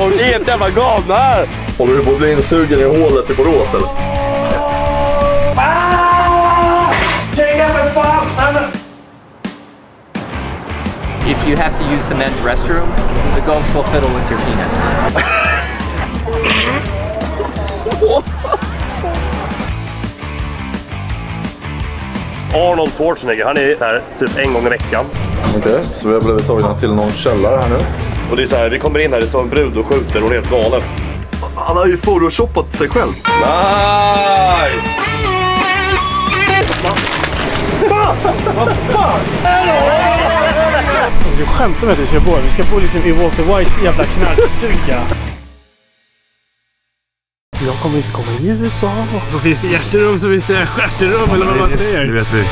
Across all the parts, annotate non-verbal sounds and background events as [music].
Folk är helt jävla galna här. Håller du på att bli insugen i hålet i Borås eller? If you have to use the men's restroom, the girls will fiddle with your penis. Arnold Schwarzenegger, han är här typ en gång i veckan. Okej, så vi har blivit tagna till någon källare här nu. Och det är så här, vi kommer in här, det står en brud och skjuter och hon är helt galen. Han har ju photoshopat sig själv. Nice! Du skämtar med att vi ska bo här. Vi ska bo liksom i Walter White jävla knarkstuga. Jag kommer inte komma in i USA. Så finns det hjärterum så finns det stjärterum eller vad man säger. Det vet vi.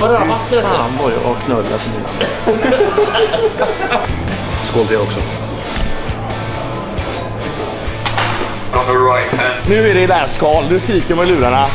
Handboll och knullat. Skål till också. Nu är det läskal, nu skriker man i lurarna.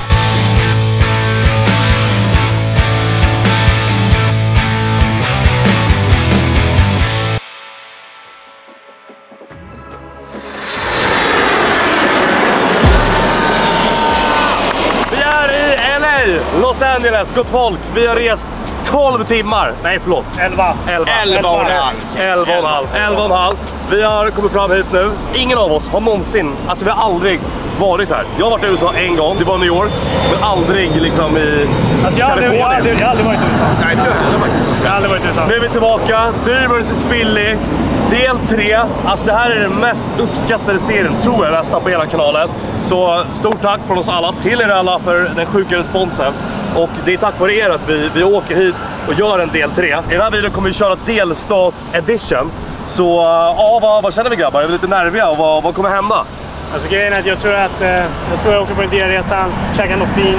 Los Angeles, gott folk. Vi har rest 12 timmar. Nej, förlåt. 11. 11. Elva och en halv. 11 och en halv. 11 och en halv. Vi har kommit fram hit nu. Ingen av oss har någonsin, alltså vi har aldrig varit här. Jag har varit i USA en gång, det var New York. Men aldrig liksom i Alltså jag har aldrig, jag har aldrig, jag har aldrig varit i USA. Nej, inte jag heller faktiskt. Jag har aldrig varit i USA. Nu är vi tillbaka. Dyr vs Billy. Del 3. Alltså det här är den mest uppskattade serien, tror jag, nästan på hela kanalen. Så stort tack från oss alla till er alla för den sjuka responsen. Och det är tack vare er att vi, vi åker hit och gör en del 3. I den här videon kommer vi köra delstat edition. Så eh, ja, vad, vad känner vi grabbar? Är vi lite nerviga? Och vad, vad kommer hända? Alltså grejen är att jag tror att eh, jag tror jag åker på en delresa, käkar något fint,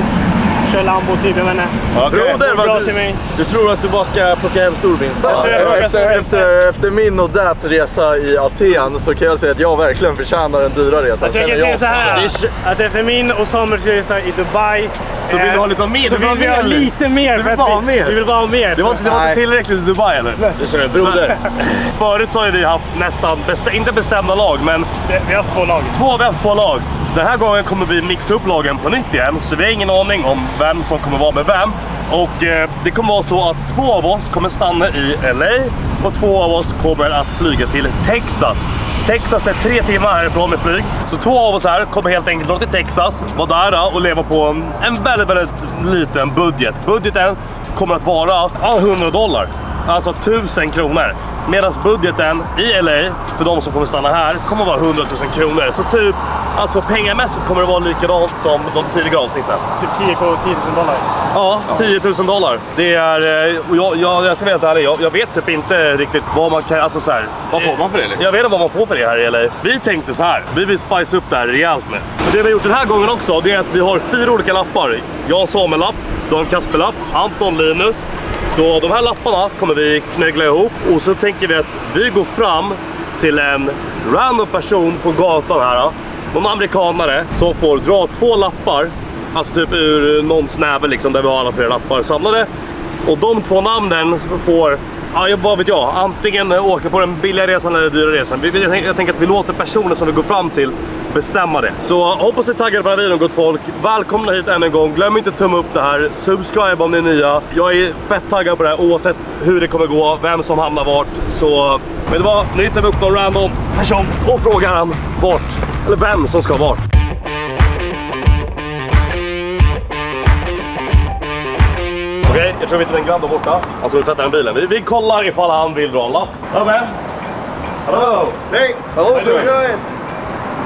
kör Lambo typ, jag vet inte. Broder, Bra vad, till mig. Du tror att du bara ska plocka hem storvinsten? Så ska efter, efter, efter min och Dats resa i Aten så kan jag säga att jag verkligen förtjänar den dyra resan. Alltså jag kan säga så här, Det att efter min och Samuels resa i Dubai Så vill eh, du ha lite mer? Så Du vill vi ha lite mer. Du vill bara ha mer? Vi vill bara ha mer. det var, inte- det var inte tillräckligt i Dubai eller? Det känner broder. [laughs] Förut så har vi haft nästan, inte bestämda lag, men Vi har haft två lag. två, vi har haft två lag. Den här gången kommer vi mixa upp lagen på nytt igen, så vi har ingen aning om vem som kommer vara med vem. Och eh, det kommer vara så att två av oss kommer stanna i LA och två av oss kommer att flyga till Texas. Texas är tre timmar härifrån med flyg. Så två av oss här kommer helt enkelt dra till Texas, vara där och leva på en, en väldigt, väldigt liten budget. Budgeten kommer att vara ja, 100 dollar. Alltså 1000 kronor. Medan budgeten i LA, för de som kommer stanna här, kommer att vara 100 000 kronor. Så typ, alltså pengamässigt kommer det vara likadant som de tidigare avsnitten. Typ 10 k 10 000 dollar. Ja, 10 000 dollar. Det är, eh, och jag, jag, jag ska vara helt ärlig, jag, jag vet typ inte riktigt vad man kan, alltså så här. Vad får man för det liksom? Jag vet inte vad man får för det här eller? Vi tänkte så här, vi vill spice upp det här rejält nu. Så det vi har gjort den här gången också, det är att vi har fyra olika lappar. Jag har Samuel-lapp, Dan Kasper-lapp, Anton Linus. Så de här lapparna kommer vi knögla ihop och så tänker vi att vi går fram till en random person på gatan här. Någon amerikanare som får dra två lappar, alltså typ ur någons näve liksom, där vi har alla fyra lappar samlade. Och de två namnen får, ja jag- vad vet jag, antingen eh, åka på den billiga resan eller den dyra resan. Jag tänker, jag tänker att vi låter personen som vi går fram till bestämma det. Så eh, hoppas ni är taggade på den här videon gott folk. Välkomna hit än en gång. Glöm inte att tumma upp det här. Subscribe om ni är nya. Jag är fett taggad på det här oavsett hur det kommer gå, vem som hamnar vart. Så vet du vad? Nu hittar vi upp någon random person och frågar han vart, eller vem som ska vart. Jag tror vi hittar en grabb där borta. Han ska tvätta den bilen. Vi, vi kollar ifall han vill dra en lapp. Hello man. Hello. Hey, hello, How you doing? doing?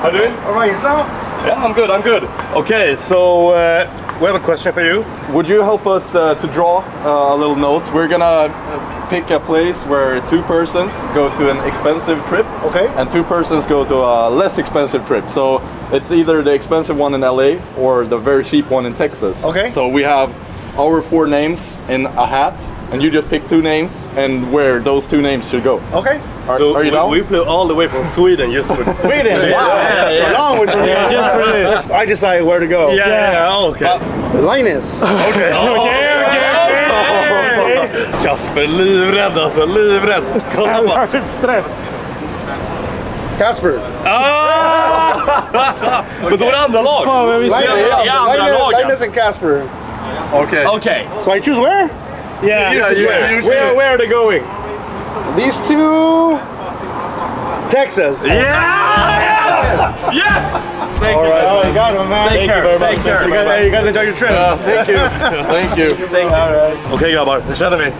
How you doing? All right, yourself? Yeah, I'm good, I'm good. Okay, so uh, we have a question for you. Would you help us uh, to draw uh, a little notes? We're gonna uh, pick a place where two persons go to an expensive trip, Okay. and two persons go to a less expensive trip. So it's either the expensive one in LA or the very cheap one in Texas. Okay. So we have our four names in a hat, and you just pick two names and where those two names should go. Okay. Are, so are you we, down? we flew all the way from Sweden just for [laughs] Sweden. Wow. yeah, That's yeah. a long way from Yeah, here. just for this. I decided where to go. Yeah, yeah, yeah, okay. Linus. Okej, okej, okej. Kasper livrädd alltså, livrädd. Kolla Han på. [laughs] har typ stress. Casper. Ah! [laughs] Men då är det andra lag. Fan, men vi ska... Linus, i andra Linus, lagen. Linus and Casper. Okay. Okay. So I choose where? Yeah. Yeah, you, you Where, where are they going? These two. Texas. Yes! Yes! Thank All you. right. Oh, you got him, man. Take care. Take care. You guys, you guys enjoy your trip. [laughs] Thank you. Thank you. Okej grabbar, hur känner vi?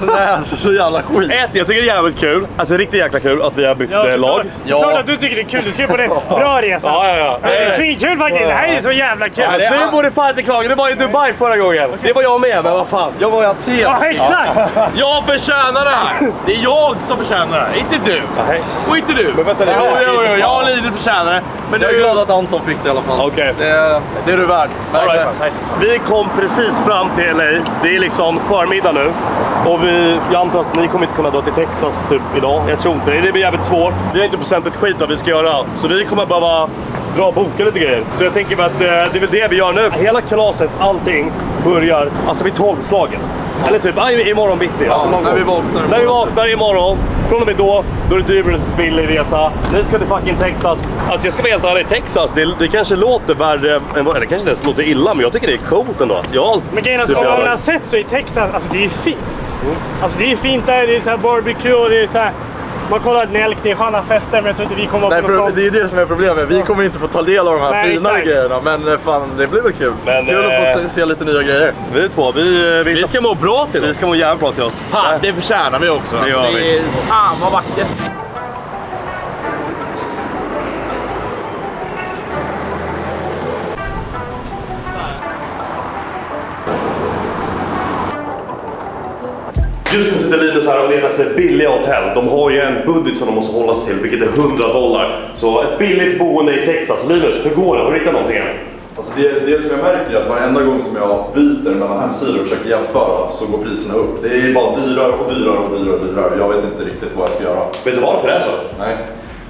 Nej, alltså så jävla skit. Ett, jag tycker det är jävligt kul. Alltså riktigt jäkla kul att vi har bytt Ja, eh, lag. såklart. Såklart att du tycker det är kul. Du ska ju på en bra resa. Ja, ja, ja. Det är svinkul faktiskt. Det här är så jävla kul. Alltså, du borde fan inte klaga, du var i Dubai förra gången. Det var jag med, men vad fan. Jag var i Aten. Ja, exakt. Jag förtjänar det här! Det är jag som förtjänar det här, inte du! Och inte du! Men vänta, det jo, jo, jo, jag och Linus förtjänar det. Men Jag är glad att Anton fick det i alla fall. Okej. Det, det är du värd. Right. Vi kom precis fram till LA. Det är liksom förmiddag nu. Och vi, jag antar att ni kommer inte kunna dra till Texas typ idag. Jag tror inte det. Det blir jävligt svårt. Vi har inte bestämt ett skit vad vi ska göra. Så vi kommer behöva dra och boka lite grejer. Så jag tänker att eh, det är väl det vi gör nu. Hela kalaset, allting börjar alltså vid tolvslagen. Eller typ ah, imorgon bitti. alltså någon när gång. vi vaknar. När vi vaknar imorgon. Från och med då, då är det Dybers billig resa. Ni ska till fucking Texas. Alltså jag ska vara helt ärlig, Texas, det, det kanske låter värre än vad, eller kanske inte ens låter illa, men jag tycker det är coolt ändå. Jag, Men grejen är typ om jag- man har sett så i Texas, alltså det är ju fint. Alltså det är fint där, det är så här barbecue och det är så här... Man kollar en elk, det är sköna fester, men jag tror inte vi kommer Nej, pro- sånt. det är det som är problemet. Vi kommer inte få ta del av de här Nej, finare exakt. grejerna. Men eh, fan, det blir väl kul. Men, kul att få eh, se lite nya grejer. Vi två, vi, vi, Vi ska må bra till vi oss. ska må jävligt bra till oss. Fan, det förtjänar vi också. Alltså, gör det vi. är... Fan vad vackert. Just nu sitter Linus här och letar efter billiga hotell. De har ju en budget som de måste hålla sig till, vilket är 100 dollar. Så ett billigt boende i Texas. Linus, hur går det? Har du hittat någonting än? Alltså det, det som jag märker är att varenda gång som jag byter mellan hemsidor och försöker jämföra så går priserna upp. Det är bara dyrare och dyrare och dyrare och dyrare. Jag vet inte riktigt vad jag ska göra. Vet du varför det är så? Nej.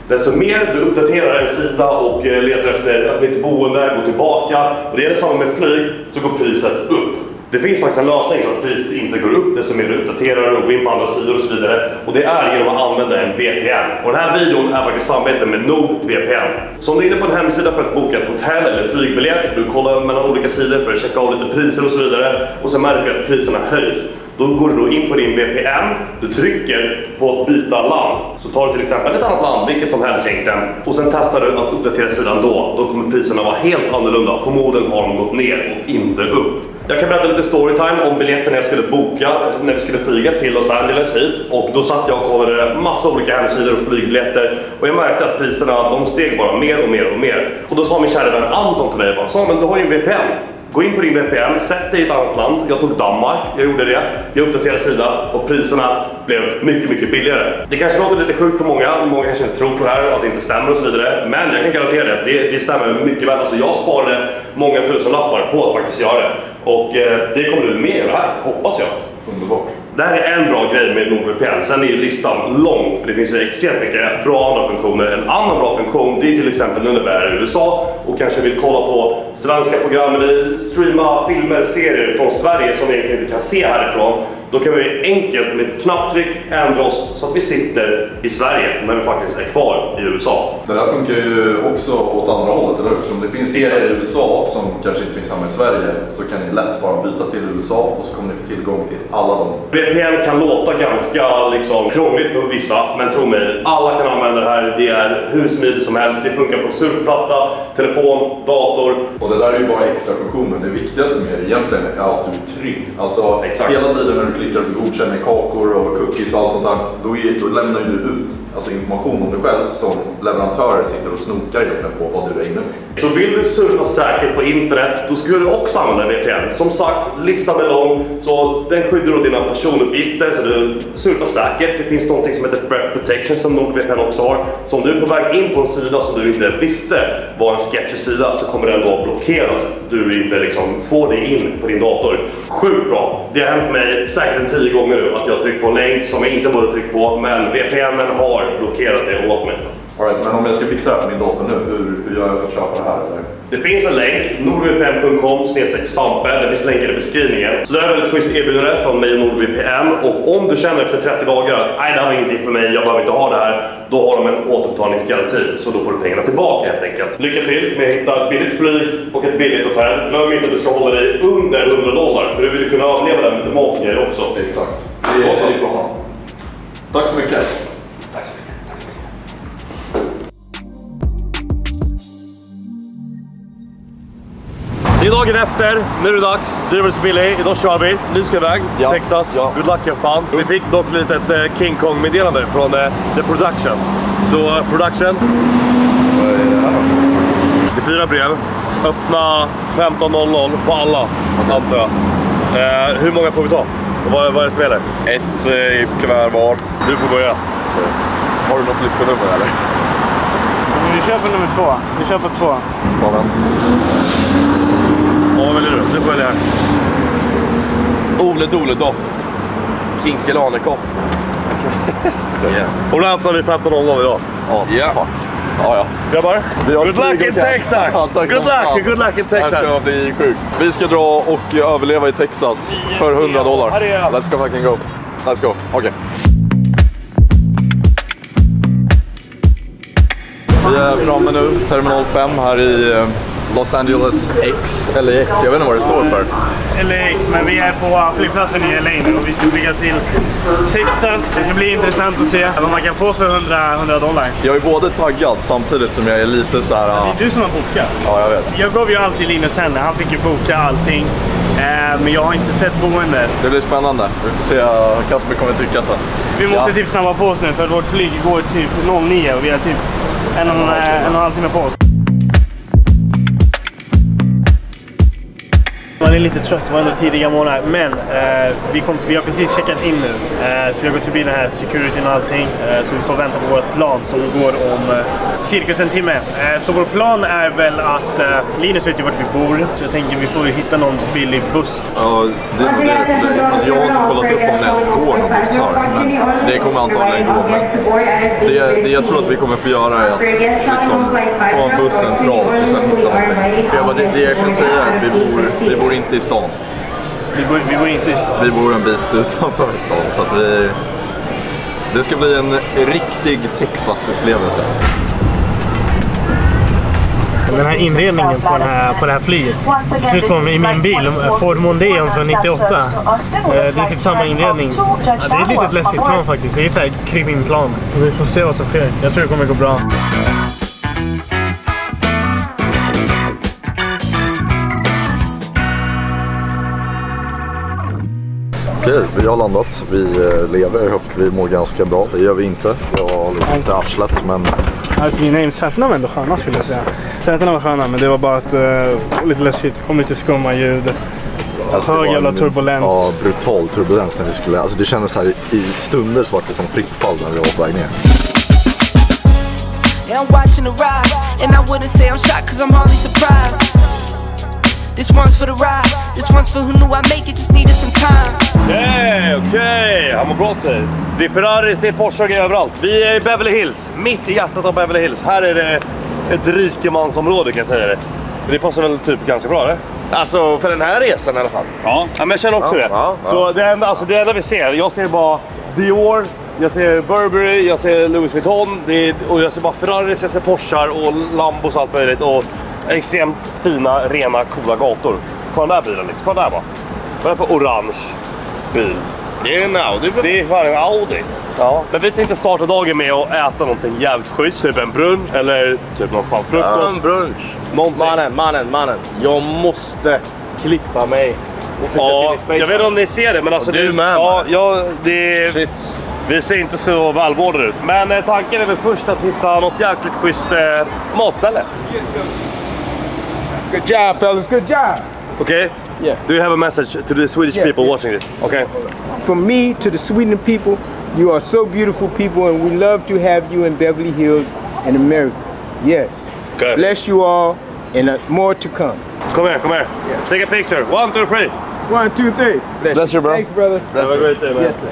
Desto mer du uppdaterar en sida och eh, letar efter ett nytt boende, går tillbaka. Och det gäller samma med flyg, så går priset upp. Det finns faktiskt en lösning så att priset inte går upp desto mer du uppdaterar och går in på andra sidor och så vidare. Och det är genom att använda en VPN. Och den här videon är faktiskt samarbete med NordVPN. Så om du är inne på en hemsida för att boka ett hotell eller flygbiljett, du kollar mellan olika sidor för att checka av lite priser och så vidare. Och sen märker du att priserna höjs. Då går du då in på din VPN, du trycker på byta land. Så tar du till exempel ett annat land, vilket som helst egentligen. Och sen testar du att uppdatera sidan då. Då kommer priserna vara helt annorlunda. Förmodligen har de gått ner och inte upp. Jag kan berätta lite storytime om biljetten jag skulle boka när vi skulle flyga till Los Angeles hit. Och då satt jag och kollade massa olika hemsidor och flygbiljetter. Och jag märkte att priserna de steg bara mer och mer och mer. Och då sa min kära vän Anton till mig bara, Samuel men du har ju en VPN. Gå in på din VPN, sätt dig i ett annat land. Jag tog Danmark, jag gjorde det. Jag uppdaterade sidan och priserna blev mycket, mycket billigare. Det kanske låter lite sjukt för många, många kanske inte tror på det här, att det inte stämmer och så vidare. Men jag kan garantera det, det, det stämmer mycket väl. Alltså jag sparade många tusen lappar på att faktiskt göra det. Och eh, det kommer du med i det här, hoppas jag. Underbart. Det här är en bra grej med NordVPN. Sen är ju listan lång, för det finns ju extremt mycket bra andra funktioner. En annan bra funktion, det är till exempel när du är i USA och kanske vill kolla på svenska program eller streama filmer, serier från Sverige som vi egentligen inte kan se härifrån. Då kan vi enkelt med ett knapptryck ändra oss så att vi sitter i Sverige när vi faktiskt är kvar i USA. Det där funkar ju också åt andra hållet, eller hur? Som det finns serier i USA som kanske inte finns hemma i Sverige så kan ni lätt bara byta till USA och så kommer ni få tillgång till alla de VPN kan låta ganska liksom, krångligt för vissa, men tro mig, alla kan använda det här. Det är hur smidigt som helst. Det funkar på surfplatta, telefon, dator. Och det där är ju bara extra funktioner. Det viktigaste med det egentligen är att du är trygg. Alltså Exakt. hela tiden när du klickar att du godkänner kakor och cookies och allt sånt där, då, är, då lämnar du ut alltså information om dig själv som leverantörer sitter och snokar egentligen på vad du är inne med. Så vill du surfa säkert på internet, då skulle du också använda VPN. Som sagt, listan är lång, så den skyddar dina personuppgifter så du surfar säkert. Det finns något som heter Threat Protection som NordVPN också har. Så om du är på väg in på en sida som du inte visste var en sketchy sida så kommer den då blockeras. Du inte liksom får det in på din dator. Sjukt bra! Det har hänt mig säkert tio gånger nu att jag har tryckt på en länk som jag inte borde tryckt på, men VPNen har blockerat det åt mig. All right, men om jag ska fixa det här på min dator nu, hur, hur gör jag för att köpa det här? Eller? Det finns en länk, nordvpn.com sampe. Det finns länkar i beskrivningen. Så det här är väldigt schysst erbjudande från mig och NordVPN. Och om du känner efter 30 dagar, nej det här var ingenting för mig, jag behöver inte ha det här. Då har de en återbetalningsgaranti, så då får du pengarna tillbaka helt enkelt. Lycka till med att hitta ett billigt flyg och ett billigt hotell. Glöm inte att du ska hålla dig under 100 dollar, för du vill kunna överleva där med lite mat också. Exakt. Det är, det är planen. Tack så mycket. Det är dagen efter, nu är det dags. Drivers Billy, idag kör vi. Ni ska iväg till Ja, Texas. ja. Good luck and fun. Vi fick dock lite ett eh, King Kong-meddelande från eh, The Production. Så eh, Production, Vad är det här då? det är fyra brev. Öppna 15.00 på alla, antar jag. Eh, hur många får vi ta? Och vad, vad är det som gäller? Ett eh, kuvert var. Du får börja. Har du något lyckonummer eller? Vi kör på nummer två. Vi kör på två. Ta Du får välja här. Ole Dole Doff. Kinke Lanekoff. [laughs] Och då öppnar vi 15.00 idag. Ja, Ja. fuck. Ja, ja. Grabbar, good luck in. Texas! Ja, good luck, good luck in Det här Texas! ska bli sjukt. Vi ska dra och överleva i Texas för 100 dollar. Let's go fucking go. Let's go. Okej. Vi är framme nu, terminal 5 här i eh, Los Angeles X, eller X, jag vet inte vad det står för. LAX, men vi är på flygplatsen i LA nu och vi ska flyga till Texas. Det ska bli intressant att se vad man kan få för 100, 100 dollar. Jag är både taggad samtidigt som jag är lite så här. ah, Det är du som har bokat. Ja, jag vet. Jag gav ju alltid Linus henne, han fick ju boka allting. Eh, men jag har inte sett boendet. Det blir spännande. Vi får se vad Kasper kommer tycka sen. Vi måste Ja. typ snabba på oss nu för vårt flyg går typ 09 och vi har typ en och en, en och en halv timme på oss. Är lite trött, det var ändå tidiga morgnar. Men eh, vi, kom, vi har precis checkat in nu. Eh, så vi har gått förbi den här securityn och allting. Eh, så vi står och väntar på vårt plan som går om eh, cirkus en timme. Eh, så vår plan är väl att eh, Linus vet ju vart vi bor. Så jag tänker vi får ju hitta någon billig buss. Ja, det är nog det det. Alltså, jag har inte kollat upp om det ens går någon buss här. Men det kommer antagligen gå. Men det, det jag tror att vi kommer få göra är att liksom, ta en buss centralt och sen hitta någonting. För jag bara, det, det jag kan säga är att vi bor, vi bor inte i stan. Vi bor, vi bor inte i stan. Vi bor en bit utanför stan. Så att vi, det ska bli en riktig Texas-upplevelse. Den här inredningen på, den här, på det här flyget. Det ser ut som i min bil, Ford Mondeo från 98. Eh, Det är typ samma inredning. Ja, det är ett litet läskigt plan faktiskt. Det är ett krympingplan. Vi får se vad som sker. Jag tror det kommer gå bra. Okej, vi har landat. Vi eh, lever och vi mår ganska bra. Det gör vi inte. Jag har lite arslet men Okej, nej, sätena var ändå sköna skulle jag säga. Sätena var sköna, men det var bara att, uh, lite läskigt. Det kom lite skumma ljud. Alltså, Hög jävla en- turbulens. Ja, brutal turbulens när vi skulle... Alltså det kändes så här i stunder så var det som fritt fall när vi var på väg ner. Yeah, I'm watching the rise, and I wouldn't say I'm shocked cause I'm hardly surprised. This one's for the ride, this one's for who knew I'd make it, just needed some time. Okej, okej. Han mår bra till. Det är Ferraris, det är Porsche och överallt. Vi är i Beverly Hills, mitt i hjärtat av Beverly Hills. Här är det ett rikemansområde kan jag säga det. Det passar väl typ ganska bra eller? Alltså för den här resan i alla fall. Ja, men jag känner också Ja, det. ja, ja. Så det enda, alltså det enda vi ser, jag ser bara Dior, jag ser Burberry, jag ser Louis Vuitton det är, och jag ser bara Ferraris, jag ser Porschar och Lambos och allt möjligt. Och extremt fina, rena, coola gator. På den där bilen på den där bara. Vad är det för orange bil? Det är en Audi. Det är fan en Audi. Ja. Men vi tänkte starta dagen med att äta någonting jävligt schysst. Typ en brunch eller typ någon fan frukost. En brunch. Någonting. Mannen, mannen, mannen. Jag måste klippa mig. Ja, jag vet inte om ni ser det men alltså... du det, med, ja, ja, det, Shit. Vi ser inte så välvårdade ut. Men eh, tanken är väl först att hitta något jäkligt schysst eh, matställe. Good job, fellas. Good job. Okay. Yeah. Do you have a message to the Swedish Yeah, people yeah. watching this? Okay. From me to the Sweden people, you are so beautiful people, and we love to have you in Beverly Hills in America. Yes. Good. Bless you all, and uh, more to come. Kom här, kom här. Take a picture. One, two, three. One, two, three. Bless you, bro. Thanks, brother. Have a great day man. Yes, sir.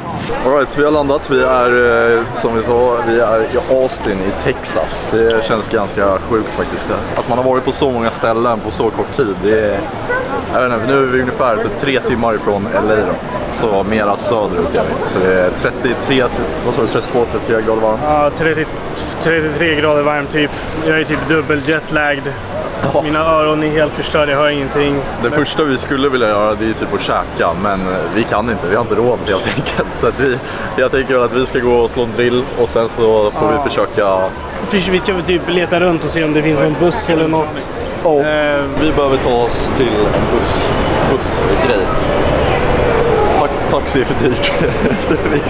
Alright, vi har landat. Vi är, eh, som vi sa, vi är i Austin i Texas. Det känns ganska sjukt faktiskt. Att man har varit på så många ställen på så kort tid. Det är, jag vet inte, nu är vi ungefär typ tre timmar ifrån LA då. Så mera söderut är vi. Så det är 33, vad sa du, 32, 33 grader varmt. Ja, 30, 33 grader varmt typ. Jag är typ dubbel jetlagd. Mina öron är helt förstörda, jag hör ingenting. Det första vi skulle vilja göra det är typ att käka, men eh, vi kan inte. Vi har inte råd helt enkelt. Så att vi, jag tänker att vi ska gå och slå en drill och sen så får vi försöka... Vi ska väl typ leta runt och se om det finns någon buss eller något. Eh, Vi behöver ta oss till en buss, bussgrej. Ta taxi är för dyrt. [laughs] så vi,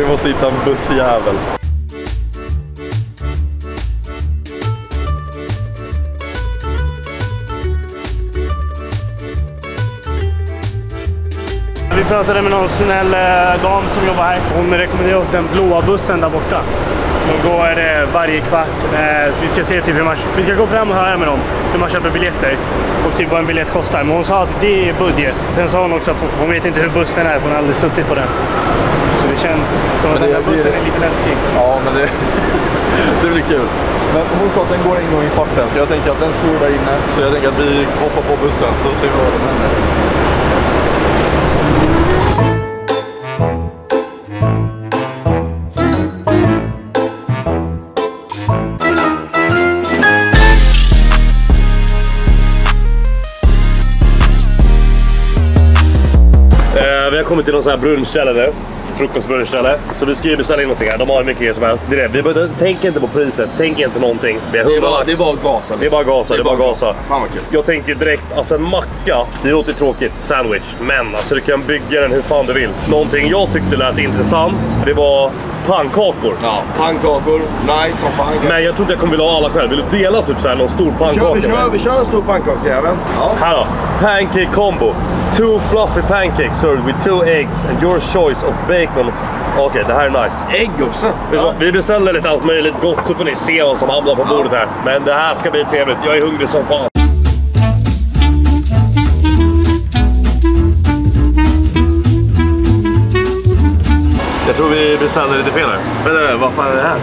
vi måste hitta en bussjävel. Vi pratade med någon snäll eh, dam som jobbar här. Hon rekommenderade oss den blåa bussen där borta. De går eh, varje kvart. Eh, så vi ska se typ hur man... Vi ska gå fram och höra med dem hur man köper biljetter. Och typ vad en biljett kostar. Men hon sa att det är budget. Sen sa hon också att hon, vet inte hur bussen är för hon har aldrig suttit på den. Så det känns som att den här bussen är lite läskig. Ja, men det, [laughs] det blir kul. Men hon sa att den går en gång i kvarten, så jag tänker att den står där inne. Så jag tänker att vi hoppar på bussen, så ser vi vad som händer. Kommit till någon sån här brunchställe nu. Frukostbrunchställe. Så vi ska ju beställa in någonting här. De har hur mycket grejer som helst. Det är det. Vi tänk inte på priset, tänk inte någonting. Det är, Det är 100 bara, det är bara gasa. Det är bara gasa, det är bara gasa. Fan vad kul. Jag tänker direkt, alltså en macka, det låter tråkigt, sandwich, men alltså du kan bygga den hur fan du vill. Någonting jag tyckte lät intressant, det var pannkakor. Ja, pannkakor. Nice som fan. Men jag tror inte jag kommer vilja ha alla själv. Vill du dela typ så här någon stor Kör, pannkaka? vi, kör, med? vi kör en stor pannkaksjävel. Ja. Här då. Pancake combo. Two fluffy pancakes served with two eggs and your choice of bacon. Okej, det här är nice. Ägg också. Vad? Vi beställer lite allt möjligt gott så får ni se vad som hamnar på bordet här. Men det här ska bli trevligt. Jag är hungrig som fan. Jag tror vi beställde lite fel här. Vänta, vad fan är det här?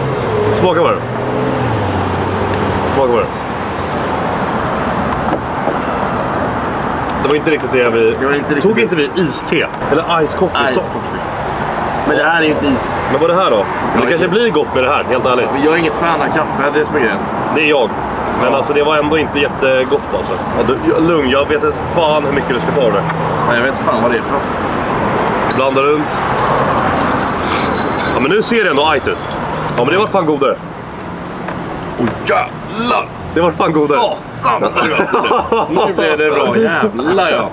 Smaka på det. Smaka på det. Det var inte riktigt det vi... Det inte Tog inte vi iste? Eller ice coffee? Ice coffee. Men det här är inte is. Men vad är det här då? Men det kanske blir gott med det här, helt ärligt. Jag är inget fan av kaffe, det är som är grejen. Det är jag. Men Ja. alltså det var ändå inte jättegott alltså. Ja, lugn, jag vet inte fan hur mycket du ska ta av det. Nej, jag vet inte fan vad det är för något. Blanda runt. Ja men nu ser det ändå ajt ut. Ja men det var fan godare. Åh jävlar! Det var fan godare. Satan! [laughs] nu blev det bra, jävlar ja.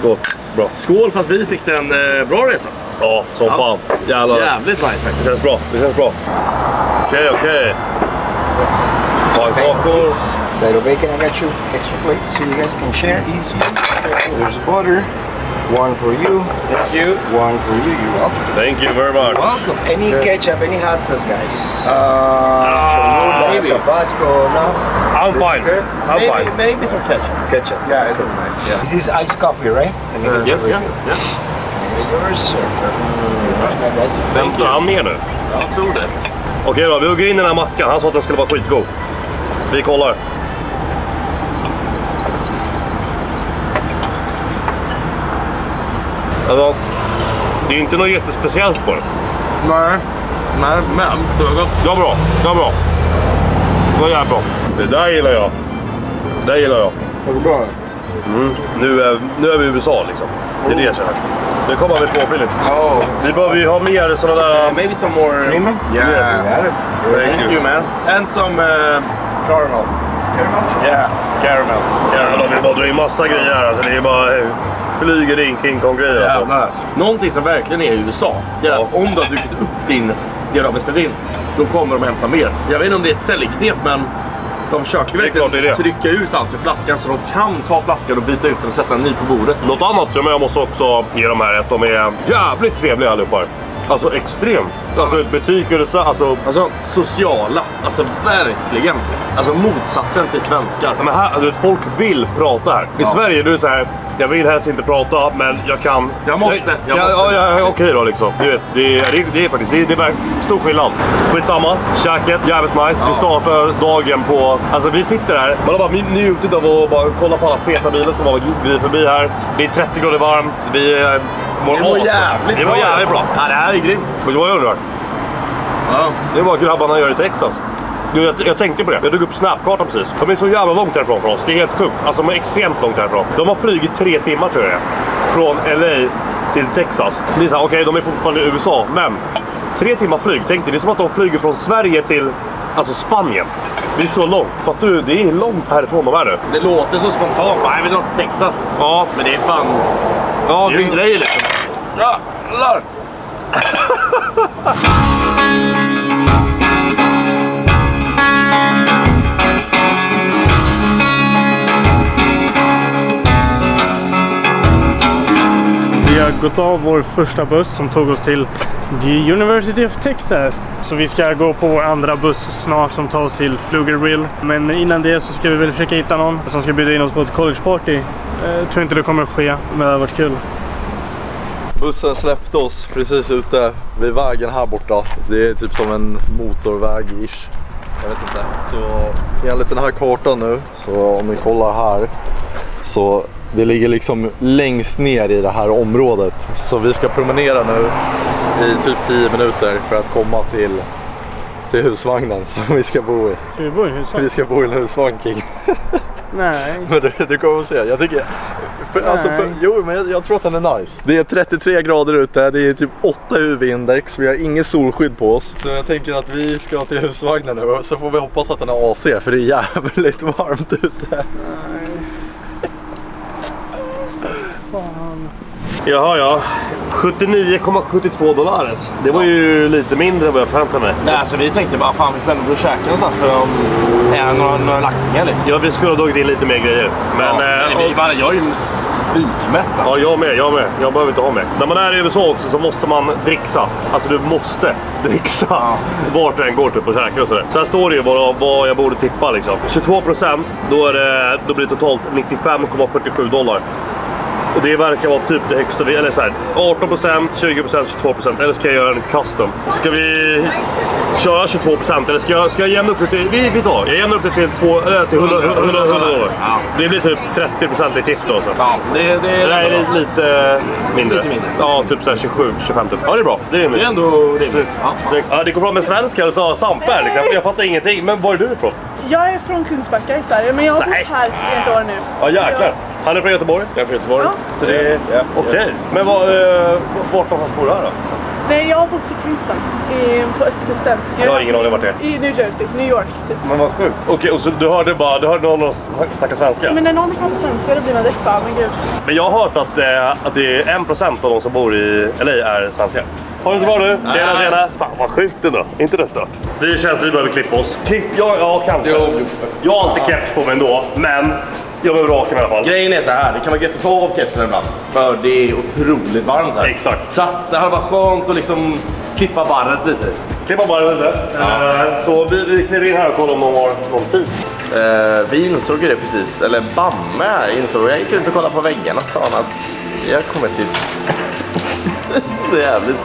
Skål. Bra. Skål för att vi fick en eh, bra resa. Ja, som fan. Jävlar. Jävligt nice faktiskt. Det känns bra. Det känns bra. Okej, okej. Pannkakor. Side of bacon, I got you extra plates so you guys can share easy. There's butter. One for you. Thank you. One for you. You're welcome. Thank you very much. Welcome. Any ketchup, any hot sauce, guys? Uh, ah, no, maybe. Tabasco, no? I'm fine. I'm maybe, fine. maybe some ketchup. Ketchup. Yeah, it is nice. Yeah. This is iced coffee, right? Let me get uh, Yes, you yeah, yeah. yours. Right, guys. Väntar han ner nu? Jag tror det. Okej då, vi hugger in den här mackan. Han sa att den skulle vara skitgod. Vi kollar. Alltså, det är inte något jättespeciellt på den. Nej. Nej, men det var gott. Det var bra, det var bra. Det var jävligt bra. Det där gillar jag. Det där gillar jag. Vad bra. Mm. Nu, är, nu är vi i USA liksom. Det är det jag känner. Nu kommer vi påfylligt. Oh. Vi behöver ju ha mer sådana där... Uh, maybe some more. Creamer? Yeah. Yes. Got it. Thank you man. And some uh, caramel. Yeah, caramel. Jävlar, vi bara drar in massa grejer här. Alltså, det är bara... Flyger in King Kong-grejer alltså. Jävlar alltså. Någonting som verkligen är i USA, det är att om du har druckit upp din, det du har beställt in, då kommer de hämta mer. Jag vet inte om det är ett säljknep, men de försöker klart det verkligen det. trycka ut allt ur flaskan så de kan ta flaskan och byta ut den och sätta en ny på bordet. Något annat som jag måste också ge dem här är att de är jävligt trevliga allihopa. Alltså extremt. Alltså butiker och så, alltså... Alltså sociala, alltså verkligen. Alltså motsatsen till svenskar. Ja, Men här, du vet, folk vill prata här. I Sverige du är så här, Jag vill helst inte prata, men jag kan. Jag måste, jag ja, måste. Ja, ja, ja, okej då liksom. Du vet, det, är, det, det är faktiskt det är, det är stor skillnad. Skitsamma. Käket, jävligt nice. Vi startar dagen på... Alltså vi sitter här. Man har bara njutit av att bara kolla på alla feta bilar som har glidit förbi här. Det är 30 grader varmt. Vi eh, mår Det as- jävligt Det bra. jävligt bra. Ja, det här är grymt. Vet du vad jag undrar? Ja. Det är vad grabbarna gör i Texas. Du, jag, jag tänkte på det. Jag drog upp snapkartan precis. De är så jävla långt härifrån från oss. Det är helt sjukt. Alltså de är extremt långt härifrån. De har flugit tre timmar tror jag. Från LA till Texas. Det är såhär, okej de är fortfarande i USA, men tre timmar flyg. Tänk dig, det är som att de flyger från Sverige till alltså Spanien. Det är så långt. Fattar du? Det är långt härifrån de är nu. Det låter så spontant. Nej, vi drar till Texas. Ja, Men det är fan... ja Det är ju en grej liksom. Jävlar! [laughs] har gått av vår första buss som tog oss till the University of Texas. Så vi ska gå på vår andra buss snart som tar oss till Pflugerville. Men innan det så ska vi väl försöka hitta någon som ska bjuda in oss på ett collegeparty. Eh, jag tror inte det kommer att ske, men det har varit kul. Bussen släppte oss precis ute vid vägen här borta. Det är typ som en motorväg-ish. Jag vet inte. Så enligt den här kartan nu, så om ni kollar här, så det ligger liksom längst ner i det här området. Så vi ska promenera nu i typ 10 minuter för att komma till, till husvagnen [laughs] som vi ska bo i. Ska vi bo i huset? Vi ska bo i en husvagn King. [laughs] Nej. [laughs] Men du, du kommer att se. Jag tycker... För, alltså, för, Nej. jo, men jag, jag tror att den är nice. Det är 33 grader ute, det är typ 8 UV-index, vi har inget solskydd på oss. Så jag tänker att vi ska till husvagnen nu och så får vi hoppas att den är AC för det är jävligt varmt ute. Jaha, ja. 79,72 dollars. Det var ju lite mindre än vad jag förväntade mig. Nej, alltså vi tänkte bara fan vi får ändå käka någonstans för om ja, några, några laxingar liksom. Ja, vi skulle ha dragit in lite mer grejer. Men, ja, eh, vi, bara, jag är ju spikmätt alltså. Ja, jag med, jag med. Jag behöver inte ha mer. När man är i USA också så måste man dricksa. Alltså du måste [laughs] dricksa. Vart du än går typ och käkar och sådär. Så här står det ju vad, vad jag borde tippa liksom. 22% då, är det, då blir det totalt 95,47 dollar. Och det verkar vara typ det högsta. vi- Eller så här, 18%, 20%, 22% eller ska jag göra en custom? Ska vi köra 22% eller ska jag, ska jag jämna upp det till... Vi, vi tar, jag jämnar upp det till, två, eller till 100, 100, 100 dollar. Ja. Det blir typ 30% i tips då. Så. Ja, det, det, Det där är lite, lite mindre. Lite mindre. Ja, typ så här 27, 25 typ. Ja, det är bra. Det är det är ändå rimligt. Ja. Ja, det kom fram en svensk här och sa Sampe liksom. Jag fattar ingenting. Men var är du ifrån? Jag är från Kungsbacka i Sverige, men jag har Nej. bott här i ett år nu. Ja, jäklar. Han är från Göteborg. Jag är från Göteborg. Ja. Så det är... Okej. Men vad, eh, vart någonstans bor du här då? Nej, jag har bott i Kingston, i, på östkusten. Jag har ingen aning vart det är. I New Jersey, New York typ. Men vad sjukt. Okej, och så du hörde bara, du hörde någon snacka svenska? Men när någon pratar svenska då blir man deppad, men gud. Men jag har hört att, eh, att det är 1% av de som bor i LA är svenskar. Ha det så bra nu. Tjena, tjena. Fan vad sjukt ändå. Inte det stört? Vi känner att vi behöver klippa oss. Klipp, ja, ja kanske. Jo. Jag har alltid keps på mig ändå, men jag behöver raka mig i alla fall. Grejen är så här, det kan vara gött att ta av kepsen ibland. För det är otroligt varmt här. Exakt. Så att det hade varit skönt att liksom klippa barret lite. Klippa bara lite. Eh, Så vi, vi kliver in här och kollar om de har någon tid. Eh, vi insåg ju det precis, eller Bamme insåg Jag gick ut och kollade på väggarna och sa att jag kommer till [laughs] det är jävligt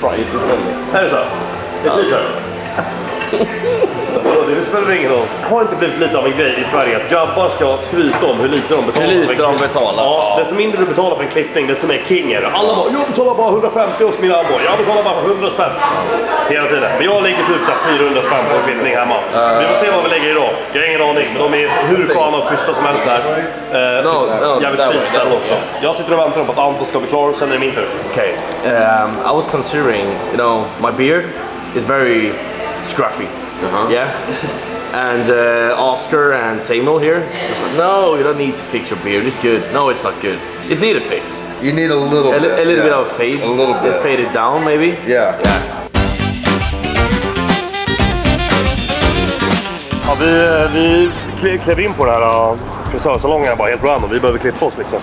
price istället. Är det så? Ett litet hörn? [laughs] Vadå, Det spelar väl ingen roll. Har inte blivit lite av en grej i Sverige att grabbar ska skryta om hur lite de betalar Hur lite de betalar. Ja, desto mindre du betalar för en klippning, desto mer king är du. Alla bara “Jag betalar bara 150 hos min ambo”. Jag betalar bara 100 spänn. Hela tiden. Men jag lägger typ så här 400 spänn på en klippning hemma. Vi får se vad vi lägger idag. Jag har ingen aning. De är hur sköna och schyssta som helst här. Eh, No, no, jävligt fint ställe också. Jag sitter och väntar på att Anton ska bli klar, sen är det min tur. Okay. Um, I was considering, you know, my beard is very scruffy. Yeah. And uh, Oscar and Samuel here was like, no, you don't need to fix your beard. It's good. No, it's not good. It need a fix. You need a little A, li- a little yeah. bit of fade. A little bit. Fade it down, maybe. Yeah. Yeah. Ja, vi, vi kle- klev in på den här uh, frisörsalongen här bara helt random. Vi behöver klippa oss liksom.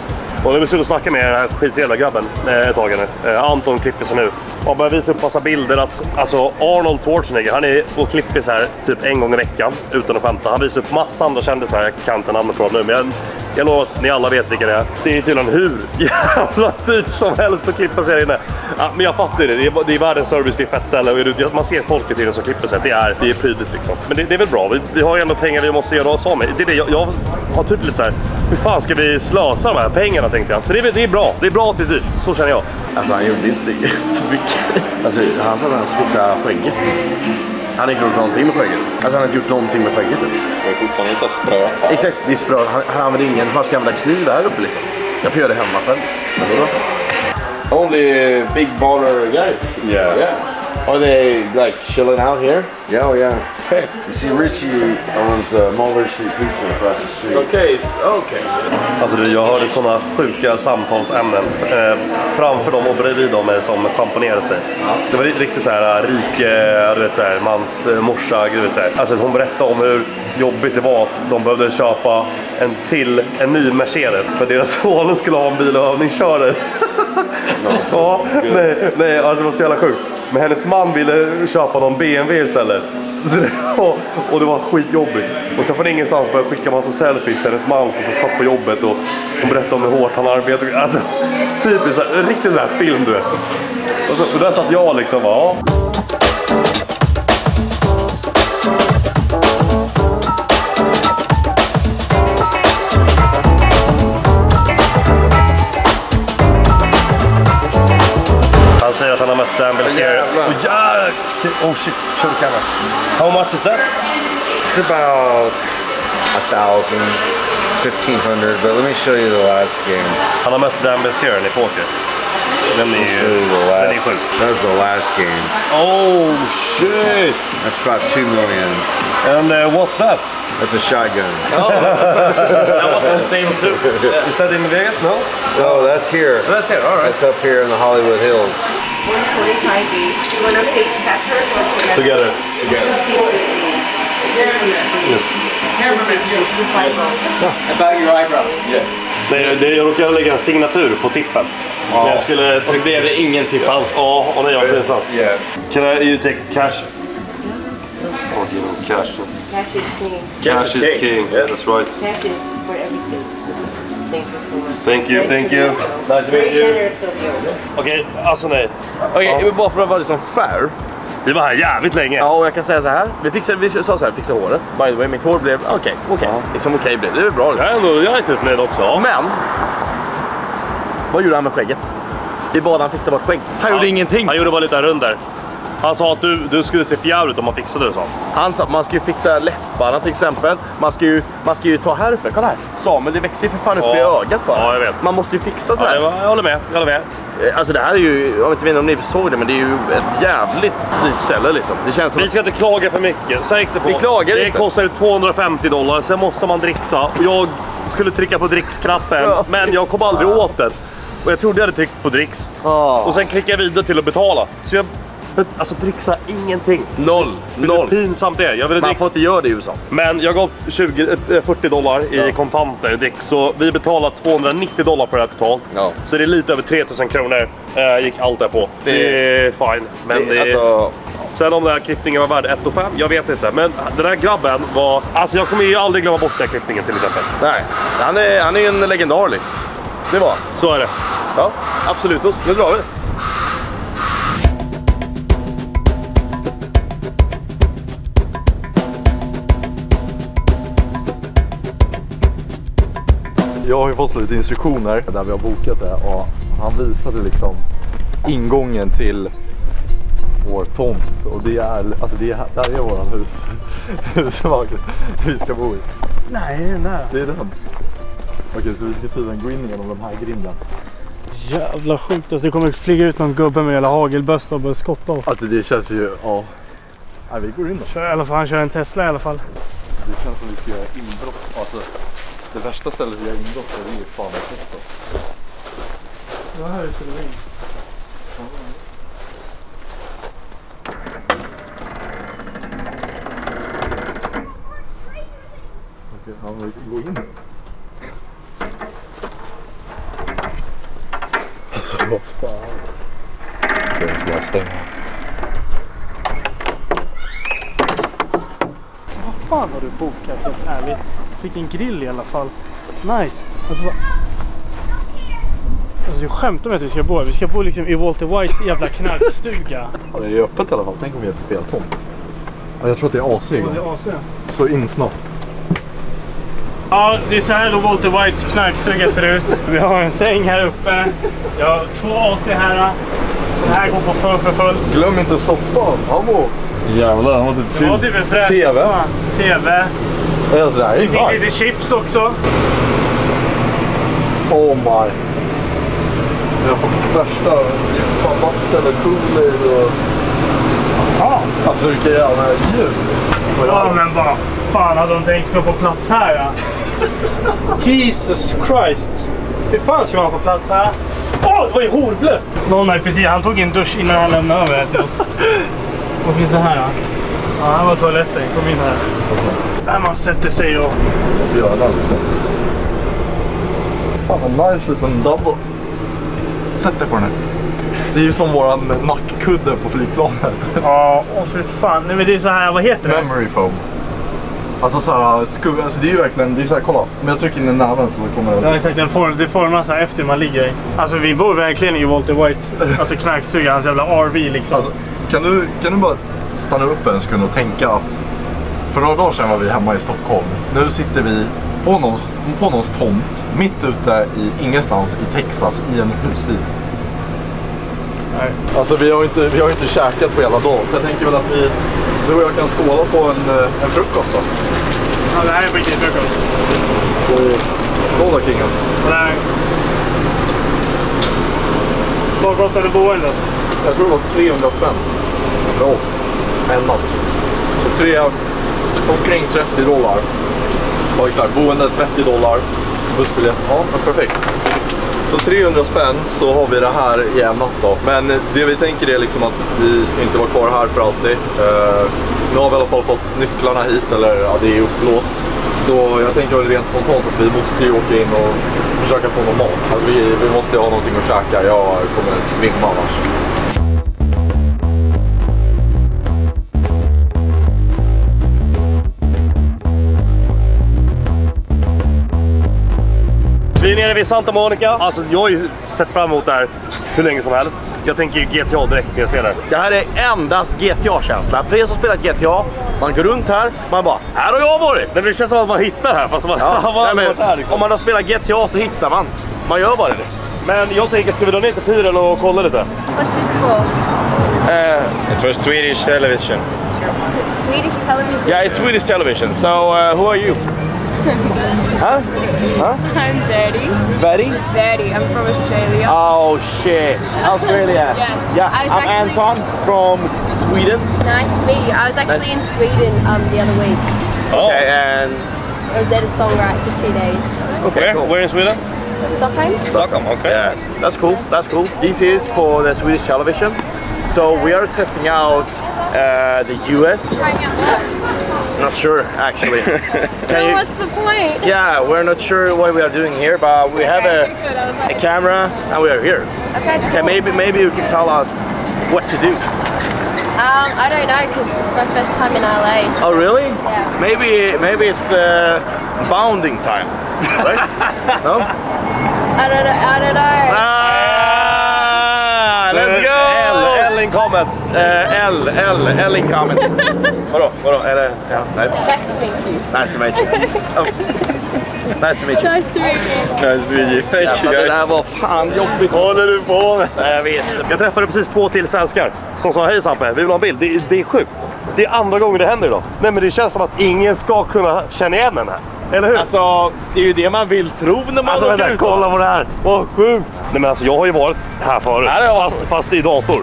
Och nu vi suttit och snackat med den här skittrevliga grabben eh, ett tag nu. Eh, Anton klipper sig nu. Han börjar visa upp massa bilder att alltså Arnold Schwarzenegger, han är och klipper så här typ en gång i veckan utan att skämta. Han visar upp massa andra kändisar, jag kan inte namnet på dem nu, men jag, Jag lovar att ni alla vet vilka det är. Det är tydligen hur [laughs] jävla dyrt som helst att klippa sig här inne. Ja, men jag fattar det. Det är, det är världens service, det är fett ställe. Och man ser folket i den som klipper sig. Det är, det är prydligt liksom. Men det, det är väl bra. Vi, vi har ju ändå pengar vi måste göra oss av med. Det är det jag, jag har typ lite så här. Hur fan ska vi slösa de här pengarna tänkte jag. Så det det är bra. Det är bra att det är dyrt. Så känner jag. Alltså han gjorde inte jättemycket. Alltså han sa att han skulle fixa skägget. Han har inte gjort någonting med skägget. Alltså han har inte gjort någonting med skägget. Typ. Det är fortfarande så här spröt. Exakt, det är spröt. Han, han använder ingen, man ska använda kniv här uppe liksom. Jag får göra det hemma själv. Only big baller guys. Yeah. Yeah. Are they like chilling out here? Yeah, oh yeah. You see, Richie owns uh, Mulver Street Pizza across the street. Okay, okay. Alltså du, jag hörde sådana sjuka samtalsämnen eh, framför dem och bredvid dem är som schamponerade sig. Det var riktigt så här rik, eh, du vet så här, mans eh, morsa, du vet så här. Alltså hon berättade om hur jobbigt det var att de behövde köpa en till, en ny Mercedes för deras [laughs] son skulle ha en bil och övningsköra. ja, [laughs] nej, nej, alltså det var så jävla sjukt. Men hennes man ville köpa någon BMW istället. Så det [laughs] var, och det var skitjobbigt. Och sen från ingenstans började jag skicka massa selfies till hennes man som satt på jobbet och hon berättade om hur hårt han arbetade. Alltså, typiskt så en riktig sån här film du vet. Och, så, och där satt jag liksom bara, ja. Oh shit, kör du kameran. How much is that? It's about a thousand, fifteen hundred. But let me show you the last game. Han har mött Dan Belzier i poker. Den är Let me show ju you the den är last. sjuk. That was the last game. Oh shit! That's about two million. And uh, what's that? That's a shotgun. [laughs] Oh, that was the same too. Is that in Vegas? No? Oh, that's here. That's it, alright. That's up here in the Hollywood Hills. 145 each. You want to pay separate or Together. together? Together. Yes. About your eyebrows. Nej, det, jag råkade lägga en signatur på tippen. Men jag skulle... Och så blev det ingen tipp alls. Ja, och nej, jag pinsamt. Yeah. Can I, you take cash? Oh, give him cash. Cash is king. Cash is king. Yeah, that's right. Cash is for everything. Thank you so much. Thank you, thank you. Nice to meet you. Okej, alltså nej. Okej, okay, bara för att vara liksom fair. Vi var här jävligt länge. Ja, och jag kan säga så här. Vi, fixade, vi sa så här, fixa håret. By the way, mitt hår blev okej, okej. Liksom okej blev det. Det är bra. Liksom. Jag är, ändå, jag är typ nöjd också. Men! Vad gjorde han med skägget? Vi bad han fixa vårt skägg. Han gjorde ingenting. Han gjorde bara lite runder. Han sa att du, du skulle se fjär ut om man fixade det, sa han. Sa att man ska ju fixa läpparna till exempel. Man ska ju, man ska ju ta här uppe. Kolla här. Samuel, det växer ju för fan upp Ja. i ögat bara. Ja, jag vet. Man måste ju fixa så Ja, här. jag, jag håller med, jag håller med. Eh, Alltså det här är ju, jag vet inte om ni såg det, men det är ju ett jävligt dyrt ställe liksom. Det känns som Vi ska inte klaga för mycket. Så gick det på. Vi klagar det inte. kostar 250 dollar, sen måste man dricksa. Jag skulle trycka på dricksknappen, Ja. men jag kom aldrig åt den. Och jag trodde jag hade tryckt på dricks. Ah. Och sen klickade jag vidare till att betala. Så jag, alltså dricksa ingenting. Noll. Hur Noll. pinsamt det är. Jag ville Man får inte göra det i USA. Men jag gav 20, eh, 40 dollar i kontanter i dricks. Så vi betalade 290 dollar på det här totalt. Ja. Så det är lite över 3000 kronor eh, gick allt det på. Det, Det- är fine. Men det, det, alltså, Sen om den här klippningen var värd 1 5, jag vet inte. Men den här grabben var... Alltså jag kommer ju aldrig glömma bort den här klippningen till exempel. nej. Han är, han är en legendar liksom. Det var. Så är det. Ja, absolut. Nu drar vi. Jag har ju fått lite instruktioner där vi har bokat det och han visade liksom ingången till vår tomt och det är, alltså det är, där är våran hus, [laughs] husvagn vi ska bo i. Nej, den där. Det är den. Okej, så vi ska tydligen gå in genom den här grinden. Jävla sjukt. Alltså, det kommer flyga ut någon gubbe med hela hagelbössa och börja skotta oss. Alltså det känns ju, ja. Nej, vi går in då. Kör, i alla fall, han kör en Tesla i alla fall. Det känns som vi ska göra inbrott. Alltså, det värsta stället vi på det är ju fan i Texas. Det var här ute det var in. Okej, ja, men vi går in. Alltså vad fan. Jag ska bara stänga. Så vad fan har du bokat helt ärligt? Fick en grill i alla fall. Nice. Alltså, vad... alltså du skämtar med att vi ska bo här. Vi ska bo liksom i Walter Whites jävla knarkstuga. [laughs] Ja, det är öppet i alla fall. Tänk om vi är fel tomt. Ja, jag tror att det är AC Ja, igång. det är AC. Så in snart. Ja, det är så här då Walter Whites knarkstuga ser ut. Vi har en säng här uppe. Jag har två AC här. Den här går på för för full. Glöm inte soffan. Hallå! Jävlar, han var typ Det var typ en fräsch TV. TV. Det här är Vi fick lite chips också. Oh my. Jag har fått värsta fan, vatten och cooler och... Ja. Alltså vilka jävla djur. Ja men vad fan hade de tänkt ska få plats här ja? [laughs] Jesus Christ. Hur fan ska man få plats här? Åh, det var ju horblött! Någon har precis, han tog en dusch innan han lämnade över det till oss. Vad finns det här då? Ja, här var toaletten. Kom in här. Där man sätter sig och... Björnar liksom. Fan vad nice liten double. Sätt dig på den här. Det är ju som våran nackkudde på flygplanet. Ja, åh för fan. Nej men det är så här, vad heter det? Memory foam. Alltså såhär, skugga, alltså det är ju verkligen, det är såhär, kolla. Om jag trycker in i näven så kommer Ja det... exakt, den form, det formas så här efter man ligger i. Alltså vi bor verkligen i Walter Whites alltså knarkstuga, hans jävla RV liksom. Alltså, kan, du, kan du bara stanna upp en sekund och tänka att för några dagar sedan var vi hemma i Stockholm. Nu sitter vi på någons, på någons tomt, mitt ute i ingenstans i Texas i en husbil. Nej. Alltså vi har inte, vi har inte käkat på hela dagen. Så jag tänker väl att vi, du och jag kan skåla på en, eh, en frukost då. Ja, det här är på riktigt frukost. Skål då kingen. Här... Vad kostade boendet? Jag tror det var 300 spänn. Bra. En natt. Så tre, omkring 30 dollar. Ja exakt, boende 30 dollar. Bussbiljett, ja perfekt. Så 300 spänn så har vi det här i en natt då. Men det vi tänker är liksom att vi ska inte vara kvar här för alltid. Uh, nu har vi i alla fall fått nycklarna hit, eller ja, det är upplåst. Så jag tänker rent spontant att vi måste ju åka in och försöka få någon mat. Alltså vi, vi måste ju ha någonting att käka, jag kommer svimma annars. Vi är nere vid Santa Monica. Alltså, jag har ju sett fram emot det här hur länge som helst. Jag tänker ju GTA direkt när jag ser det. Det här är endast GTA-känsla. För er som spelat GTA, man går runt här, man bara här har jag varit! Men det känns som att man hittar här fast man, Ja, [laughs] man har varit här liksom. Om man har spelat GTA så hittar man. Man gör bara det. Men jag tänker, ska vi dra ner till piren och kolla lite? What's this for? Uh, It's for Swedish television. S- Swedish television. yeah, it's Swedish television. So, uh, who are you? [laughs] huh? Huh? I'm Verdi. Betty? Verdi. I'm from Australia. Oh shit, Australia. [laughs] Yeah. yeah. I was I'm actually- Anton from Sweden. Nice to meet you. I was actually in Sweden um, the other week. Okay, and I was there to songwrite for two days. okay, Where? cool. Where in Sweden? Stockholm? Stockholm, okay. Yeah, that's cool. That's cool. This is for the Swedish television. So we are testing out uh, the US. Not sure actually. [laughs] Can you- what's the point? yeah, we're not sure what we are doing here, but we have a, a camera and we are here. Okay, cool. And maybe maybe you can tell us what to do. Um, I don't know because this is my first time in LA. so- Oh really? Yeah. Maybe maybe it's uh, bounding time, right? [laughs] no? I don't know. I don't know. Ah, L, L in comments. Eh, L, L, L in comment. vadå, vadå, det? Ja, nej. Nice to meet you. Nice to meet you. Oh. Nice to meet you. Nice to meet you. Nice to meet you. Thank Jävlar, you det där guys. var fan jobbigt. Vad håller du på med? Nej, jag vet. Jag träffade precis två till svenskar som sa hej Sampe, vi vill ha en bild. Det, är- det är sjukt. Det är andra gången det händer idag. Nej men det känns som att ingen ska kunna känna igen den här. Eller hur? Alltså, det är ju det man vill tro när man Alltså åker vänta, ut. kolla på det här. Vad sjukt. Nej men alltså jag har ju varit här förut. Här har jag varit. fast, fast i dator.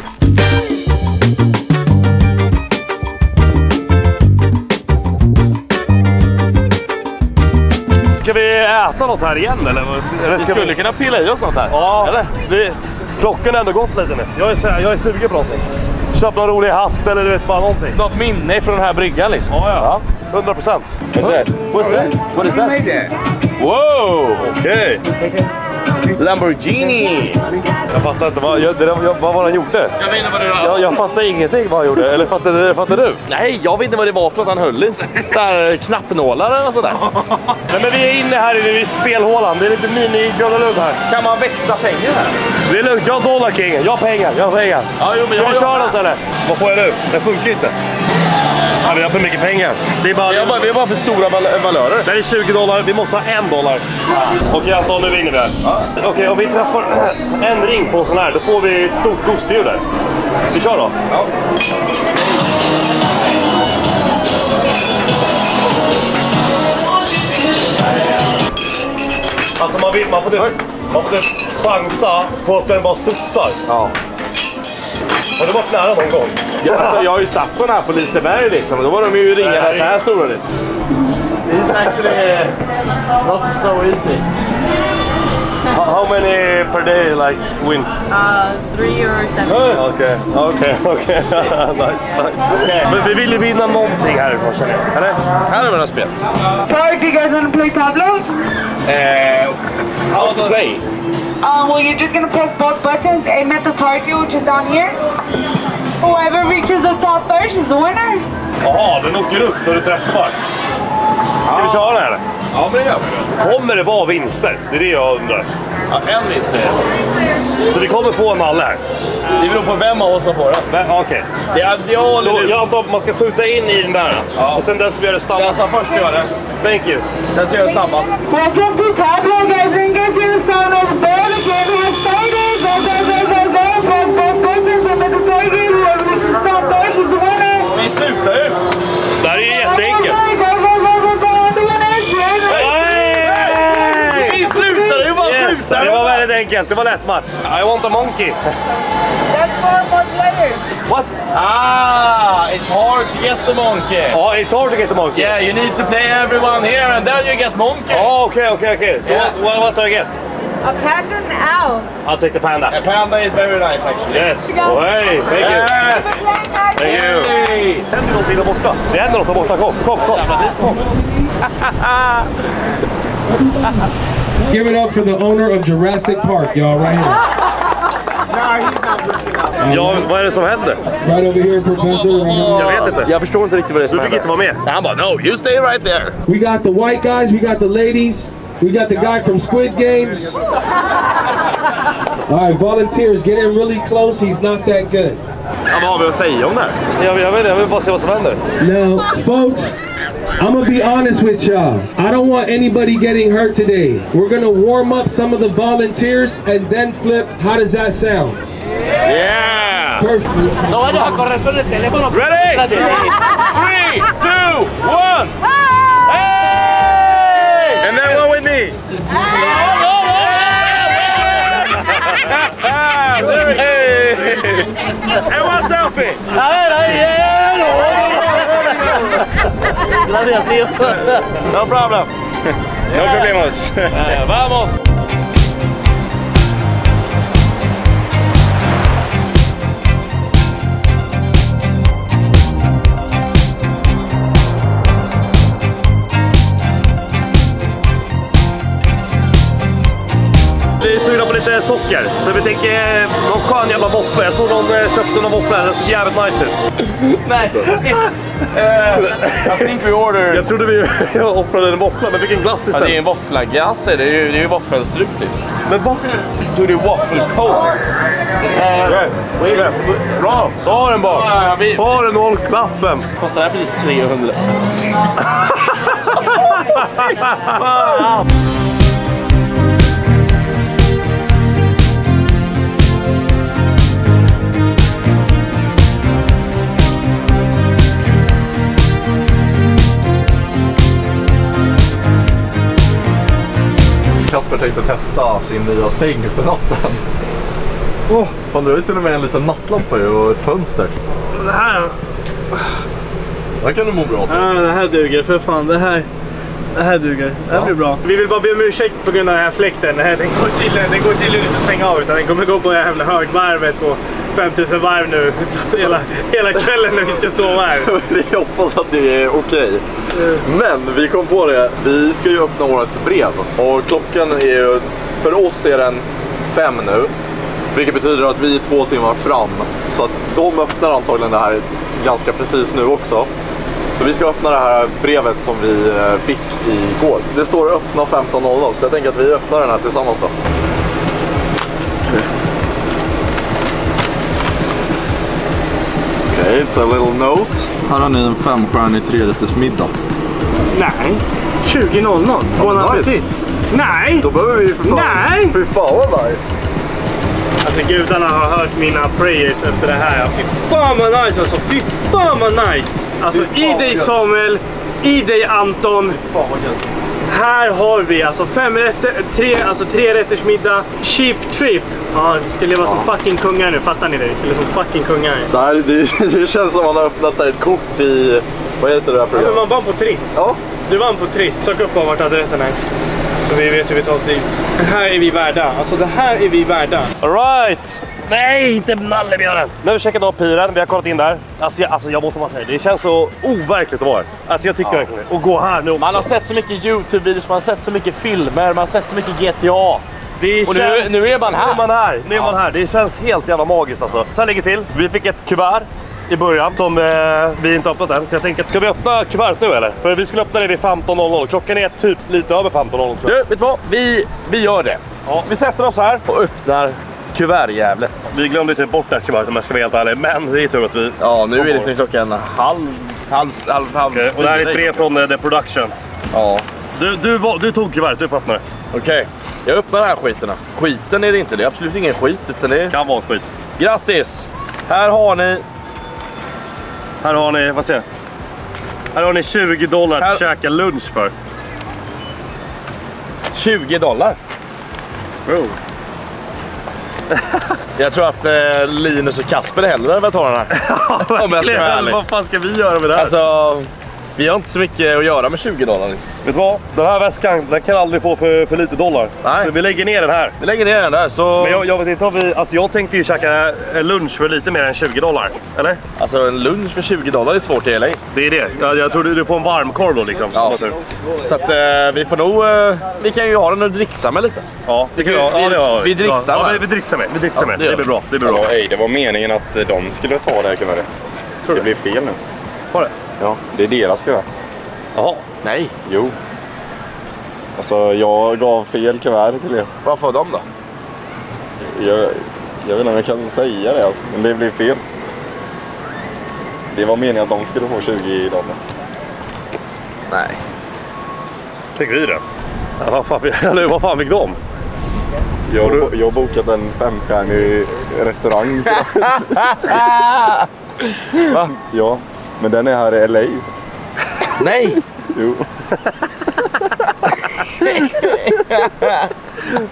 Ska vi äta något här igen eller? eller Vi skulle kunna pilla i oss något här. Ja, Eller? Vi, klockan har ändå gått lite nu. Jag är, här- jag är sugen på någonting. Köp någon rolig hatt eller du vet bara någonting. Något minne från den här bryggan liksom. Ja, ja. 100 procent. What's that? What's that? What is that? Wow! Okej. Lamborghini! Jag fattar inte, vad, jag, det, där- jag, vad var han gjorde? Jag vet inte vad det var. Jag, jag fattar ingenting vad han gjorde, eller fattar, fattar du? Nej, jag vet inte vad det var för att han höll i. Där knappnålar eller sådär. [laughs] Nej men vi är inne här inne vid spelhålan, det är lite mini Gröna Lund här. Kan man växla pengar här? Det är lugnt, jag har Dollar King, jag har pengar, jag har pengar. Ja, jo, men jag köra har- något eller? Vad får jag nu? Det funkar inte. Ja, vi har för mycket pengar. Det är bara, Vi har bara, vi har bara för stora val valörer. Det här är 20 dollar, vi måste ha en dollar. Okej Anton, nu vinner vi här. Okej, om vi träffar en ring på sån här, då får vi ett stort gosedjur där. Vi kör då. Ja. Alltså man, vill, man får typ, man får typ chansa på att den bara studsar. Ja. Har du varit nära någon gång? Jag, alltså, jag har ju satt på den här på Liseberg liksom. Då var de ju ringar så här stora liksom. It's actually not so easy. How, many per day like win? Uh, three or seven. Okej, okej, okej. Nice, nice. Men vi vill ju vinna någonting härifrån känner jag. Eller? Här har vi några spel. Park, do you guys want to play Pablo? Eh, how to play? Um, well, you're just gonna press both buttons, aim at the target, which is down here. Whoever reaches the top first is the winner. Jaha, den åker upp när du träffar. Ska vi köra eller? Ja, men det gör vi. Kommer det vara vinster? Det är det jag undrar. Ja, en vinst. Så vi kommer få en nalle här? Det beror på vem av oss som får den. Okej. Det är jag Så jag antar att man ska skjuta in i den där. Och sen den som gör det Den snabbast. som först gör det. Thank you. Den som gör det snabbast. Welcome to Pablo, guys. And you hear the sound of bell. The game has started. Go, go, go, go, go. Press both buttons, aim at the target. Enkelt. Det var lätt match. I want a monkey. That's four more players. What? Ah, it's hard to get the monkey. Oh, it's hard to get the monkey. Yeah, you need to play everyone here and then you get monkey. Oh, okay, okay, okay. So Yeah. what, what do I get? A panda and owl. I'll take the panda. A panda is very nice actually. Yes. Oh, hey, thank you. Yes. Thank you. Hey. Det händer någonting där borta. Det händer något där borta. Kom, kom, kom. [laughs] Give it up for the owner of Jurassic Park, y'all, right here. Ja, vad är det som händer? Right over here, Professor. Right over Jag vet inte. Jag förstår inte riktigt vad det är Du som fick inte vara med. Han bara no, you stay right there. We got the white guys, we got the ladies, we got the guy from Squid Games. All right, volunteers, get in really close. He's not that good. Ja, vad har vi att säga om det här? Jag, jag vet inte, jag vill bara se vad som händer. Now, folks, I'm gonna be honest with y'all. I don't want anybody getting hurt today. We're gonna warm up some of the volunteers and then flip. How does that sound? Yeah! Perfect. No vayas a correr con el teléfono. Ready? Three, two, one. Hey! And then one with me. Hey! And one selfie. A ver, ahí, eh, Gracias, tío. No problem. No problemos. Vamos. Lite socker, så vi tänker eh, någon skön jävla moppe. Jag såg någon eh, köpte någon moppe, den såg jävligt nice ut. [laughs] Nej. I think we ordered... Jag trodde vi [laughs] offrade en våffla, men vilken glass Ja, istället. det är en våfflaglass, det är ju, det är ju våffelstrut liksom. Men vad? Tog du waffle cone? Bra, ta den bara. Ja, ja, vi- Ta den och håll knappen. Kostar det här precis 300? [laughs] Kasper tänkte testa sin nya säng för natten. Oh, fan, du har ju till och med en liten nattlampa och ett fönster. Det här, Det här kan du må bra till. ja, det här duger för fan. Det här, det här duger. Det här blir bra. Vi vill bara be om ursäkt på grund av den här fläkten. Den, här, den, går tydligen, den går tydligen inte att stänga av utan den kommer gå på det här jävla högvarvet på 5000 varv nu. Hela, hela kvällen när vi ska sova här. Vi hoppas att det är okej. Men vi kom på det, vi ska ju öppna vårt brev och klockan är ju för oss är den fem nu. Vilket betyder att vi är två timmar fram. Så att de öppnar antagligen det här ganska precis nu också. Så vi ska öppna det här brevet som vi eh, fick igår. Det står öppna 15.00 så jag tänker att vi öppnar den här tillsammans då. It's a little note. Här har ni en femstjärnig trerättersmiddag. Nej. 20.00. Bon appetit. Nej! Då behöver vi för fan... Nej! Fy fan vad nice! Alltså gudarna har hört mina prayers efter det här. Fy fan vad nice alltså. Fy fan vad nice. Alltså i dig. Samuel, i dig Anton. Här har vi alltså fem rätter, tre, alltså tre rätters middag, cheap trip. Ja, vi ska leva som fucking kungar nu, fattar ni det? Vi ska leva som fucking kungar. Det, här, det, [laughs] det känns som man har öppnat här ett kort i... Vad heter det här Ja, programmet? man vann på Triss. Ja. Du vann på Triss. Sök upp vart adressen är. Så vi vet hur vi tar oss dit. Det här är vi värda. Alltså det här är vi värda. Alright! Nej, inte nallebjörnen! Nu har vi checkat av piren, vi har kollat in där. Alltså jag, alltså jag måste bara säga, det känns så overkligt att vara. Alltså jag tycker verkligen det. Och gå här nu också. Man har sett så mycket Youtube-videos, man har sett så mycket filmer, man har sett så mycket GTA. Det Och nu- nu är man här. Nu är man här. Nu är man här. Det känns helt jävla magiskt alltså. Så här ligger till. Vi fick ett kuvert i början som eh, vi inte öppnat än. Så jag tänker, ska vi öppna kuvertet nu eller? För vi skulle öppna det vid 15.00. Klockan är typ lite över 15.00 tror jag. Du, vet du vad? Vi, vi gör det. Ja, vi sätter oss här. Och öppnar kuvertjävlet. Vi glömde typ bort det här kuvertet om jag ska vara helt ärlig. Men det är tur att vi... Ja, nu är det liksom klockan halv, halv, halv, halv Okej, Och det här är ett brev från eh, The Production. Ja. Du, du, du tog kuvertet, du det. Okej, jag öppnar den här skiten. Skiten är det inte, det är absolut ingen skit. Utan det är... Kan vara skit. Grattis! Här har ni... Här har ni, vad säger? Här har ni 20 dollar Här- att käka lunch för. 20 dollar. Bro. [laughs] Jag tror att eh, Linus och Kasper hellre hade velat ha den här. [laughs] Om jag ska vara ärlig. Vad fan ska vi göra med det här? Alltså, vi har inte så mycket att göra med 20 dollar. Liksom. Vet du vad? Den här väskan den kan aldrig få för, för lite dollar. Nej. Så vi lägger ner den här. Vi lägger ner den där så... Men jag, jag vet inte om vi... Alltså jag tänkte ju käka eh, lunch för lite mer än 20 dollar. Eller? Alltså en lunch för 20 dollar är svårt i LA. Det är det. Jag, jag tror du, du får en varmkorv då liksom. Ja. Så att eh, vi får nog... Eh, vi kan ju ha den och dricksa med lite. Ja, det kan Vi- jag. Ja, har vi dricksar Ja, med. vi, vi dricksar med. Vi dricksar Ja, med. det Det, blir vi. bra. Det blir bra. Ja, ej, det var meningen att de skulle ta det här kuvertet. Det blev fel nu. Var det? Ja, det är deras kuvert. Jaha. Nej. Jo. Alltså, jag gav fel kuvert till er. Vad får de då? Jag, jag vet inte om jag kan säga det, alltså, men det blev fel. Det var meningen att de skulle få 20 dollar. Nej. Fick vi det? Ja, vad, fan, [laughs] eller vad fan fick de? Jag har bo- jag har bokat en femstjärnig restaurang. Va? [laughs] [laughs] ja, men den är här i LA. Nej! [laughs] Jo. [laughs]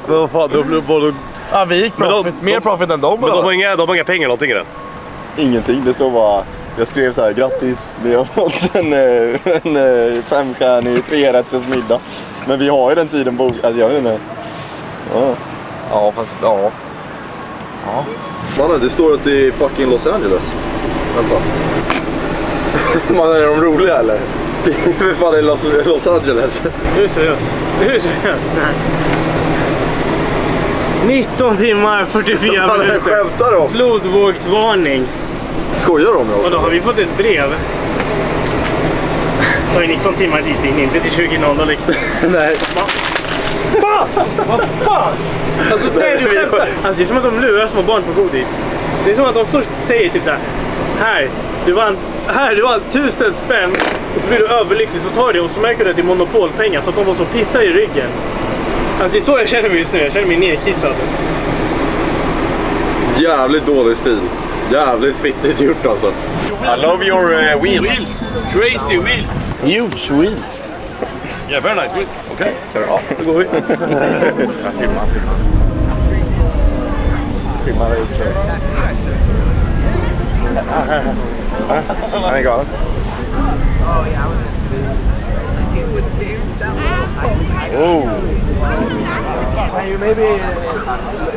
Vad fan, de, de, de, Ja, vi gick Men de- profit, mer profit än dem. men de har inga, de har inga pengar någonting i den. Ingenting, det står bara... Jag skrev så här, grattis, vi har fått en, eh, en eh, femstjärnig trerättersmiddag. Men vi har ju den tiden bokat, alltså jag vet inte. Ja. Ja, fast ja. ja. Mannen, det står att det är fucking Los Angeles. Vänta. [laughs] Man är de roliga eller? Det är för fan i Los, Los Angeles. Du är seriös? Du är seriös? Nej. 19 timmar 44 Vad minuter. skämtar de? Flodvågsvarning. Skojar de med oss? Och då har vi fått ett brev. Det tar ju 19 timmar dit in, inte till 20.00 liksom. [laughs] Nej. Fan! Vad fan! Alltså, nej, du skämtar. Alltså, det är som att de lurar små barn på godis. Det är som att de först säger typ såhär. Här, du vann, här, du vann tusen spänn. Och så blir du överlycklig så tar du det och så märker du att det är monopolpengar så att de måste pissa i ryggen. Alltså det är så jag känner mig just nu. Jag känner mig nedkissad. Jävligt dålig stil. Jävligt fittigt gjort alltså. I love your uh, wheels. Crazy wheels. Huge wheel. Yeah, very nice. Okej. Okay. Ja, då går vi. [laughs] Jag filmar, filmar. Filmar dig också. Han är galen. Can you maybe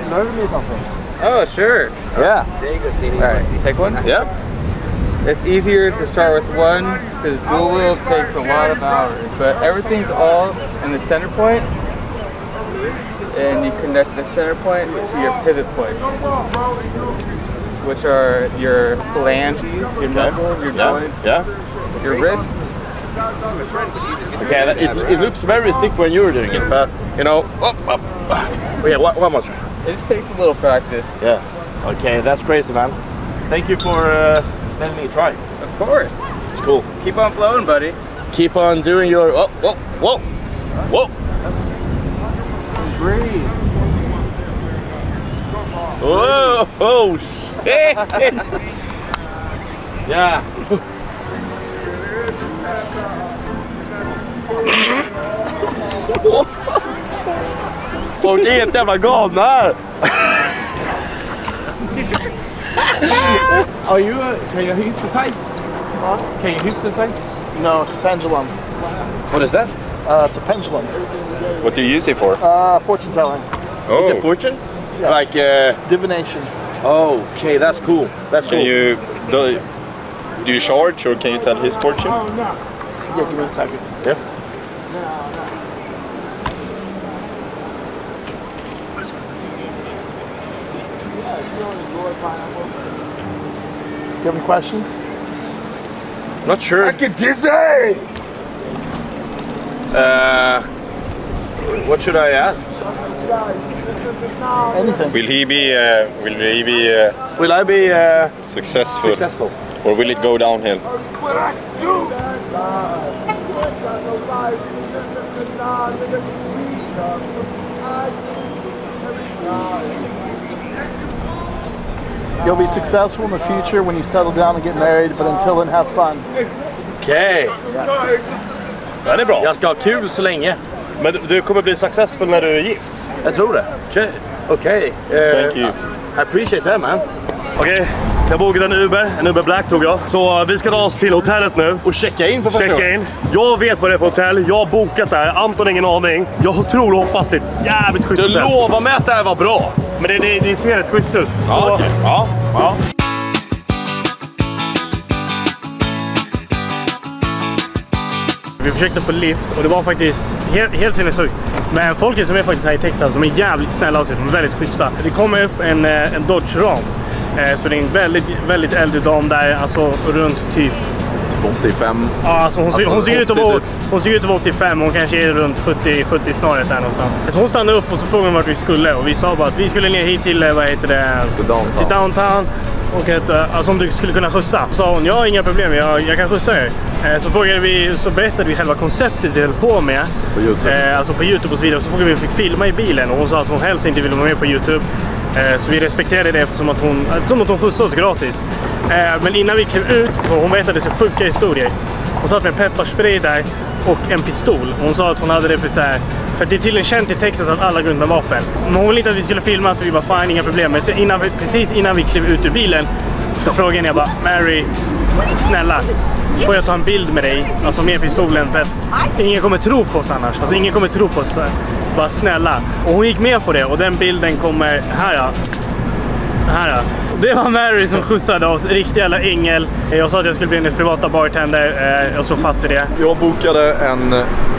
learn me something? Oh, sure. Yeah. All right, take one. Yep. It's easier to start with one because dual wheel takes a lot of hours, but everything's all in the center and you connect the center point to your pivot point, which are your phalanges, your knuckles, your Yeah, joints, yeah. your wrists. Okay, that, it, it looks very sick when you're doing it, but you know, up, up. Oh, yeah, one, one more try. It just takes a little practice. Yeah. Okay, that's crazy, man. Thank you for uh, letting me try. Of course. It's cool. Keep on flowing, buddy. Keep on doing your. Oh, whoa, whoa, whoa. Breathe. Whoa, oh shit. yeah. Folk är helt jävla galna här. Are you, uh, can you hypnotize? Can you hypnotize? No, it's a pendulum. What is that? Uh, it's a pendulum. What do you use it for? Uh, fortune telling. Is it fortune? Like uh, divination. Oh, okay, that's cool. That's cool. Can you do, do you charge or can you tell his fortune? Oh, no. Yeah, give me a second. Yeah. Do you have any questions? Not sure. I get dizzy! Uh, what should I ask? Anything. Will he be uh, will he be uh, Will I be uh, successful successful? or will it go downhill? You'll be successful in the future when you settle down and get married, but until then, have fun. Okej. Ja, det är bra. Jag ska ha kul så länge. Men du- du kommer bli successful när du är gift? Jag tror det. Okej. Okej. eh, Thank you. I appreciate that man. Okej, jag bokade en Uber. En Uber Black tog jag. Så eh, vi ska ta oss till hotellet nu. Och checka in för första Checka in. Jag vet vad det är för hotell. Jag har bokat där. Anton har ingen aning. Jag tror och hoppas det är ett jävligt schysst Du hotell. lovar mig att det här var bra. Men det, det, det ser rätt schysst ut. Ja, okej. ja, ja. Vi försökte få lift och det var faktiskt helt, helt sinnessjukt. Men folket som är faktiskt här i Texas, de är jävligt snälla av sig. De är väldigt schyssta. Det kommer upp en, eh, en Dodge Ram. Eh, Så det är en väldigt, väldigt äldre dam där, alltså runt typ... Typ 85. Ja, alltså hon, ser, Alltså, hon, ser ut att 80 vara, hon ser ut att vara 85, hon kanske är runt 70, 70 snarare där någonstans. Så hon stannade upp och så frågade hon vart vi skulle och vi sa bara att vi skulle ner hit till, eh, vad heter det? Till downtown. Till downtown. Och att, eh, alltså om du skulle kunna skjutsa. Sa hon, jag har inga problem, jag, jag kan skjutsa er. Eh, Så, frågade vi, så berättade vi själva konceptet vi höll på med. På YouTube. Eh, alltså på Youtube och så vidare. Så frågade vi om vi fick filma i bilen och hon sa att hon helst inte ville vara med på Youtube. Eh, så vi respekterade det eftersom att hon, eftersom att hon skjutsade oss gratis. Eh, men innan vi klev ut, så hon berättade så sjuka historier. Hon sa att med pepparspray där och en pistol. Hon sa att hon hade det för så här, för det är tydligen känt i Texas att alla går runt med vapen. Men hon ville inte att vi skulle filma så vi bara fine, inga problem. Men sen innan, precis innan vi klev ut ur bilen så frågade jag bara Mary, snälla får jag ta en bild med dig? Alltså med pistolen för att ingen kommer tro på oss annars. Alltså ingen kommer tro på oss. Bara snälla. Och hon gick med på det och den bilden kommer här. ja. Här då. Det var Mary som skjutsade oss. Riktig jävla ängel. Jag sa att jag skulle bli hennes privata bartender. Eh, jag står fast vid det. Jag bokade en,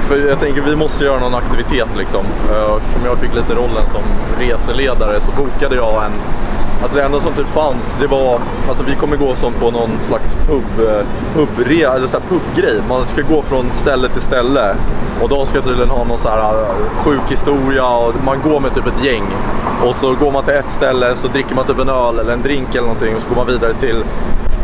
för jag tänker vi måste göra någon aktivitet liksom. Eh, eftersom jag fick lite rollen som reseledare så bokade jag en Alltså det enda som typ fanns, det var, alltså vi kommer gå som på någon slags pub, eh, eller så här pubgrej. Man ska gå från ställe till ställe. Och de ska tydligen ha någon så här eh, sjuk historia och man går med typ ett gäng. Och så går man till ett ställe så dricker man typ en öl eller en drink eller någonting och så går man vidare till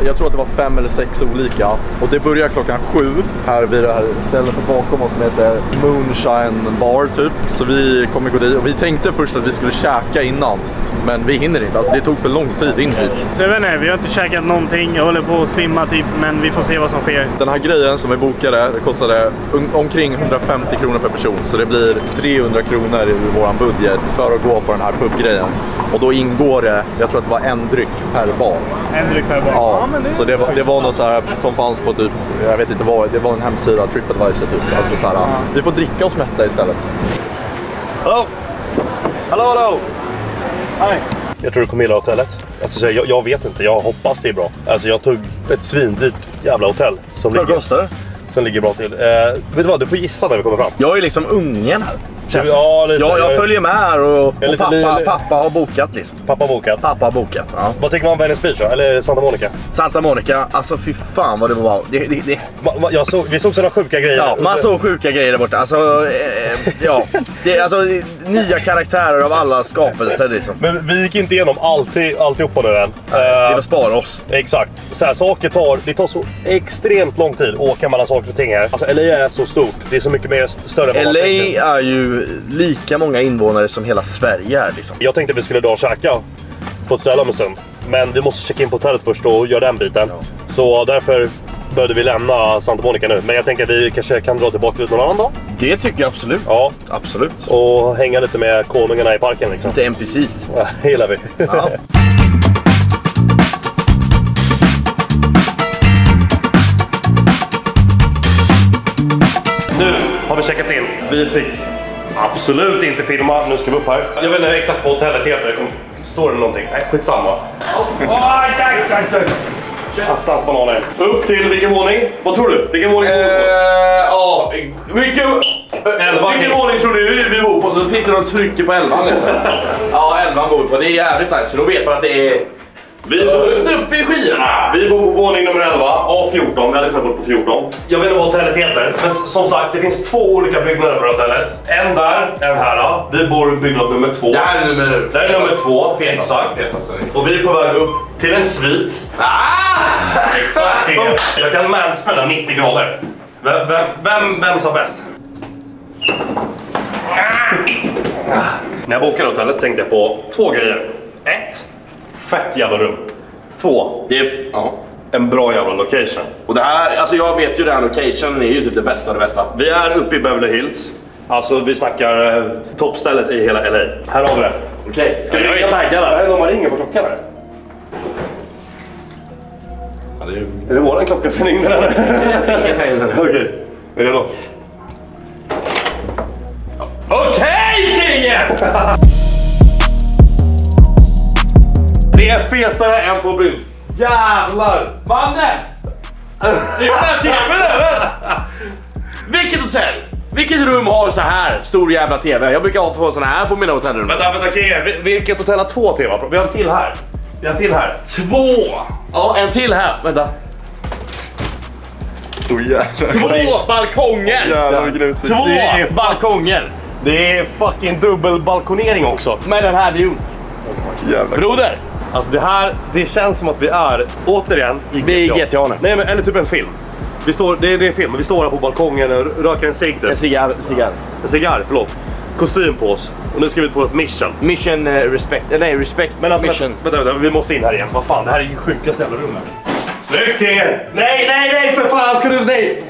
jag tror att det var fem eller sex olika. Och det börjar klockan sju här vid det här stället bakom oss som heter Moonshine Bar typ. Så vi kommer gå dit och vi tänkte först att vi skulle käka innan. Men vi hinner inte, alltså det tog för lång tid in hit. Så jag vet inte, vi har inte käkat någonting. Jag håller på att svimma typ. Men vi får se vad som sker. Den här grejen som vi bokade, kostade omkring 150 kronor per person. Så det blir 300 kronor i vår budget för att gå på den här pubgrejen. Och då ingår det, jag tror att det var en dryck per bar. En dryck per bar. Ja, det så det var, det var något så här som fanns på typ, jag vet inte vad, det var en hemsida, Tripadvisor typ. Alltså så här, vi får dricka oss mätta istället. Hallå? Hallå, hallå! Hej! Jag tror du kommer gilla hotellet. Alltså, så jag, jag vet inte, jag hoppas det är bra. Alltså jag tog ett svindyrt jävla hotell. Som Vad ligger, kostar det? Som ligger bra till. Eh, vet du vad, du får gissa när vi kommer fram. Jag är liksom ungen här. Känns Ja, lite. ja, jag följer med här och, och lite pappa, li- pappa har bokat liksom. Pappa har bokat? Pappa har bokat, ja. Vad tycker man om Venice Beach då? Eller Santa Monica? Santa Monica, alltså fy fan vad det var. Det, det, det. Ma- ma- Jag såg, vi såg sådana sjuka grejer. Ja, man såg sjuka grejer där borta. Alltså, eh, ja. Det, alltså, nya karaktärer av alla skapelser liksom. Men vi gick inte igenom alltid, alltihopa nu än. Det var spara oss. Exakt. Så här, saker tar, det tar så extremt lång tid att åka mellan saker och ting här. Alltså LA är så stort. Det är så mycket mer st- större än LA är ju lika många invånare som hela Sverige är liksom. Jag tänkte att vi skulle dra och käka på ett ställe om en stund. Men vi måste checka in på hotellet först och göra den biten. Så därför började vi lämna Santa Monica nu. Men jag tänker att vi kanske kan dra tillbaka dit någon annan dag. Det tycker jag absolut. Ja, Absolut. och hänga lite med konungarna i parken liksom. Lite NPCs. Ja, gillar vi. Ja. [laughs] Nu har vi checkat in. Vi fick absolut inte filma. Nu ska vi upp här. Jag vet inte exakt vad hotellet heter. Det kommer- Står det någonting? Nej, skitsamma. Aj, aj, aj, aj. Attans bananer. Upp till vilken våning? Vad tror du? Vilken våning bor vi på? ja, vilken, Elva. vilken våning tror du vi bor på? Så tittar och trycker på elvan liksom. [laughs] Ja, elvan bor vi på. Det är jävligt nice för då vet man att det är Vi högt upp i skyarna. Vi bor på våning nummer 11, A14. Vi hade kunnat bo på 14. Jag vet inte vad hotellet heter, men som sagt, det finns två olika byggnader på hotellet. En där, en här. Vi bor i byggnad nummer två. Det här är nummer... Det är nummer två, exakt. Och vi är på väg upp till en svit. Ah! Exakt. Jag kan mansplaina 90 grader. Vem, vem, vem, vem sa bäst? När jag bokade hotellet tänkte jag på två grejer. Ett, fett jävla rum. Två, Det är, ja. en bra jävla location. Och det här, alltså jag vet ju den här locationen är ju typ det bästa av det bästa. Vi är uppe i Beverly Hills. Alltså vi snackar eh, toppstället i hela LA. Här har vi det. Okej, ska vi Jag är ringa? taggad alltså. inte om man ringer på klockan här. Ja, det är. Är det våran klocka som ringde eller? [laughs] Okej, är du redo? Okej kingen! Det är fetare än på bild. Jävlar! Mannen! Ser du den här TVn eller? Vilket hotell? Vilket rum har så här stor jävla TV? Jag brukar ha få såna här på mina hotellrum. Vänta, vänta. Vil- Vilket hotell har två TV? Vi har en till här. Vi har en till här. Två! Ja, en till här. Vänta. Oh, jävlar. Två balkonger! Jävlar. Två Det är- balkonger! Det är fucking dubbelbalkonering också. Med den här viewn. Jävlar. Broder! Alltså det här, det känns som att vi är återigen i GTA. Vi är GTA nu. Nej men eller typ en film. Vi står, det, är, det är film, vi står här på balkongen och röker en cigg typ. En cigarr, cigarr. En cigarr, förlåt. Kostym på oss. Och nu ska vi ut på ett mission. Mission eh, respect, eh, nej respect Men alltså, mission. vänta, vänta, vi måste in här igen. Vad fan, det här är ju sjukaste jävla rummet. Snyggt! Nej, nej, nej för fan ska du... Nej!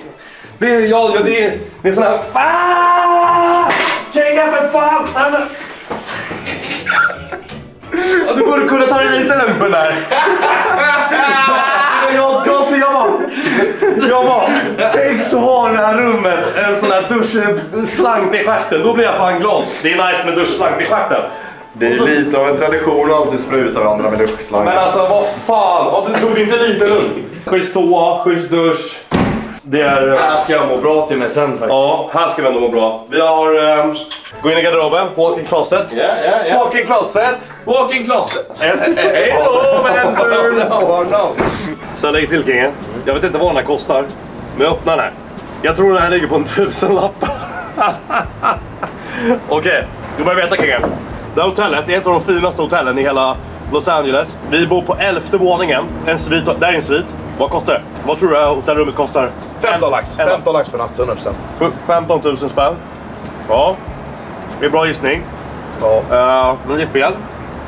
Det är, ja, ja, det är, det är sån här... Fan! Kingen för fan! Ja, du borde kunna ta dig lite lumpen där. [laughs] Jag, jag, så jag bara... Jag bara... Tänk så har det här rummet en sån här duschslang till stjärten. Då blir jag fan glad. Det är nice med duschslang till stjärten. Det är lite av en tradition att alltid spruta varandra med duschslang. Men alltså vad fan, ja, du tog inte lite lugnt. Schysst toa, schysst dusch. Det är... Här ska jag må bra till mig sen faktiskt. Ja, här ska vi ändå må bra. Vi har... Um, gå in i garderoben, walk-in closet. Ja, ja, ja. Walk-in closet. Walking closet. Yes. [laughs] Hej då vänner! [laughs] no, no. Så jag lägger till kingen. Jag vet inte vad den här kostar. Men jag öppnar den här. Jag tror den här ligger på en tusenlapp. [laughs] Okej, du börjar veta kingen. Det här hotellet är ett av de finaste hotellen i hela Los Angeles. Vi bor på elfte våningen. En svit, där är en svit. Vad kostar det? Vad tror du här hotellrummet kostar? 15 lax. 15 lax per natt, 100%. F- 15 000 spänn. Ja, det är bra gissning. Ja. Eh, men det är fel.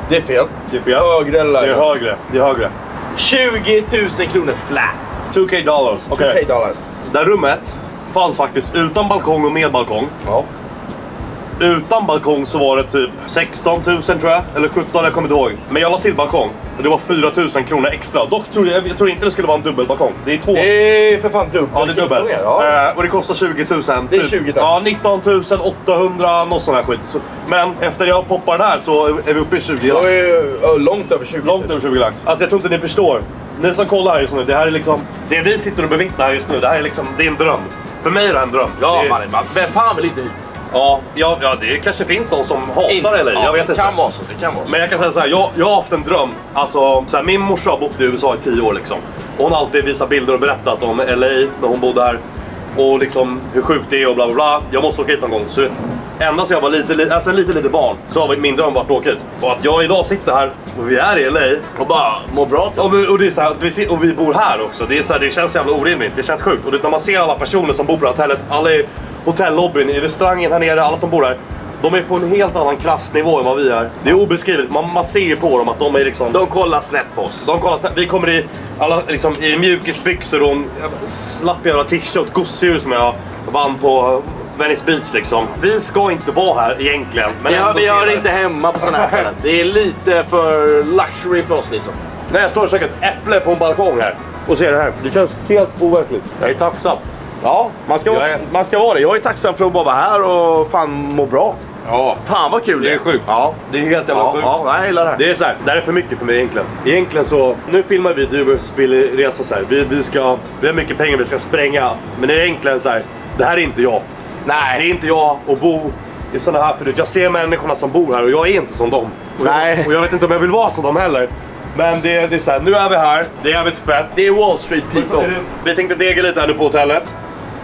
Det är fel. Det är fel. Högre eller Det är högre. Det är högre. 20 000 kronor flat. 2K dollars. Okej. 2K dollars. Det rummet fanns faktiskt utan balkong och med balkong. Ja. Utan balkong så var det typ 16 000 tror jag. Eller 17, jag kommer inte ihåg. Men jag la till balkong. Och det var 4 000 kronor extra. Dock tror jag, jag tror inte det skulle vara en dubbelbalkong. Det är två. Det är för fan dubbel. Ja, det är dubbel. Ja. Eh, och det kostar 20 000. Det är 20 000. Ja, 19 800, något sånt här skit. Men efter jag poppar den här så är vi uppe i 20 Då lax. är ö, långt över 20 Långt över 20 lax. Alltså jag tror inte ni förstår. Ni som kollar här just nu, det här är liksom... Det vi sitter och bevittnar just nu, det här är liksom... Det är en dröm. För mig är det en dröm. Ja det är, man- vem fan vill inte hit? Ja, ja, ja, det kanske finns någon som hatar In- LA. ja, jag vet det inte. kan vara så, det kan vara så. Men jag kan säga så här, jag, jag har haft en dröm. Alltså, så här, min morsa har bott i USA i tio år liksom. Hon har alltid visat bilder och berättat om LA när hon bodde här. Och liksom hur sjukt det är och bla bla bla. Jag måste åka hit någon gång. Så ända sedan jag var lite, li- alltså lite, lite barn så har min dröm varit att åka hit. Och att jag idag sitter här och vi är i LA. Och bara mår bra typ. Och vi, och, det är så här, vi, sit- och vi bor här också. Det, är så här, det känns jävla orimligt. Det känns sjukt. Och det, när man ser alla personer som bor på hotellet. Alla i hotellobbyn, i restaurangen här nere, alla som bor här. De är på en helt annan klassnivå än vad vi är. Det är obeskrivligt. Man, man ser ju på dem att de är liksom... De kollar snett på oss. De kollar snett. Vi kommer i, alla, liksom, i mjukisbyxor och en slapp jävla t-shirt, gosedjur som jag vann på Venice Beach liksom. Vi ska inte vara här egentligen. Men ändå vi hör det. inte hemma på sådana här ställen. Det är lite för luxury för oss liksom. Nej, jag står och käkar ett äpple på en balkong här och ser det här. Det känns helt overkligt. Jag är tacksam. Ja, man ska, vara, är- man ska vara det. Jag är tacksam för att bara vara här och fan må bra. Ja. Fan vad kul Det är sjukt. Ja. Det är helt jävla Ja, sjukt. ja, jag gillar det här. Det är så här, det här är för mycket för mig egentligen. Egentligen så, nu filmar vi Du vs Billy resa så här. Vi, vi ska, vi har mycket pengar vi ska spränga. Men det är egentligen så här, det här är inte jag. Nej. Det är inte jag att bo i sådana här förut. Jag ser människorna som bor här och jag är inte som dem. Och Nej. Jag, och jag vet inte om jag vill vara som dem heller. Men det, det är så här, nu är vi här. Det är jävligt fett. Det är Wall Street people. Vi tänkte dega lite här nu på hotellet.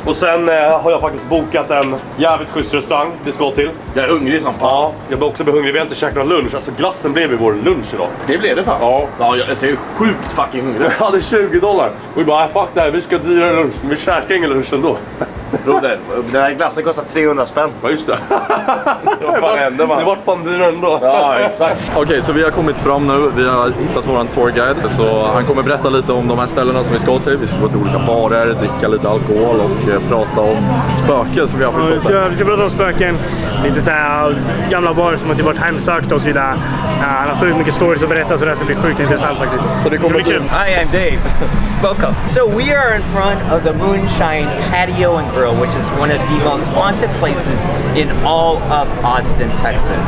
Och sen eh, har jag faktiskt bokat en jävligt schysst restaurang vi ska till. Jag är hungrig som fan. Ja, jag blir också hungrig. Vi har inte käkat någon lunch. Alltså glassen blev ju vår lunch idag. Det blev det fan. Ja. Ja, jag jag är sjukt fucking hungrig. Jag hade 20 dollar. Och vi bara, "Ah, fuck det här, vi ska dyrare lunch. Men vi käkar ingen lunch ändå. Broder, den här glassen kostar 300 spänn. Ja, just det. [laughs] Vad fan hände man? Det vart fan dyrare ändå. Ja, exakt. Okej, så vi har kommit fram nu. Vi har hittat våran tourguide. Så han kommer berätta lite om de här ställena som vi ska till. Vi ska gå till olika barer, dricka lite alkohol och eh, prata om spöken som vi har Ja, vi, förstått ska, vi ska prata om spöken, lite så här gamla barer som att det varit hemsökta och så vidare. Ja, han har sjukt mycket stories att berätta så det här ska bli sjukt intressant faktiskt. Så det kommer bli kul. Hi, I'm Dave. [laughs] Welcome. So we are in front of the Moonshine Patio and Grill, which is one of the most haunted places in all of Austin, Texas.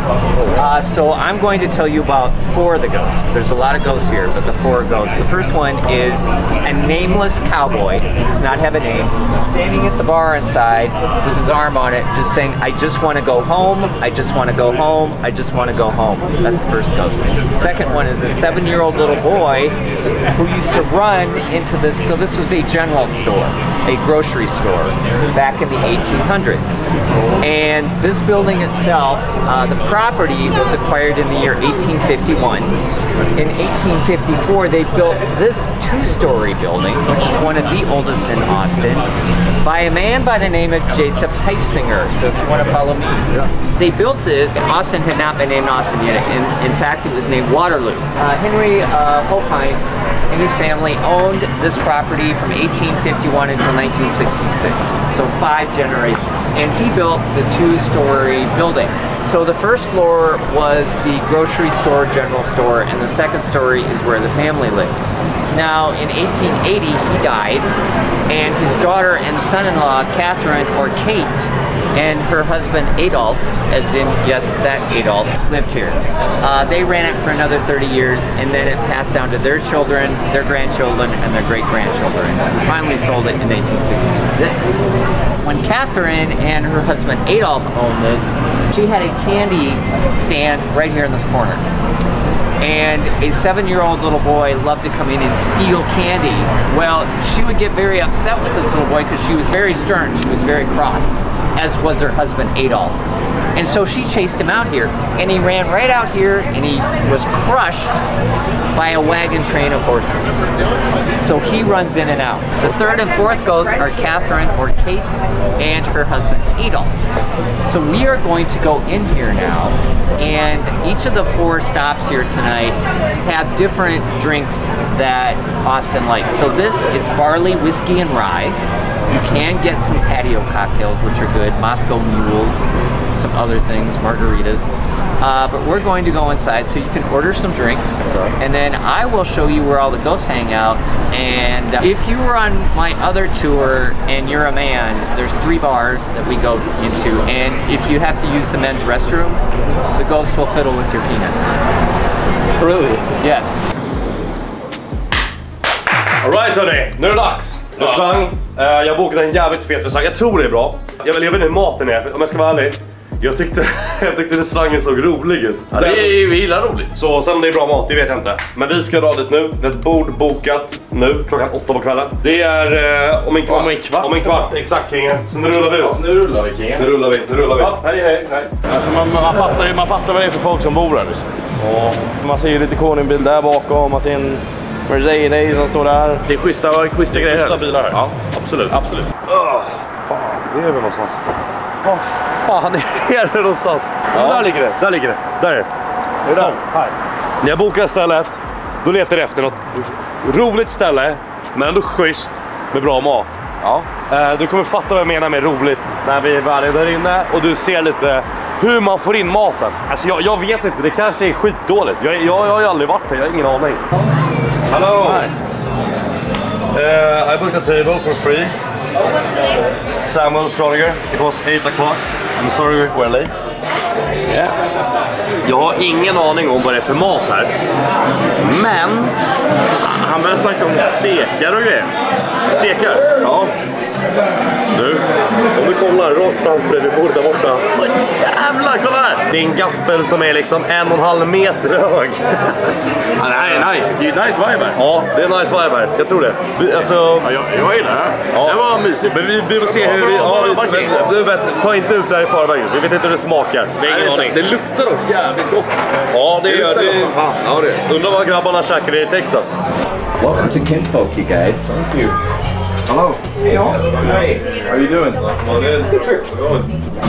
Uh, so I'm going to tell you about four of the ghosts. There's a lot of ghosts here, but the four ghosts. The first one is a nameless cowboy. He does not have a name. Standing at the bar inside with his arm on it, just saying, I just want to go home. I just want to go home. I just want to go home. That's the first ghost. The second one is a seven-year-old little boy who used to run into this. So this was a general store, a grocery store back in the 1800s. And this building itself, uh, the property was acquired in the year 1851. In 1854, they built this two-story building, which is one of the oldest in Austin, by a man by the name of Joseph Heisinger. So if you want to follow me, they built this. Austin had not been named Austin yet. In, in fact, it was named Waterloo. Uh, Henry uh, Hopines and his family owned this property from 1851 until 1966. So five generations. And he built the two-story building. So the first floor was the grocery store, general store, and the second story is where the family lived. Now, in 1880, he died, and his daughter and son-in-law, Catherine or Kate, and her husband Adolf, as in yes, that Adolf, lived here. Uh, they ran it for another 30 years, and then it passed down to their children, their grandchildren, and their great-grandchildren. Finally, sold it in 1866. When Catherine and her husband Adolf owned this, she had a candy stand right here in this corner and a seven-year-old little boy loved to come in and steal candy. Well, she would get very upset with this little boy because she was very stern. She was very cross, as was her husband Adolf. And so she chased him out here, and he ran right out here, and he was crushed by a wagon train of horses. So he runs in and out. The third and fourth ghosts are Catherine or Kate and her husband Adolf. So we are going to go in here now, and each of the four stops here tonight have different drinks that Austin likes. So this is barley, whiskey, and rye. You can get some patio cocktails, which are good, Moscow mules, some other things, margaritas. Uh, but we're going to go inside so you can order some drinks, and then I will show you where all the ghosts hang out. And if you were on my other tour and you're a man, there's three bars that we go into, and if you have to use the men's restroom, the ghosts will fiddle with your penis. Really? Yes. Alright hörni, nu är det dags. Restaurang. Eh, jag bokade en jävligt fet restaurang. Jag tror det är bra. Jag, vill- jag vet inte hur maten är, om jag ska vara ärlig. Jag tyckte, [laughs] jag tyckte restaurangen såg rolig ut. Ja, det är, vi gillar roligt. Så sen det är bra mat, det vet jag inte. Men vi ska dra dit nu. Det är ett bord bokat nu klockan åtta på kvällen. Det är eh, om en kvart. Om en kvart. Om en kvart, exakt kingen. Så nu rullar vi ut. Nu rullar vi kingen. Nu rullar vi, nu rullar vi. Ja, hej hej. hej. Alltså man, man, fattar, ju- man fattar vad det är för folk som bor här. Liksom. Man ser ju lite Koning-bil där bakom, man ser en Mercedes som står där. Det är schyssta, schyssta grejer Schyssta här. bilar här. Ja. Absolut. Absolut. Fan, det är väl någonstans. Vad fan är det någonstans? Ja. Där ligger det, där ligger det. Där är det. Det är där. Här. När jag bokar stället, då letar jag efter något roligt ställe, men ändå schysst med bra mat. Ja. Eh, du kommer fatta vad jag menar med roligt när vi väl är där inne och du ser lite hur man får in maten. Alltså jag, jag vet inte, det kanske är skitdåligt. Jag, jag, jag har ju aldrig varit här, jag har ingen aning. Hello! Hi. Uh, I booked a table for free. Samuel Stroniger. It was 8 o'clock. I'm sorry we're late. Yeah. Jag har ingen aning om vad det är för mat här. Men han börjar snacka om stekar och grejer. Stekar? Ja. Nu, om du kollar rakt fram bredvid bordet där borta. Åh, Jävlar, kolla här! Det är en gaffel som är liksom en och en halv meter hög. [laughs] Ja, det här är nice. Det är ju nice vibe här. Ja, det är nice vibe här. Jag tror det. Vi, alltså, Ja, jag, jag gillar det här. Ja. Det var mysigt. men vi, vi får se hur vi... Ja, vi, du vet, ta inte ut det här i förväg. Vi vet inte hur det smakar. Vi har ingen aning. Det luktar dock jävligt gott. Ja, det gör det. Ja, det. Undrar vad grabbarna käkade i Texas. Welcome to Kinfolk, you guys. Thank you. Hello. Hey, all. Hey. How are you doing?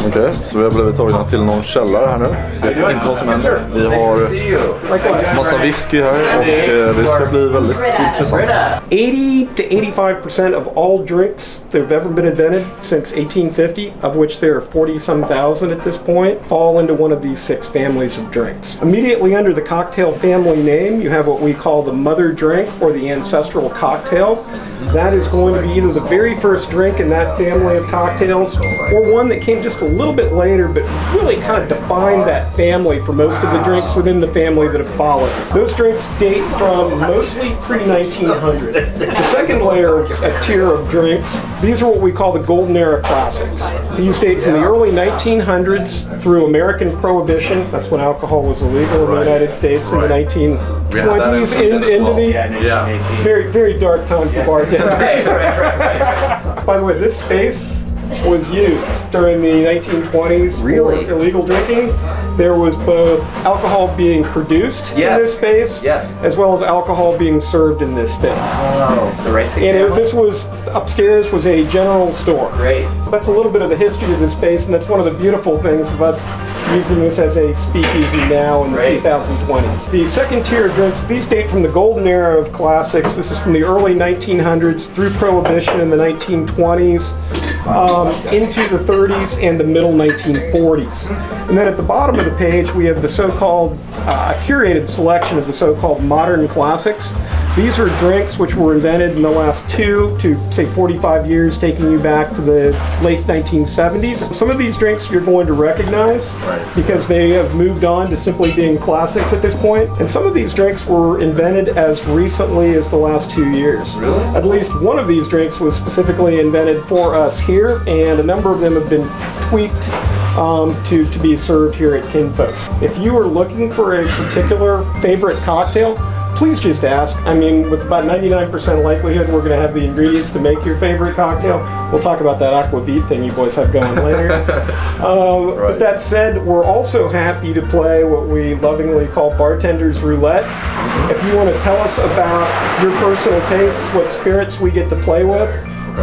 Okej, så vi har blivit tagna till någon källare här nu. Vet inte vad som händer. Vi har massa whisky här och eh, det ska bli väldigt intressant. 80 to 85% of all drinks that have ever been invented since 1850, of which there are 40 some thousand at this point, fall into one of these six families of drinks. Immediately under the cocktail family name, you have what we call the mother drink or the ancestral cocktail. That is going to be either the very first drink in that family of cocktails or one that came just a little bit later but really kind of defined that family for most of the drinks within the family that have followed. Those drinks date from mostly pre-1900. The second layer, a tier of drinks, these are what we call the golden era classics. These date from the early 1900s through American Prohibition. That's when alcohol was illegal in the United States in the 1920s in- into the Yeah. very very dark time for bartenders. [laughs] By the way, this space was used during the 1920s Really? for illegal drinking. There was both alcohol being produced in this space, Yes. as well as alcohol being served in this space. Oh, the racing And it, this was upstairs was a general store. Great. That's a little bit of the history of this space, and that's one of the beautiful things of us using this as a speakeasy now in the Great. 2020s. The second tier of drinks, these date from the golden era of classics. This is from the early 1900s through Prohibition in the 1920s, um, into the 30s and the middle 1940s. And then at the bottom of the page, we have the so-called uh, curated selection of the so-called modern classics. These are drinks which were invented in the last two to say 45 years, taking you back to the late 1970s. Some of these drinks you're going to recognize right. because they have moved on to simply being classics at this point. And some of these drinks were invented as recently as the last two years. Really? At least one of these drinks was specifically invented for us here, and a number of them have been tweaked um, to, to be served here at Kinfolk. If you are looking for a particular favorite cocktail, please just ask. I mean, with about 99% likelihood, we're going to have the ingredients to make your favorite cocktail. We'll talk about that aquavit thing you boys have going later. [laughs] um, But that said, we're also happy to play what we lovingly call bartender's roulette. If you want to tell us about your personal tastes, what spirits we get to play with,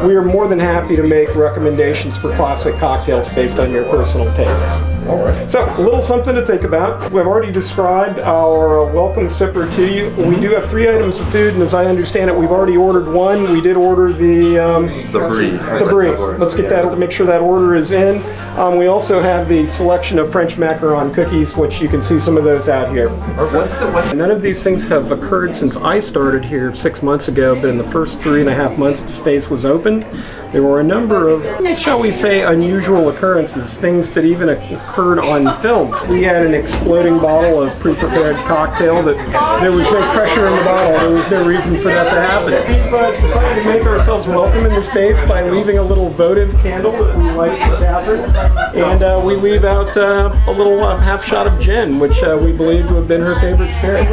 we are more than happy to make recommendations for classic cocktails based on your personal tastes. All right. So, a little something to think about. We've already described our welcome sipper to you. We do have three items of food, and as I understand it, we've already ordered one. We did order the um, The brie. the brie. Let's get that. Make sure that order is in. Um, we also have the selection of French macaron cookies, which you can see some of those out here. What's the, what's None of these things have occurred since I started here six months ago, but in the first three and a half months the space was open, there were a number of, shall we say, unusual occurrences, things that even a on film. We had an exploding bottle of pre-prepared cocktail that there was no pressure in the bottle. There was no reason for that to happen. Uh, decided to make ourselves welcome in the space by leaving a little votive candle that we light for Catherine, and uh, we leave out uh, a little uh, half shot of gin, which uh, we believe to have been her favorite spirit.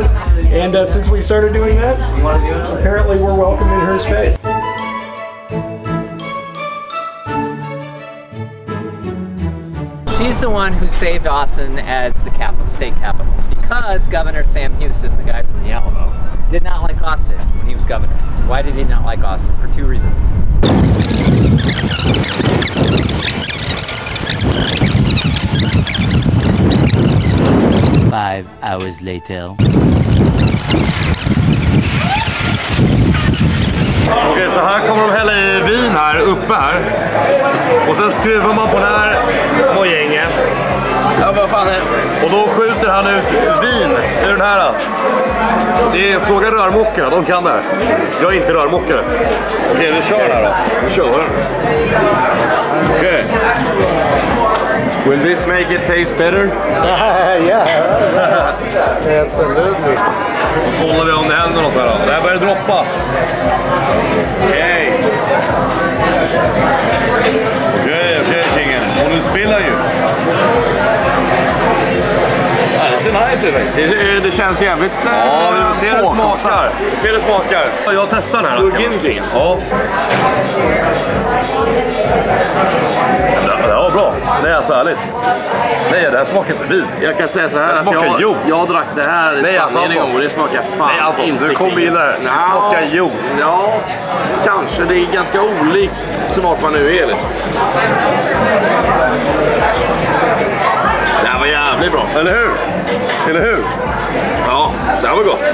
And uh, since we started doing that, apparently we're welcome in her space. She's the one who saved Austin as the capital, state capital because Governor Sam Houston, the guy from the Alamo, did not like Austin when he was governor. Why did he not like Austin? For two reasons. Five hours later. Okej, så här kommer de hälla i vin här uppe här. Och sen skruvar man på den här mojängen. Ja, vad fan är? Och då skjuter han ut vin ur den här. Det är, fråga rörmokarna, de kan det här. Jag är inte rörmokare. Okej, vi kör den här då. Vi kör. Okej. Will this make it taste better? [laughs] yeah. Absolutely. Då kollar vi om det händer något här då. Det här börjar droppa. Okej. Okej, okej kingen. Och nu spelar ju. Ser nice ut faktiskt. Det, det känns jävligt Ja, vi får se hur det smakar. Ser hur det smakar. Ja, Jag testar den här. Plugg in kingen. Ja. Det, var bra. Det är så härligt. Nej, det här smakar inte vin. Jag kan säga så här att jag, juice. jag drack det här i Nej, alltså, en gång och det smakar fan Nej, Anton, inte du kommer gilla det. Det smakar juice. Ja, kanske. Det är ganska olikt till vart man nu är liksom. Jävligt bra. Eller hur? Eller hur? Ja, det här var gott.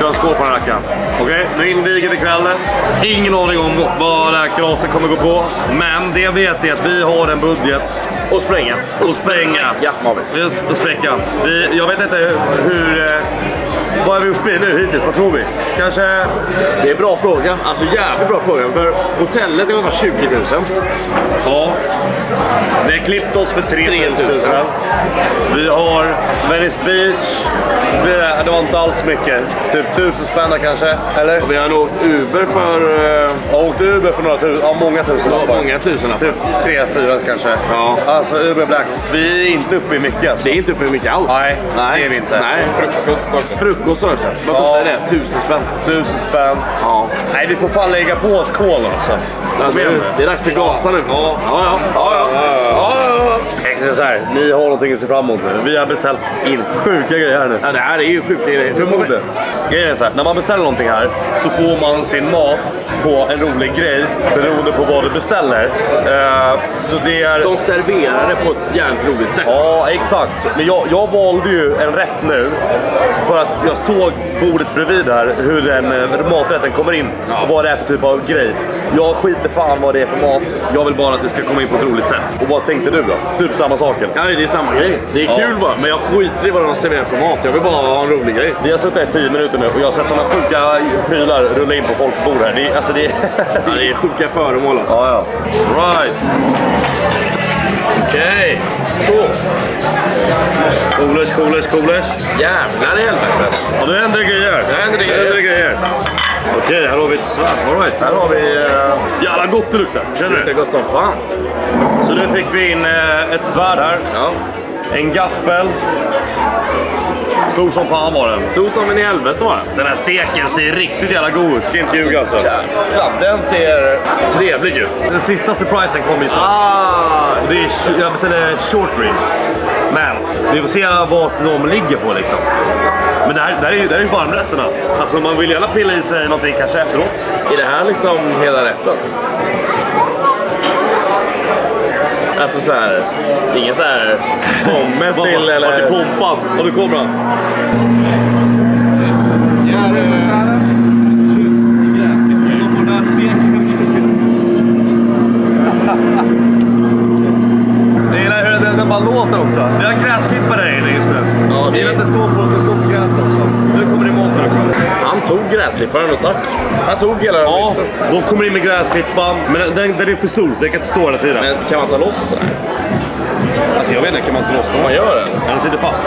Kör en skål på den rackaren. Okej, nu inviger vi kvällen. Ingen aning om vad det här kalaset kommer gå på. Men det jag vet är att vi har en budget. Och spränga. Och spränga. Ja, har vi. Och spräcka. Vi, jag vet inte hur... eh, Vad är vi uppe i nu hittills? Vad tror vi? Kanske... Det är en bra fråga. Alltså jävligt bra fråga. För hotellet är ungefär 20 000. Ja. Vi har klippt oss för 3 000. 3 000. Vi har Venice Beach. Det, det var inte alls mycket. Typ 1000 spänn kanske. Eller? Och vi har nog åkt Uber för... Uh, jag har åkt Uber för några tusen. Ja, många tusen. Ja, många tusen. Typ 3 4 kanske. Ja. Alltså Uber Black. Vi är inte uppe i mycket. Alltså. Det är inte uppe i mycket alls. Nej, Nej. det är vi inte. Nej, frukost också. Frukost också. Vad Ja. kostar det? Tusen spänn. Tusen spänn. Ja. Nej, vi får fan lägga på ett kol alltså. Alltså, Kom igen. det är dags för gasa nu. Ja. Ja, ja. ja, ja. ja, ja. Säga så här, ni har någonting att se fram emot nu. Vi har beställt in sjuka grejer här nu. Ja, det här är ju sjukt grejer. Grejen är så här, när man beställer någonting här så får man sin mat på en rolig grej beroende på vad du beställer. Eh, så det är... De serverar det på ett jävligt roligt sätt. Ja, exakt. Men jag, jag valde ju en rätt nu för att jag såg bordet bredvid här hur den eh, maträtten kommer in och vad det är för typ av grej. Jag skiter fan vad det är för mat. Jag vill bara att det ska komma in på ett roligt sätt. Och vad tänkte du då? Typ samma sak eller? Ja, det är samma grej. Det är Ja. kul bara, men jag skiter i vad de serverar för mat. Jag vill bara ha en rolig grej. Vi har suttit här i 10 minuter nu och jag har sett sådana sjuka prylar rulla in på folks bord här. Det är, alltså det är... Ja, det är sjuka föremål alltså. Ja, ja. Right. Okej. Cool. Coolers, coolers, coolers. Jävlar i helvete. Ja, nu händer det grejer. Nu händer det grejer. Okej, här har vi ett svärd. All right. Här har vi... Uh... Jävla gott det luktar. Känner Det du? luktar gott som fan. Så nu fick vi in eh, ett svärd här. Ja. En gaffel. Stor som fan var den. Stor som en i helvete var den. Den här steken ser riktigt jävla god ut. Ska inte ljuga alltså. Jävlar, den ser trevlig ut. Den sista surprisen kommer ju snart. Ah, Och det är, jag beställde short ribs. Men vi får se vart de ligger på liksom. Men det här, det här är ju det här är varmrätterna. Alltså man vill gärna pilla i sig någonting kanske efteråt. är det här liksom hela rätten? Alltså så här, ingen så här pommes till eller... Vart är pompan? Och nu kommer han. Jag gillar hur den, den bara låter också. Vi har gräsklippare här inne just nu. Ja, Jag det- gillar att det står på, det står på gräset också. Nu kommer det maten också. Han tog gräsklipparen och stack. Han tog hela Ja, mixen. de kommer in med gräsklippan. Men den, den, den är för stor, den kan inte stå hela tiden. Men kan man ta loss det här? Alltså jag vet inte, kan man inte lossna Man gör det. Den sitter fast.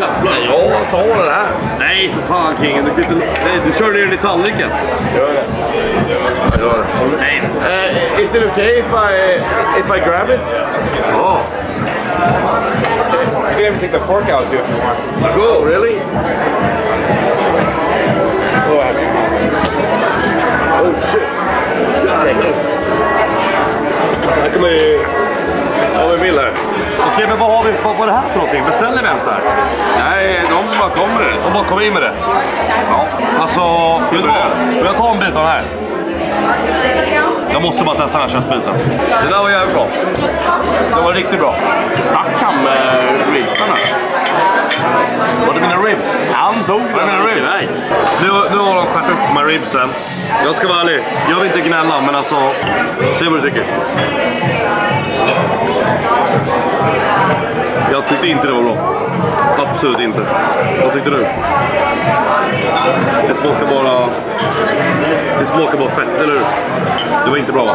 Jävlar, ja, ta den här. Nej för fan Kingen, du, inte, nej, du kör ner den i tallriken. Gör det. Jag gör det. Nej. Uh, is it okay if I, if I grab it? Ja. You can even take the fork out too if you want. Cool, really? So happy. Oh shit. Här kommer ju... Här har vi en bild här. Okej, men vad har vi? Vad var det här för någonting? Beställer vi ens där? Nej, de bara kommer det. De bara kommer in med det? Ja. Alltså, vill du vad? Vill jag ta en bit av den här? Jag måste bara testa den här köttbiten. Det där var jävligt bra. Det var riktigt bra. Stack han med ribsarna? Var det mina ribs? Han tog det mina ribs? Nu, nu har de skärt upp här ribsen. Jag ska vara ärlig, jag vill inte gnälla men alltså, säg vad du tycker. Jag tyckte inte det var bra. Absolut inte. Vad tyckte du? Det smakar bara... Det smakar bara fett, eller hur? Det var inte bra va?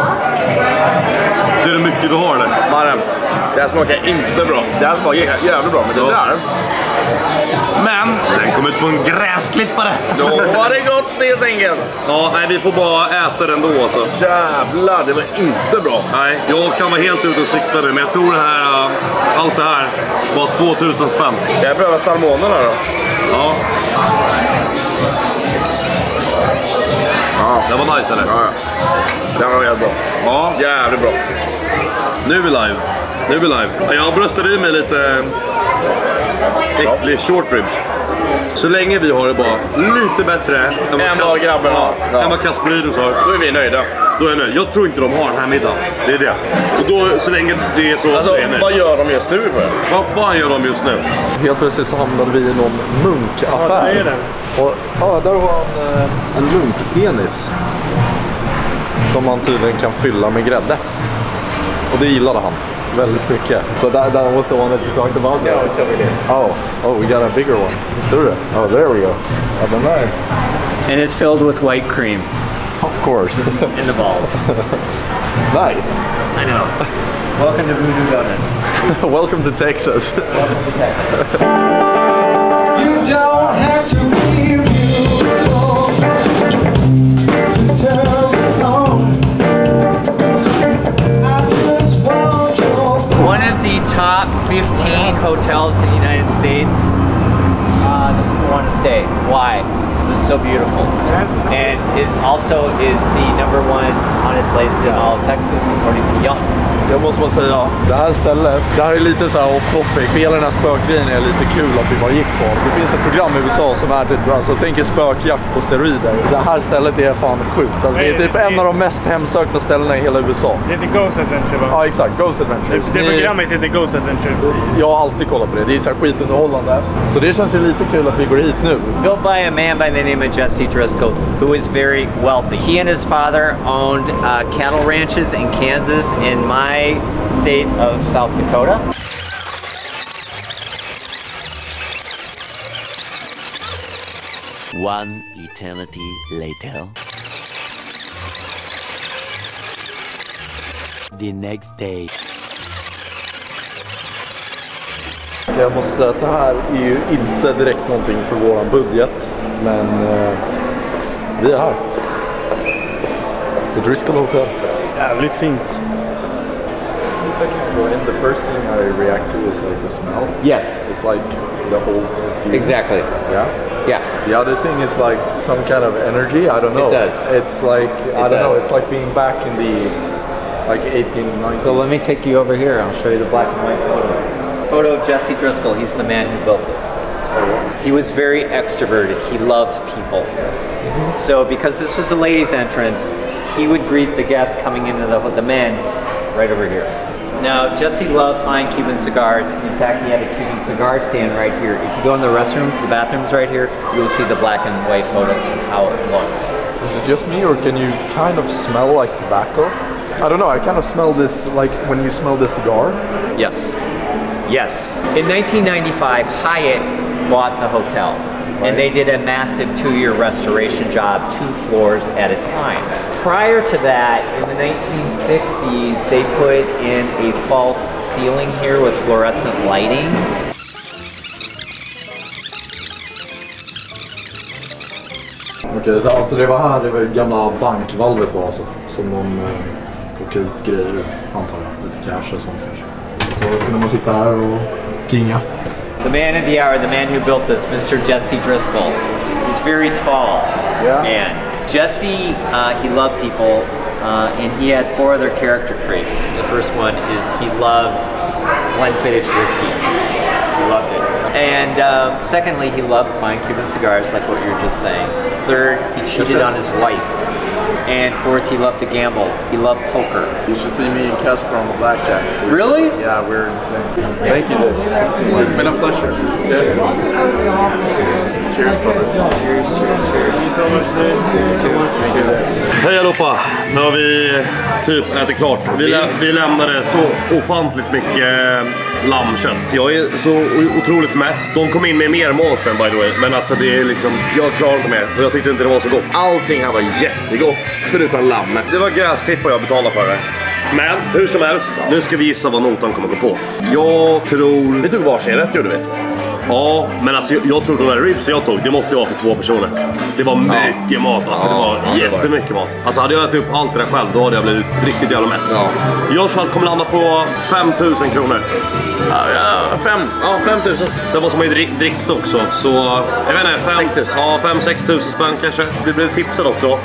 Så är det mycket du har eller? Mannen, det här smakar inte bra. Det här smakar jä- jävligt bra, men det där... Men den kom ut på en gräsklippare. Då var det gott helt enkelt. Ja, nej, vi får bara äta den då alltså. Jävlar, det var inte bra. Nej, jag kan vara helt ute och nu, men jag tror det här, äh, allt det här var 2000 spänn. Jag pröva salmonerna då? Ja. Ja. Det var nice eller? Ja, ja. Den var jävligt bra. Ja. Jävligt bra. Nu är vi live. Nu är vi live. Jag bröstade i mig lite äcklig short ribs. Så länge vi har det bara lite bättre än Än vad grabben har. Ja, än vad Kasper Rydus har. Då är vi nöjda. Då är jag nöjd. Jag tror inte de har den här middagen. Det är det. Och då, så länge det är så, Alltså, så är jag nöjd. vad gör de just nu för? Vad fan gör de just nu? Helt plötsligt så hamnade vi i någon munkaffär. Ja, det är det. Och, ja, där har han eh, en munkpenis. Som man tydligen kan fylla med grädde. Och det gillade han väldigt mycket. So that, that was the one that you talked about? Yeah, it's over there. Oh, oh, we got a bigger one. Större. Oh, there we go. Ja, den där. And it's filled with white cream Of course. in the balls. [laughs] nice. I know. Welcome to Voodoo Donuts. [laughs] Welcome to Texas. You don't have to be 15 hotels in the United States uh, that people want to stay. Why? Because it's so beautiful. And it also is the number one haunted place in all of Texas, according to Yelp. Jag måste bara säga, det här stället, det här är lite så här off topic. Hela den här spökgrejen är lite kul att vi bara gick på. Det finns ett program i USA som är typ, alltså tänk er spökjakt på steroider. Det här stället är fan sjukt. Alltså, det är typ en av de mest hemsökta ställena i hela USA. Det heter Ghost Adventure va? Ja exakt, Ghost Adventures. Det Ni- programmet heter Ghost Adventure. Jag har alltid kollat på det, det är så här skitunderhållande. Så det känns ju lite kul att vi går hit nu. Built by a man by the name of Jesse Driscoll, who is very wealthy. He and his father owned uh, cattle ranches in Kansas in my state of South Dakota. One eternity later. The next day. Jag måste säga att det här är ju inte direkt någonting för våran budget. Men eh, vi är här. The Driscoll Hotel. Jävligt fint. The second I go in, the first thing I react to is like the smell. Yes. It's like the whole feeling. Exactly. Yeah. Yeah. The other thing is like some kind of energy. I don't know. It does. It's like I don't know. It's like being back in the like 1890s. So let me take you over here. I'll show you the black and white photos. Photo of Jesse Driscoll. He's the man who built this. He was very extroverted. He loved people. So because this was a ladies' entrance, he would greet the guests coming into the the men right over here. Now Jesse loved fine Cuban cigars. In fact, he had a Cuban cigar stand right here. If you go in the restrooms, the bathrooms right here, you will see the black and white photos of how it looked. Is it just me, or can you kind of smell like tobacco? I don't know. I kind of smell this like when you smell the cigar. Yes. Yes. In 1995, Hyatt bought the hotel. And they did a massive two-year restoration job, two floors at a time. Prior to that, in the 1960s, they put in a false ceiling here with fluorescent lighting. Okej, så alltså det var här det var gamla bankvalvet var alltså. Som de eh, plockade ut grejer antar jag. Lite cash och sånt kanske. Så kunde man sitta här och kringa. The man of the hour, the man who built this, Mr. Jesse Driscoll. He's very tall. Yeah. Man. Jesse, uh, he loved people, uh, and he had four other character traits. The first one is he loved Glenfiddich whiskey. He loved it. And um, secondly, he loved fine Cuban cigars, like what you were just saying. Third, he cheated on his wife. And fourth, he loved to gamble. He loved poker. You should see me and Casper on the blackjack. Really? Yeah, we're insane. Thank you, dude. It's been a pleasure. Okay. Cheers, brother. Cheers, cheers, cheers. Thank you so much, dude. Hej allihopa! Nu har vi typ ätit klart. Vi, lä vi lämnade så ofantligt mycket eh, lammkött. Jag är så otroligt mätt. De kom in med mer mat sen by the way. Men alltså det är liksom, jag klarar inte mer. Och jag tyckte inte det var så gott. Allting här var jättegott. Förutom lammet. Det var gräsklippor jag betalade för det. Men hur som helst, nu ska vi gissa vad notan kommer gå på. Jag tror... Vi tog varsin rätt gjorde vi. Ja, men alltså jag, jag tror de där ribs jag tog, det måste ju vara för två personer. Det var mycket mat, alltså Ja, det var ja, jättemycket mat. Alltså hade jag ätit upp allt det där själv, då hade jag blivit riktigt jävla mätt. Jag tror att kommer landa på 5000 kronor. Ja, ja, fem, ja, 5000. Sen måste man ju drick, dricks också, så jag vet inte, 5 000. Ja, 5-6 tusen spänn kanske. Vi blev tipsade också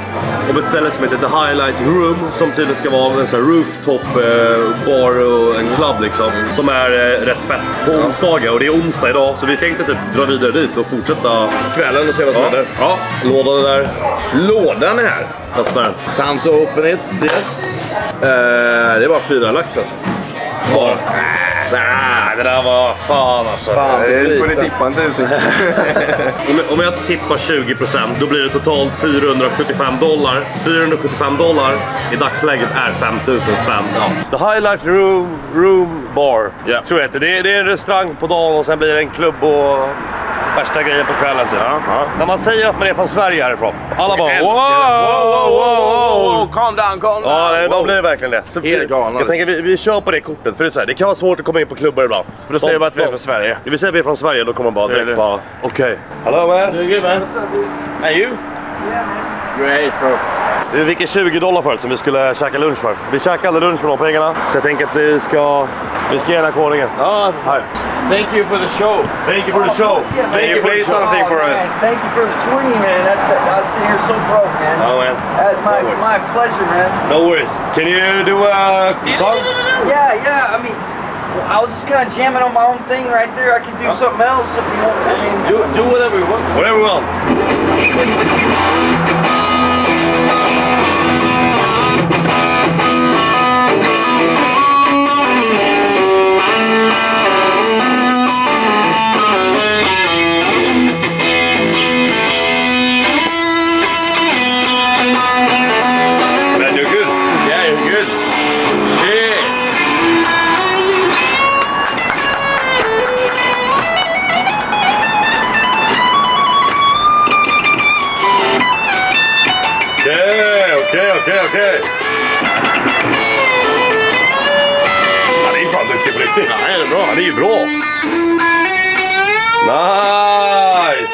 om ett ställe som heter The Highlight Room, som tydligen ska vara en sån här rooftop eh, bar och en klubb liksom. Som är eh, rätt fett på onsdagar och det är onsdag idag, så vi tänkte typ dra vidare dit och fortsätta kvällen och se vad som Ja. händer. Ja, lådan är där. Lådan är här. Öppna den. Time to open it, yes. Eh, det är bara fyra lax alltså. Bara. Nej, det där var fan alltså. Fan, det får ni tippa en tusen. [laughs] om, om jag tippar 20% då blir det totalt 475 dollar. 475 dollar i dagsläget är 5000 spänn. The Highlight Room, room Bar tror jag heter. Det är, det är en restaurang på dagen och sen blir det en klubb och värsta grejen på kvällen typ. När man säger att man är från Sverige härifrån. Alla bara wow, wow, wow, wow, wow. Calm down, calm down. Ja, det, de blir verkligen det. Så Helt vi, galna. jag tänker vi, vi kör på det kortet. För det, är så här, det kan vara svårt att komma in på klubbar ibland. Då säger vi bara att vi är från Sverige. Vi säger att vi är från Sverige, då kommer man bara direkt bara okej. Hello man. Doing good man. And you? Great bro. Vi fick 20 dollar förut som vi skulle käka lunch för. Vi käkade aldrig lunch för de pengarna. Så jag tänker att vi ska, vi ska ge den här kodningen. Ja, Här. Thank you for the show. Thank you for the show. Can you play something for us? Thank you for the tweeting, man. That's I sitting here so broke, man. Oh man. That's my my pleasure, man. No worries. Can you do a song? Yeah, yeah. I mean, I was just kind of jamming on my own thing right there. I could do something else if you want. I mean, do do whatever you want. Whatever you want. Ja, det är ju bra. Nice!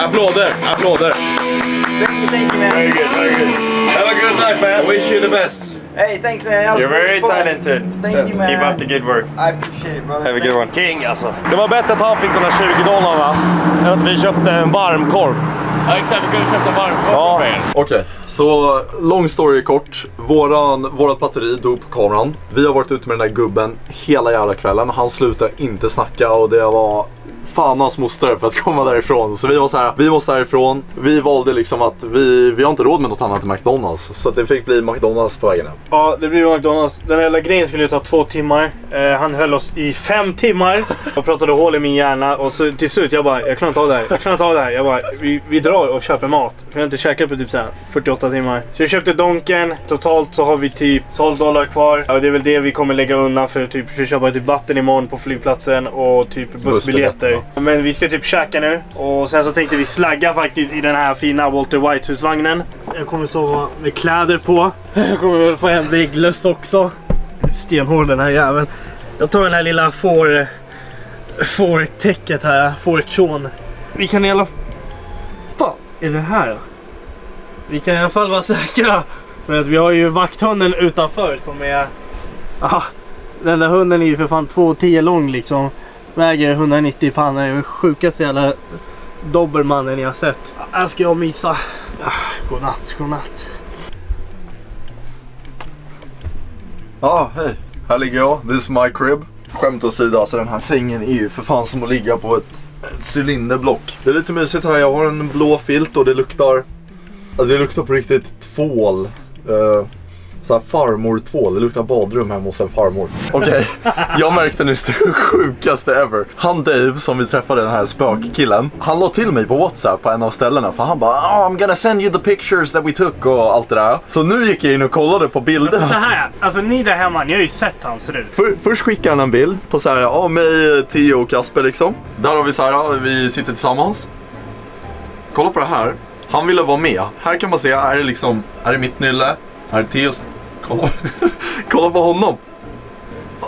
Applåder, applåder. thank you, thank you, man. Very good, very good. Have a good night man. I wish you the best. Hey, thanks, man. You're very fun. talented. Thank you, man. Keep up the good work. I appreciate it, brother. Have a good one. King alltså. Det var bättre att han fick de där 20 dollarna än att vi köpte en varmkorv. Ja, exakt. Vi kunde köpt en varm Ja. er. Okej, så lång story kort. Våran, vårat batteri dog på kameran. Vi har varit ute med den där gubben hela jävla kvällen. Han slutade inte snacka och det var fan hans moster för att komma därifrån. Så vi var så här, vi måste härifrån. Vi valde liksom att vi, vi har inte råd med något annat än McDonalds. Så det fick bli McDonalds på vägen hem. Ja, det blir McDonalds. Den här grejen skulle ju ta två timmar. Eh, han höll oss i fem timmar. Jag pratade hål i min hjärna och så till slut jag bara, jag klarar inte av det här. Jag klarar inte av det här. Jag bara, vi, vi drar och köper mat. För jag har inte käkat på typ så här 48 timmar. Så vi köpte Donken. Totalt så har vi typ 12 dollar kvar. Ja, det är väl det vi kommer lägga undan för typ för att köpa typ vatten imorgon på flygplatsen och typ bussbiljetter. Men vi ska typ käka nu och sen så tänkte vi slagga faktiskt i den här fina Walter White-husvagnen. Jag kommer sova med kläder på. Jag kommer väl få en vägglöss också. Stenhård den här jäveln. Jag tar den här lilla får... Fårtäcket här, fårtrån. Vi kan i alla fall... Vad är det här då? Vi kan i alla fall vara säkra att vi har ju vakthunden utanför som är... Aha, den där hunden är ju för fan 2,10 lång liksom. Väger 190 pannor. Det är den sjukaste jävla dobermannen jag har sett. Här ska jag missa. Ah, godnatt, godnatt. Ja, hej. Här ligger jag. This is my crib. Skämt åsido, alltså den här sängen är ju för fan som att ligga på ett, ett cylinderblock. Det är lite mysigt här. Jag har en blå filt och det luktar... Alltså det luktar på riktigt tvål. Uh, så här farmor-tvål. Det luktar badrum hemma hos en farmor. Okej, jag märkte nyss det [laughs] sjukaste ever. Han Dave som vi träffade, den här spökkillen. Han la till mig på WhatsApp på en av ställena för han bara oh, I'm gonna send you the pictures that we took och allt det där. Så nu gick jag in och kollade på bilderna. Så här, alltså ni där hemma, ni har ju sett hur han ser ut. För, först skickar han en bild på så här, ja mig, Theo och Kasper liksom. Där har vi så här, ja, vi sitter tillsammans. Kolla på det här. Han ville vara med. Här kan man se, är liksom, här är mitt nylle. Här är Theos. Kolla, [laughs] kolla på honom.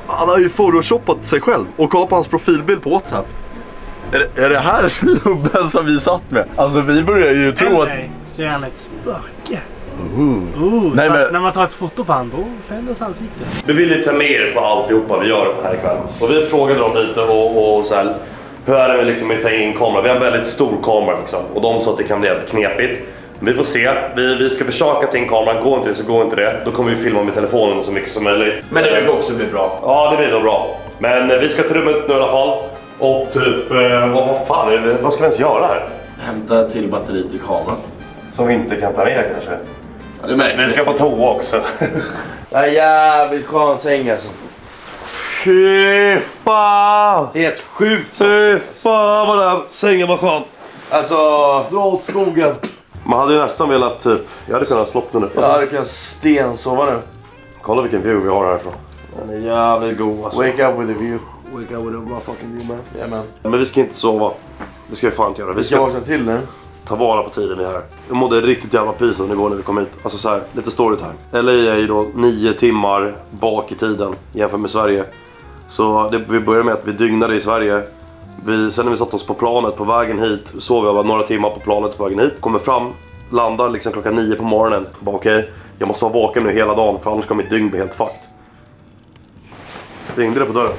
Han har ju photoshopat sig själv. Och kolla på hans profilbild på WhatsApp. Är det, är det här [laughs] snubben som vi satt med? Alltså vi börjar ju tro att... Eller så är han ett spöke. Ooh. Oh, Nej, men- När man tar ett foto på han, då förändras ansiktet. Vi vill ju ta med er på alltihopa vi gör här ikväll. Och vi frågade dem lite och, och så här, hur är det med liksom att ta in kamera? Vi har en väldigt stor kamera liksom. Och de sa att det kan bli helt knepigt. Vi får se. Vi, vi ska försöka ta in kameran. Går inte det så går inte det. Då kommer vi filma med telefonen så mycket som möjligt. Men det blir också bli bra. Ja, det blir nog bra. Men eh, vi ska till rummet nu i alla fall. Och typ, eh, vad, vad fan är det? Vad ska vi ens göra här? Hämta till batteri till kameran. Som vi inte kan ta ner kanske. Ja, det märker Vi ska på toa också. [laughs] Det är jävligt skön säng alltså. Fy fan! Helt sjukt. Fy fan vad den här sängen var skön. Alltså... Dra åt skogen. Man hade ju nästan velat typ, jag hade kunnat slått den nu. Jag hade kunnat stensova nu. Kolla vilken view vi har härifrån. Den är jävligt god alltså. Wake up with a view. Wake up with a motherfucking view man. Yeah, man. Men vi ska inte sova. Det ska vi fan inte göra. Vi ska vakna till nu. ta vara på tiden vi är här. Jag mådde riktigt jävla pys av nivå när vi kom hit. Alltså så här, lite storytime. LA är ju då nio timmar bak i tiden jämfört med Sverige. Så det, vi började med att vi dygnade i Sverige. Vi, sen när vi satte oss på planet på vägen hit sov jag bara några timmar på planet på vägen hit. Kommer fram, landar liksom klockan nio på morgonen. Bara okej, jag måste vara vaken nu hela dagen för annars kommer mitt dygn bli helt fucked. Ringde det på dörren?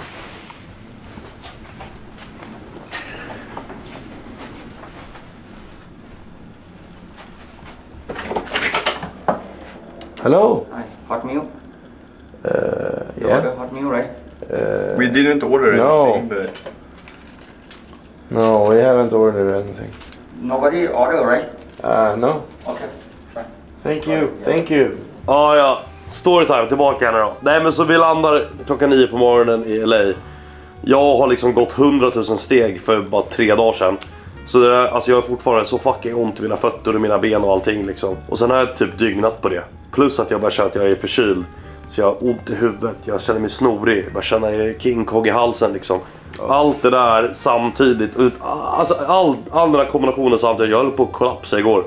Hello. Hi, hot meal? Uh, You yes. order hot meal, right? Uh, We didn't order No. anything, but No, we haven't ordered anything. Nobody order, right? Uh, no. Okay, try. Thank you. Thank you. Ja, ja. Storytime, tillbaka här nu då. Nej men så vi landar klockan nio på morgonen i LA. Jag har liksom gått 100 000 steg för bara tre dagar sedan. Så det där, alltså jag har fortfarande så fucking ont i mina fötter och mina ben och allting liksom. Och sen har jag typ dygnat på det. Plus att jag bara känner att jag är förkyld. Så jag har ont i huvudet, jag känner mig snorig, jag är King Kong i halsen liksom. Allt det där samtidigt. Ut- Alltså all, all den här kombinationen samtidigt. Jag höll på att kollapsa igår.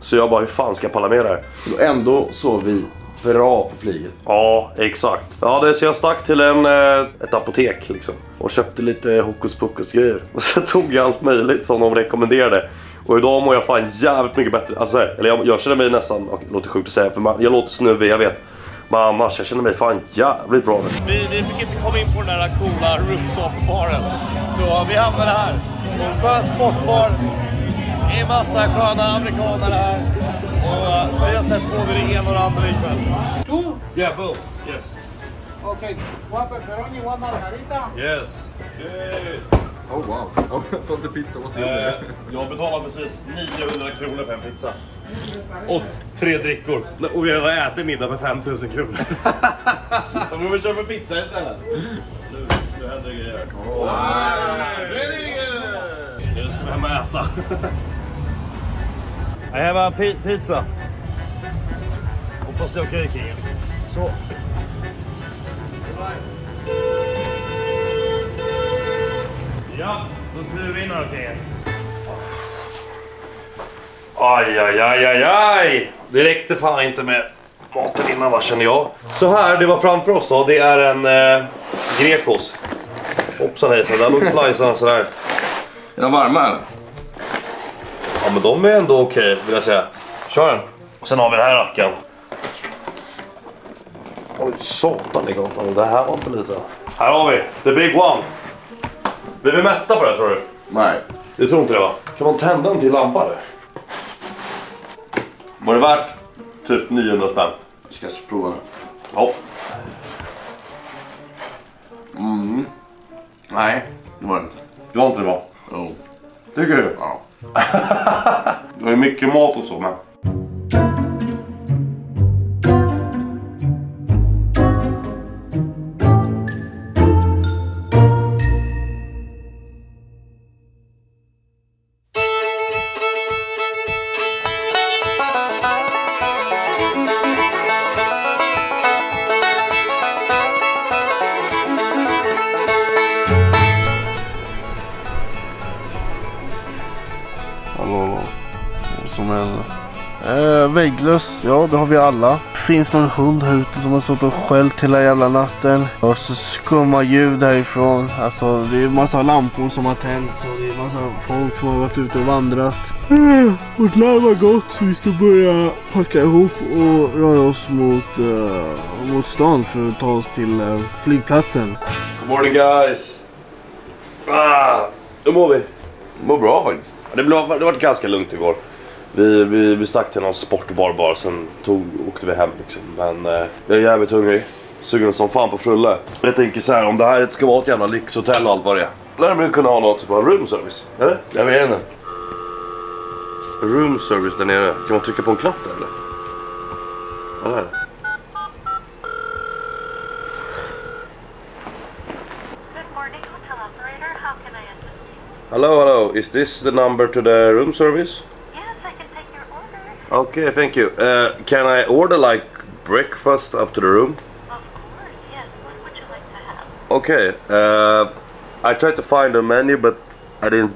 Så jag bara, hur fan ska jag palla med det här? Ändå sov vi bra på flyget. Ja, exakt. Ja, det, så jag stack till en, eh, ett apotek liksom. Och köpte lite hokus pokus grejer. [laughs] Och så tog jag allt möjligt som de rekommenderade. Och idag mår jag fan jävligt mycket bättre. Alltså, eller jag, jag känner mig nästan, okej, det låter sjukt att säga för man, jag låter snuvig, jag vet. Men annars, jag känner mig fan jävligt bra nu. Vi, vi fick inte komma in på den där coola rooftop-baren. Så vi hamnade här. En skön sportbar. Det är massa sköna amerikaner här. Och eh, vi har sett både det ena och det andra ikväll. Two? Yeah, both. Yes. Okay. One pepperoni, one margarita. Yes. Good. Oh wow. Inte pizza, vad Eh, silver. jag betalar precis 900 kronor för en pizza. Och tre drickor. Och vi har ätit middag för 5000 kronor. [laughs] Så vi får köpa pizza istället. Nu, nu händer det grejer. Nu ska vi hem och äta. I have a pi- pizza. Hoppas det är okej Kingen. Så. Ja, då kliver vi in här Kingen. Aj, aj, aj, aj, aj! Det räckte fan inte med maten innan va, känner jag. Så här, det var framför oss då, det är en eh, Grekos. Hoppsan hejsan, där låg slicearna sådär. Är de varma eller? Ja men de är ändå okej vill jag säga. Kör den. Och sen har vi den här rackaren. Oj satan i gatan, det här var inte lite. Här har vi, the big one. Blir vi mätta på det här tror du? Nej. Du tror inte det va? Kan man tända en till lampa eller? Var det värt typ 900 spänn? Ska jag prova den? Ja. Mm. Nej, det var det inte. Det var inte det va? Jo. Tycker du? Ja. [laughs] det var ju mycket mat och så men. Vi alla. Finns någon hund här ute som har stått och skällt hela jävla natten. Och så skumma ljud härifrån. Alltså det är massa lampor som har tänts och det är massa folk som har varit ute och vandrat. Eh, vårt larm har gått så vi ska börja packa ihop och röra oss mot, eh, mot stan för att ta oss till eh, flygplatsen. God morning guys! Ah, hur mår vi? Mår bra faktiskt. Det, blev, det var ganska lugnt igår. Vi, vi, vi stack till någon sportbar bara, sen tog, åkte vi hem liksom. Men eh, jag är jävligt hungrig. Sugen som fan på frulle. Jag tänker så här, om det här ska vara ett jävla lyxhotell och allt vad det är. Lär de kunna ha något typ av room service? Eller? Jag vet inte. Room service där nere. Kan man trycka på en knapp där eller? Där är det. Hello, hello. Is this the number to the room service? Okay, thank you. Uh, can I order like breakfast up to the room? Of course, yes. What would you like to have? Okay. Uh, I tried to find a menu, but I didn't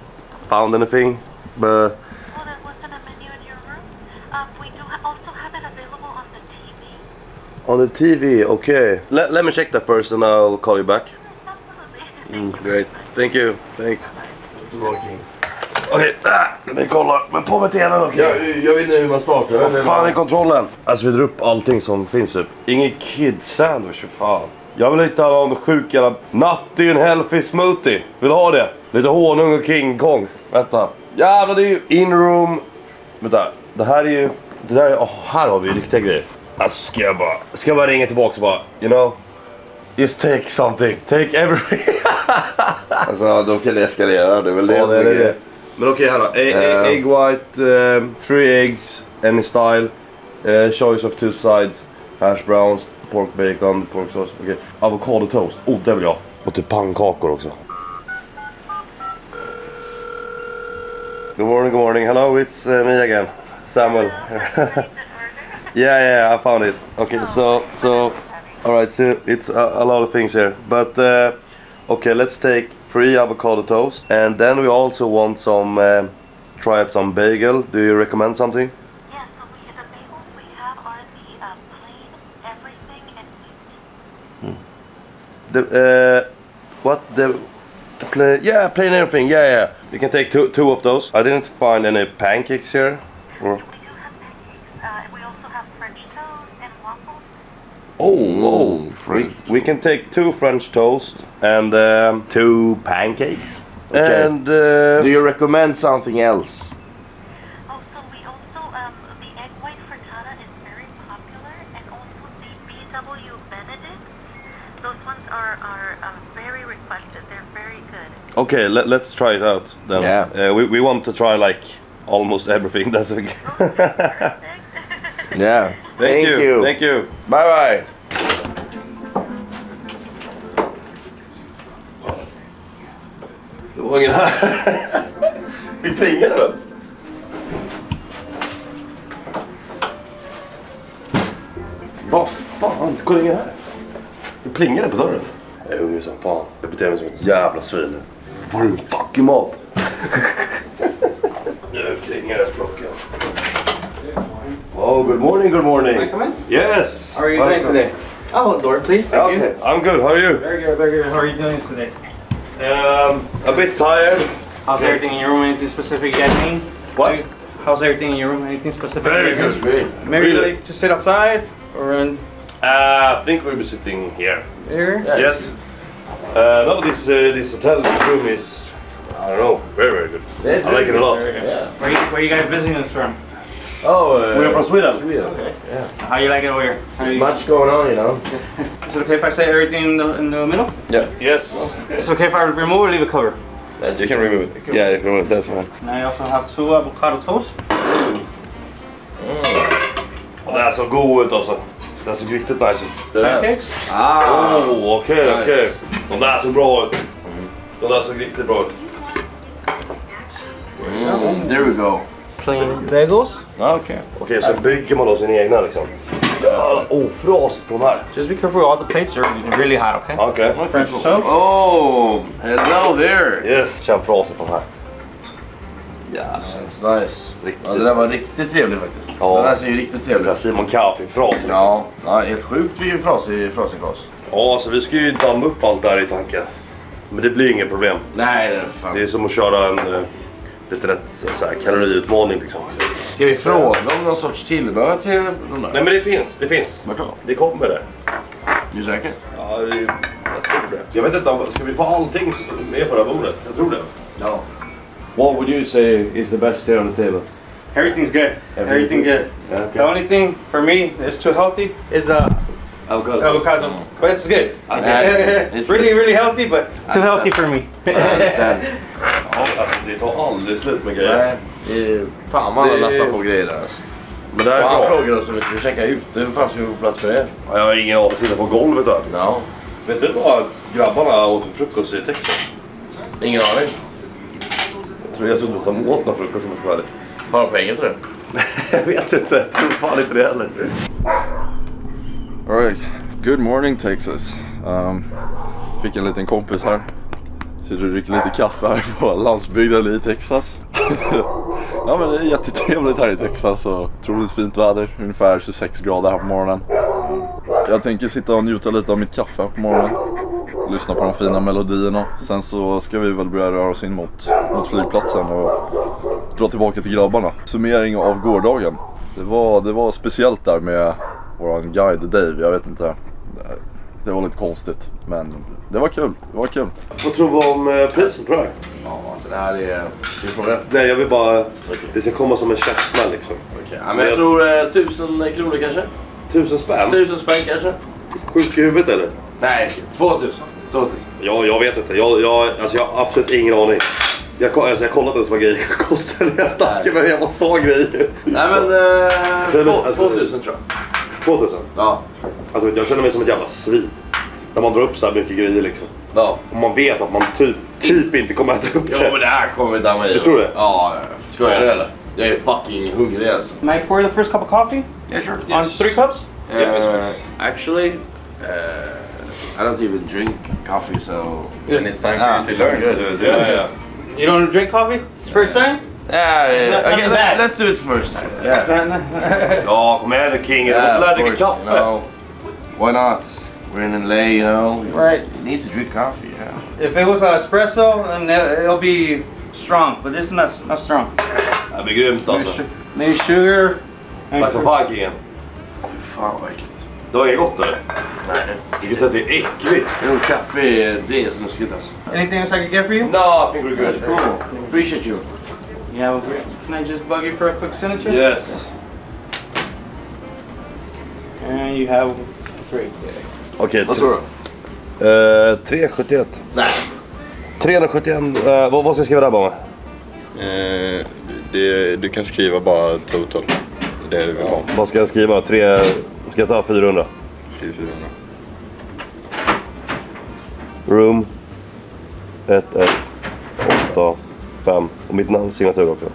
found anything. But Well, there wasn't a menu in your room. Um, we do ha- also have it available on the TV. on the TV, okay. Let, let me check that first, and I'll call you back. [laughs] Mm, great. Thank you. Thanks. Okej, ah, vi kollar. Men på med tvn okej? Jag, jag vet inte hur man startar. Vad fan är kontrollen? Alltså vi drar upp allting som finns typ. Ingen kid sandwich för fan. Jag vill hitta någon sjuk jävla nutty and healthy smoothie. Vill du ha det? Lite honung och king kong. Vänta. Jävlar det är ju in-room. Vänta. Det här är ju... Det där är... Oh, här har vi ju riktiga grejer. Alltså ska jag bara... Ska jag bara ringa tillbaka och bara... You know? Just take something. Take everything. [laughs] Alltså de kan eskalera, det är väl det Ja, som det är är det. Men okej här då. A- a- Eh. Egg white, um, three eggs, any style. Uh, choice of two sides. Hash browns, pork bacon, pork sauce. Okej. Avocado toast. Oh, det vill jag. Och typ pannkakor också. Good morning, good morning. Hello, it's uh, me again. Samuel. [laughs] yeah, yeah, I found it. Okay, so, so, all right, so it's a, a lot of things here. But, uh, okay, let's take three avocado toast. And then we also want some, uh, try out some bagel. Do you recommend something? Yeah, so we the bagels we have are the uh, plain everything and The, uh, what the, the play? Yeah, plain everything. Yeah, yeah. You can take two, two of those. I didn't find any pancakes here. Or, oh, oh, we, we can take two French toast and um, two pancakes. Okay. And uh, Do you recommend something else? Also, we also um, the egg white frittata is very popular, and also the BW Benedict. Those ones are are uh, very requested. They're very good. Okay, let, let's try it out then. Yeah. Uh, we, we want to try like almost everything. [laughs] That's okay. Yeah. Thank, you. Thank you. Bye bye. Det var ingen här. Vi plingade då. Vad fan? Kolla ingen här. Vi plingade på dörren. Jag är hungrig som fan. Jag beter mig som ett jävla svin. Var är min fucking mat? [laughs] nu klingar det. Oh, good morning, good morning. Can I come in? Yes. How are you doing today? I'll hold the door, please. Thank Okay, you. I'm good. How are you? Very good, very good. How are you doing today? Um, a bit tired. How's Okay. everything in your room? Anything specific you guys need? What? How's everything in your room? Anything specific? Very you guys good. need? Maybe Really? like to sit outside or in Uh, I think we'll be sitting here. here? Yes. Uh, no, this uh, this hotel, this room is, I don't know, very very good. It's I like it a lot. Very good. Where, you, where you guys visiting us from? Oh, uh, We're from Sweden. Sweden. Okay. Yeah. How you like it over here? How There's you- much going on, you know. [laughs] Is it okay if I say everything in the, in the middle? Yeah. Yes. It's okay if I remove or leave it cover? you can remove it. Yeah, remove it. That's fine. And I also have two avocado toast. Och det är så god ut alltså. Det är så riktigt nice ut. Pancakes? Ah. Oh, okej, Nice. okej. De där ser bra ut. De där ser riktigt bra ut. Mm, there we go. Plain bagels? Okay. Okej, så bygger man då sin egna liksom. Ja, Oh, frost på de här. Just be careful, all the plates are really hot, okay? Okej. French toast? Oh, hello there. Yes. Känn frasen på de här. Ja, That's nice. Riktigt. Ja, det där var riktigt trevligt faktiskt. Ja. Den där ser ju riktigt trevlig det är ut. Simon Kaffi-fras liksom. Ja, ja, helt sjukt vilken frasig frasig fras. Ja, så vi ska ju damma upp allt där i tanken. Men det blir inget problem. Nej, det är fan. Det är som att köra en eh, lite rätt så här, kaloriutmaning liksom. Ska vi fråga om någon sorts tillbehör till de där? Nej men det finns, det finns. Vart då? Det kommer det. Är du säker? Ja, det- jag tror det. Jag vet inte, om- ska vi få allting med på det här bordet? Jag tror det. Ja. What would you say is the best here on the table? Everything's good. Everything good. Yeah, okay. The only thing for me is too healthy is uh, Avocado. avocado. But it's good. it's [laughs] it's really, really healthy, but too healthy for me. I understand. [laughs] Ja, alltså det tar aldrig slut med grejer. Nej, det är fan alla Det- lastar på grejer där alltså. Men det här Och är han frågar oss om vi ska käka ute. Hur fan ska vi få plats för det? Ja, Jag har ingen aning, sitta på golvet där. Ja, Vet du vad grabbarna åt för frukost i Texas? ingen aning. Jag tror jag tror inte som åt någon frukost om jag ska vara ärlig. Har de pengar till det? [laughs] Jag vet inte, jag tror fan inte det heller. Alright, good morning Texas. Um, fick en liten kompis här. Sitter och dricker lite kaffe här på landsbygden i Texas. [laughs] ja men det är jättetrevligt här i Texas och otroligt fint väder. Ungefär 26 grader här på morgonen. Jag tänker sitta och njuta lite av mitt kaffe på morgonen. Lyssna på de fina melodierna. Sen så ska vi väl börja röra oss in mot, mot flygplatsen och dra tillbaka till grabbarna. Summering av gårdagen. Det var, det var speciellt där med våran guide Dave. Jag vet inte. Det var lite konstigt. Men det var kul. Det var kul. Vad tror du om eh, priset på det här? Ja, alltså det här är... Din fråga? Nej, jag vill bara... Det ska komma som en käftsmäll liksom. Okej, ja, men jag tror eh, tusen kronor kanske. Tusen spänn? Tusen spänn kanske. Sjuk i huvudet eller? Nej, 2000. 2000. Ja, jag vet inte. Jag, jag, alltså, jag har absolut ingen aning. Jag, alltså, jag kollade inte ens vad grejer [laughs] kostade när jag snackade med Jag bara sa grejer. Nej men... Eh, Så det- två- alltså- 2000 tror jag. 2000? Ja. Alltså, du, jag känner mig som ett jävla svin. När man drar upp så här mycket grejer liksom. Ja. Och man vet att man typ, typ inte kommer äta upp Jo det. men det här kommer vi damma i Du oss. tror det? Ja, ja. Skojar du eller? Jag är fucking hungrig alltså. Can I pour the first cup of coffee? Yeah, sure. On three cups? Yes, Uh, please. actually, uh, I don't even drink coffee, so. And it's time for you to learn to do, do Yeah, it. yeah. You don't drink coffee? It's first time? Yeah, yeah. Okay, let, let's do it first. Yeah. Ja, kom igen nu King. Du Yeah, måste lära of dig dricka course. You know, why not? We're in LA, you know. You Right. need to drink coffee, yeah. If it was an espresso, then it- it'll be strong, but this is not, not strong. Det blir grymt Maybe, alltså. su- maybe sugar. and Tack som fan Kingen. Fan vad äckligt. Det var inget gott eller? Nej. Du kan säga att det är äckligt. Jo, kaffe, det är snuskigt alltså. Anything else I can get for you? No, I think we're good. That's cool. Appreciate you. Yeah, well, can I just bug you for a quick signature? Yes. And you have three. Okej. Vad står det? Uh, 371. Nej. 371, eh, vad, vad ska jag skriva där bara? Eh, det, du kan skriva bara total. Det är det du vill ha. Vad ska jag skriva? Tre, ska jag ta 400? Skriv 400. Room 118 och mitt namn, signatur också.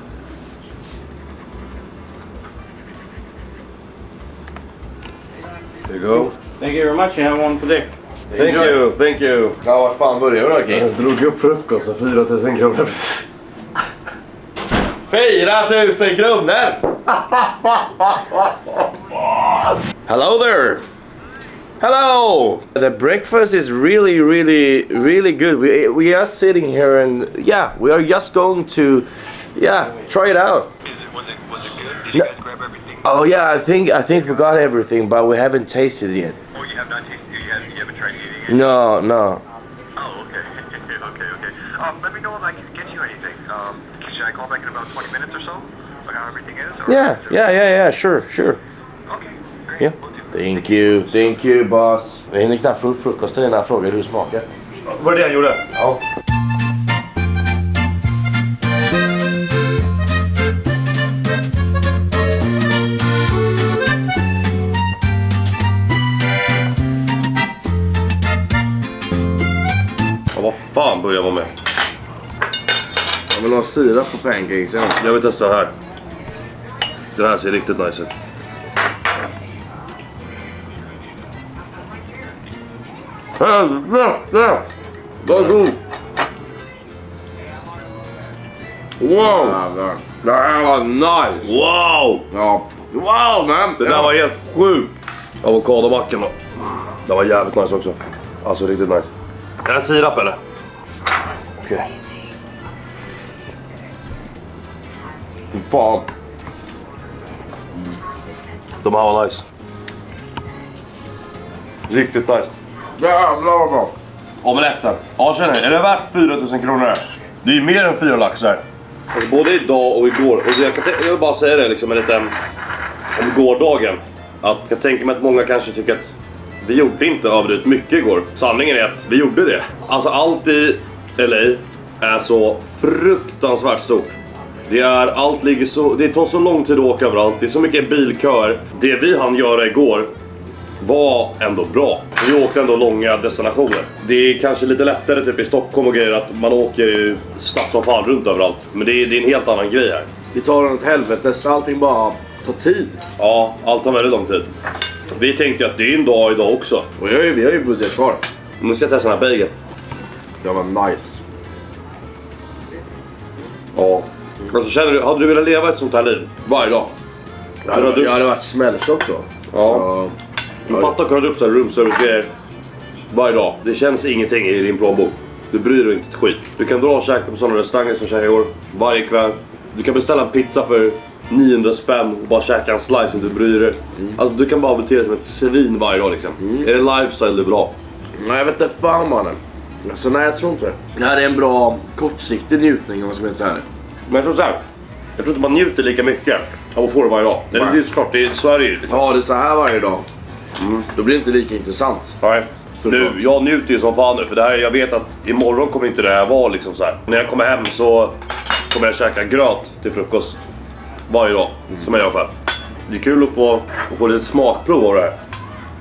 There you go. Thank you very much. You have one for Dick. Thank you, thank you. Ja, vart fan börjar vi då King? Jag drog upp frukost för 4000 kronor. 4000 kronor! [laughs] Hello there! Hello! The breakfast is really, really, really good. We, we are sitting here and yeah, we are just going to, yeah, try it out. No- Oh yeah, I think I think we got everything, but we haven't tasted it yet. Oh, you have not tasted you haven't, you haven't tried eating it? No, no. Oh, okay. [laughs] okay, okay. Um, let me know if I can get you anything. Um, should I call back in about 20 minutes or so? Like how everything is? Yeah, yeah, yeah, yeah, sure, sure. Yeah. Thank you, thank you boss. Vi hinner knappt få frukosten innan jag frågar hur det smakar. Var det det han gjorde? Ja. Ja, vad fan börjar man med? Jag vill ha sirap på pancakesen. Jag vill testa det här. Det här ser riktigt nice ut. Helvete! Vad god! Wow! Det här var nice! Wow! Ja. Wow man! Det där var helt sjukt! Avokadomackan då. Det var jävligt nice också. Alltså riktigt nice. Är det sirap eller? Okej. Fy fan. De här var nice. Riktigt nice. Jävlar vad bra! Omeletten. Ja känner är det värt 4000 kronor? Det är ju mer än fyra laxar. Alltså både idag och igår. Och jag, kan jag vill bara säga det liksom en liten... Om gårdagen. Att jag tänker mig att många kanske tycker att vi gjorde inte överdrivet mycket igår. Sanningen är att vi gjorde det. Alltså allt i LA är så fruktansvärt stort. Det är, allt ligger så, det tar så lång tid att åka överallt. Det är så mycket bilköer. Det vi hann göra igår var ändå bra. Vi åkte ändå långa destinationer. Det är kanske lite lättare typ i Stockholm och grejer att man åker snabbt som fan runt överallt. Men det är, det är en helt annan grej här. Vi tar den åt helvete så allting bara tar tid. Ja, allt tar väldigt lång tid. Vi tänkte ju att det är en dag idag också. Och jag, vi har ju budget kvar. Nu ska jag testa den här bageln. Det var nice. Ja. Alltså känner du, hade du velat leva ett sånt här liv varje dag? Jag hade, jag hade varit smälltjock då. Ja. Du fattar att kunna dra upp så här room service grejer varje dag. Det känns ingenting i din plånbok. Du bryr dig inte ett skit. Du kan dra och käka på sådana restauranger som jag igår. Varje kväll. Du kan beställa en pizza för 900 spänn och bara käka en slice och inte bry dig. Alltså du kan bara bete dig som ett svin varje dag liksom. Är det lifestyle du vill ha? Nej jag vet inte fan mannen. Alltså nej jag tror inte det. Det här är en bra kortsiktig njutning om jag ska vara helt ärlig. Men jag tror så här. Jag tror inte man njuter lika mycket av att få det varje dag. Det är, det är såklart, det är, så är det ju. Liksom. Ja det är så här varje dag. Då blir det inte lika intressant. Nej. Nu, jag njuter ju som fan nu för det här, jag vet att imorgon kommer inte det här vara liksom så här. När jag kommer hem så kommer jag käka gröt till frukost varje dag. Som jag gör själv. Det är kul att få, att få lite smakprov av det här.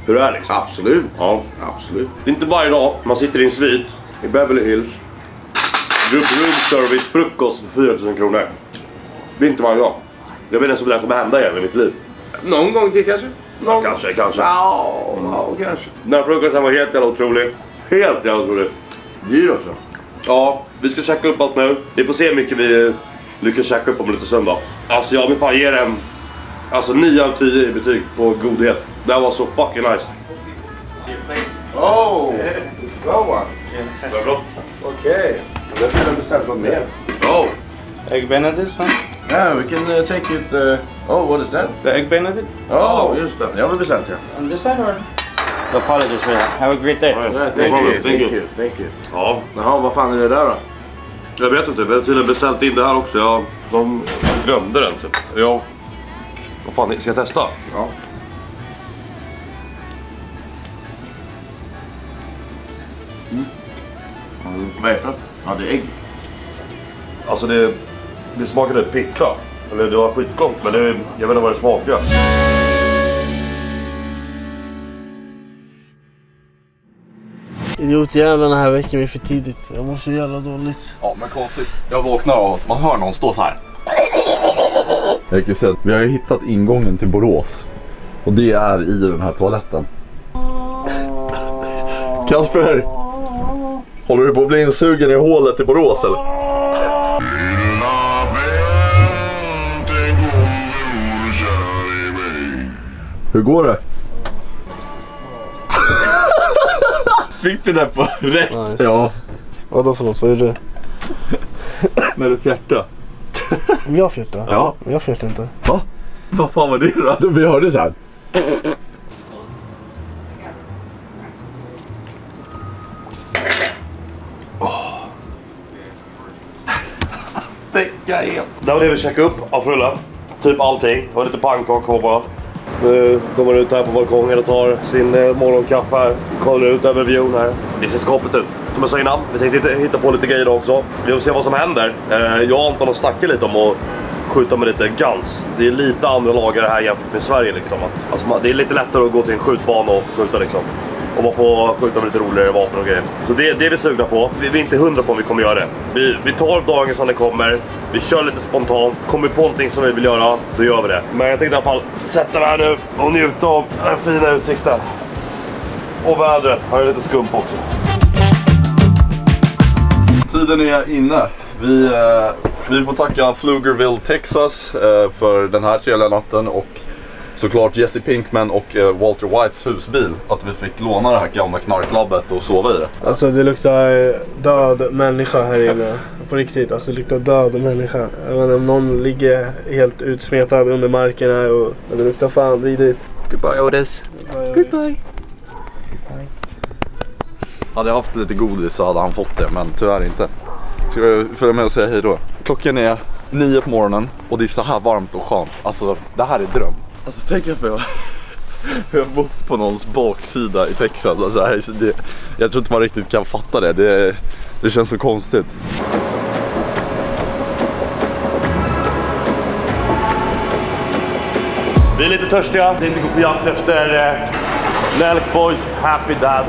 Hur det är liksom. Absolut. Ja. Absolut. Det är inte varje dag man sitter i en svit i Beverly Hills. Room service frukost för 4000 kronor. Det är inte varje dag. Jag vet inte ens om det här kommer hända igen i mitt liv. Någon gång till kanske? Ja, kanske, kanske. Ja, ja kanske. Den här frukosten var helt jävla otrolig. Helt jävla otrolig. Dyr också. Ja, vi ska checka upp allt nu. Vi får se hur mycket vi lyckas checka upp om lite då. Alltså jag vill fan ge den alltså 9 av 10 i betyg på godhet. Det här var så fucking nice. Oh! Bra va? Okej. Jag skulle ha beställt något mer. Oh! Egg Benedict, huh? Yeah, we can uh, take it... Uh... Oh, what is that? The Egg Benedict? Oh, just det. Jag vill beställt ja. On this side or? Apologies for that. Have a great day. Yeah, thank, you, thank thank you. you, thank you. Ja, Jaha, vad fan är det där då? jag vet inte. Vi har tydligen beställt in det här också. Jag, de glömde den typ. Ja. Vad fan, ska jag testa? Ja. Mm. Vad är det för? Ja, det är ägg. Alltså det, det smakade pizza. Eller det var skitgott men det, jag vet inte vad det smakar. Idiotjävlar den här veckan är för tidigt. Jag mår så jävla dåligt. Ja, men konstigt. Jag vaknar av att man hör någon stå så här. Jag kan ju säga att vi har ju hittat ingången till Borås. Och det är i den här toaletten. Kasper! Håller du på att bli insugen i hålet i Borås eller? Hur går det? [laughs] Fick du det på rätt? Nice. Ja. Vadå för något? Vad är det? När du fjärtade. Om jag fjärtar? Ja. Jag fjärtar inte. Va? Vad fan var det då? Vi hörde så här. Täcka el. Det var det vi checkade upp av Frulla. Typ allting. Det var lite pannkakor bara. Nu går man ut här på balkongen och tar sin eh, morgonkaffe här. Kollar ut över viewn här. Det ser skapligt ut. Som jag sa innan, vi tänkte hitta- på lite grejer idag också. Vi får se vad som händer. Eh, jag och Anton har snackat lite om att skjuta med lite guns. Det är lite andra lagar här jämfört med Sverige liksom. Att, alltså, det är lite lättare att gå till en skjutbana och skjuta liksom. Och man får skjuta med lite roligare vapen och grejer. Så det, det är vi sugna på. Vi, vi är inte hundra på om vi kommer göra det. Vi, vi tar dagen som den kommer. Vi kör lite spontant. Kommer vi på någonting som vi vill göra, då gör vi det. Men jag tänkte i alla fall sätta mig här nu och njuta av den fina utsikten. Och vädret. Här är lite skump också. Tiden är inne. Vi, eh, vi får tacka Pflugerville, Texas eh, för den här trevliga natten och såklart Jesse Pinkman och eh, Walter Whites husbil. Att vi fick låna det här gamla knarklabbet och sova i det. Alltså det luktar död människa här inne. På riktigt, alltså det luktar död människa. Jag vet inte om någon ligger helt utsmetad under marken här och men det luktar fan vidrigt. Goodbye Otis. Goodbye. Hade jag haft lite godis så hade han fått det, men tyvärr inte. Ska du följa med och säga hej då? Klockan är nio på morgonen och det är så här varmt och skönt. Alltså det här är dröm. Alltså tänk att jag, jag har bott på någons baksida i Texas. Alltså, det här det, jag tror inte man riktigt kan fatta det. Det, det känns så konstigt. Vi är lite törstiga. Tänkte gå på jakt efter eh, Nelk Boys Happy Dad.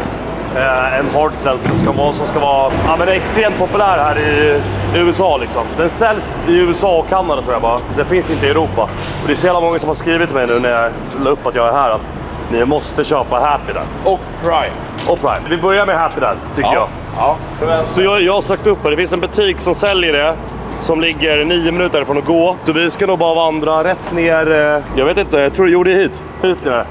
Eh, en hard seltzer ska vara, som ska vara ja, men extremt populär här i USA. Liksom. Den säljs i USA och Kanada tror jag bara. Den finns inte i Europa. Och det är så jävla många som har skrivit till mig nu när jag la upp att jag är här att ni måste köpa Happy Dad. Och Prime. Och Prime. Vi börjar med Happy Dad tycker Ja. jag. Ja. Så jag, jag har sökt upp det. Det finns en butik som säljer det. Som ligger nio minuter från att gå. Så vi ska nog bara vandra rätt ner. eh, Jag vet inte, jag tror det gjorde hit. Hit ner.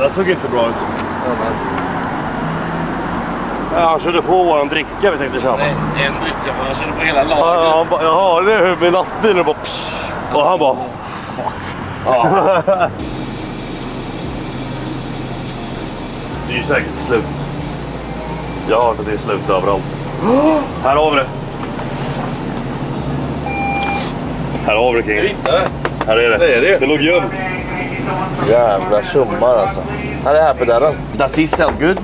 Det här såg inte bra ut. Ja, han körde på våran dricka vi tänkte köpa. Nej, en dricka bara. Jag känner på hela Ja, ja, han bara- jag hörde hur med lastbilen bara... Psh, och han bara... Ja. [laughs] Det är ju säkert slut. Jag har hört att det är slut överallt. [gasps] Här har vi det. Här har vi det King. Här är det. Det är det. Det låg gömt. Jävla tjommar alltså. Här är Happy Dad. Does he sell good?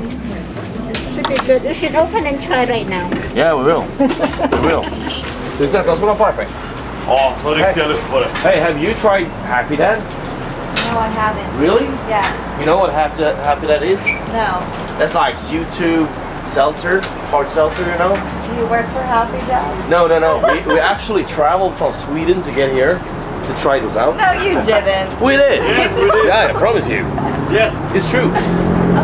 Pretty good. You should open and try right now. Yeah, we will. we will. Ska vi sätta oss på någon parkbänk? Ja, så ryckte jag luft på det. Hey, have you tried Happy Dad? No, I haven't. Really? Yes. You know what Happy Dad, Happy Dad is? No. That's like YouTube seltzer, hard seltzer, you know? Do you work for Happy Dad? No, no, no. we, we actually traveled from Sweden to get here to try this out. No, you didn't. We did. Yes, we did. Yeah, I promise you. Yes, it's true.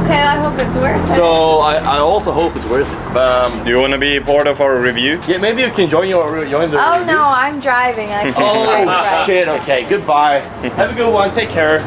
Okay, I hope it's worth it. So I, I also hope it's worth it. Um, Do you want to be part of our review? yeah, maybe you can join your join the. Oh review. no, I'm driving. I can't drive. Oh shit! Okay, goodbye. [laughs] Have a good one. Take care.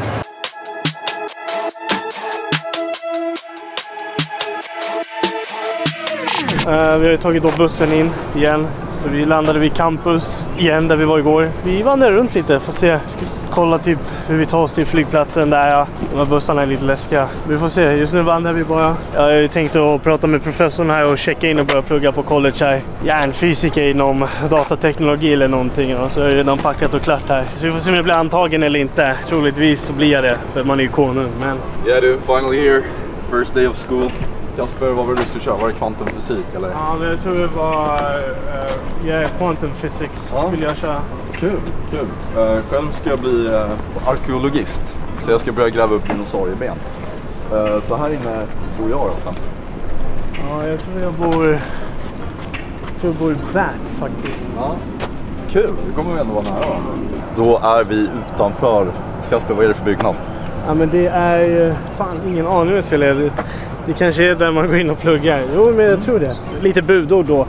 Eh, vi har ju tagit då bussen in igen. Så vi landade vid campus igen där vi var igår. Vi vandrar runt lite får se. Ska kolla typ hur vi tar oss till flygplatsen där. Ja. De här bussarna är lite läskiga. Vi får se. Just nu vandrar vi bara. Jag har ju tänkt att prata med professorn här och checka in och börja plugga på college här. Järnfysiker inom datateknologi eller någonting. Ja. Så jag har redan packat och klart här. Så vi får se om jag blir antagen eller inte. Troligtvis så blir jag det. För man är ju konung. Men Yeah, du, finally here. First day of school. Kasper, vad var det du skulle köra? Var det kvantumfysik eller? Ja, men jag tror det var uh, yeah, quantum physics skulle jag köra. Kul, kul. Eh, själv ska jag bli uh, arkeologist. Så jag ska börja gräva upp dinosaurieben. Uh, så här inne bor jag då sen. Ja, jag tror jag bor... Jag tror jag bor i Bats faktiskt. Ja. Kul, det kommer vi ändå vara nära varandra. Då är vi utanför. Kasper, vad är det för byggnad? Ja men det är... eh, Fan, ingen aning om jag ska leda. Det kanske är där man går in och pluggar. Jo, men jag tror det. Lite budord då.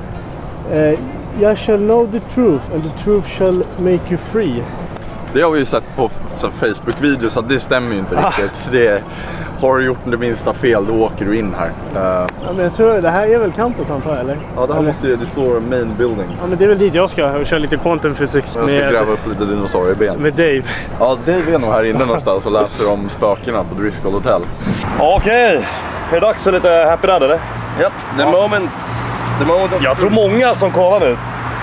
Eh, jag shall know the truth and the truth shall make you free. Det har vi ju sett på Facebook-videos så det stämmer ju inte Ah. riktigt. Det, har du gjort det minsta fel då åker du in här. Eh, Ja, men jag tror det här är väl campus antar jag, eller? ja, det här Eller? måste ju, det står main building. Ja, men det är väl dit jag ska och köra lite quantum physics Jag ska med, gräva upp lite dinosaurieben. med Dave. Ja, Dave är nog här inne någonstans och läser om spökena på Driscoll Hotel. Okej, är det dags för lite Happy Dad eller? Yep, the moment, the moment of Jag tror många som kollar nu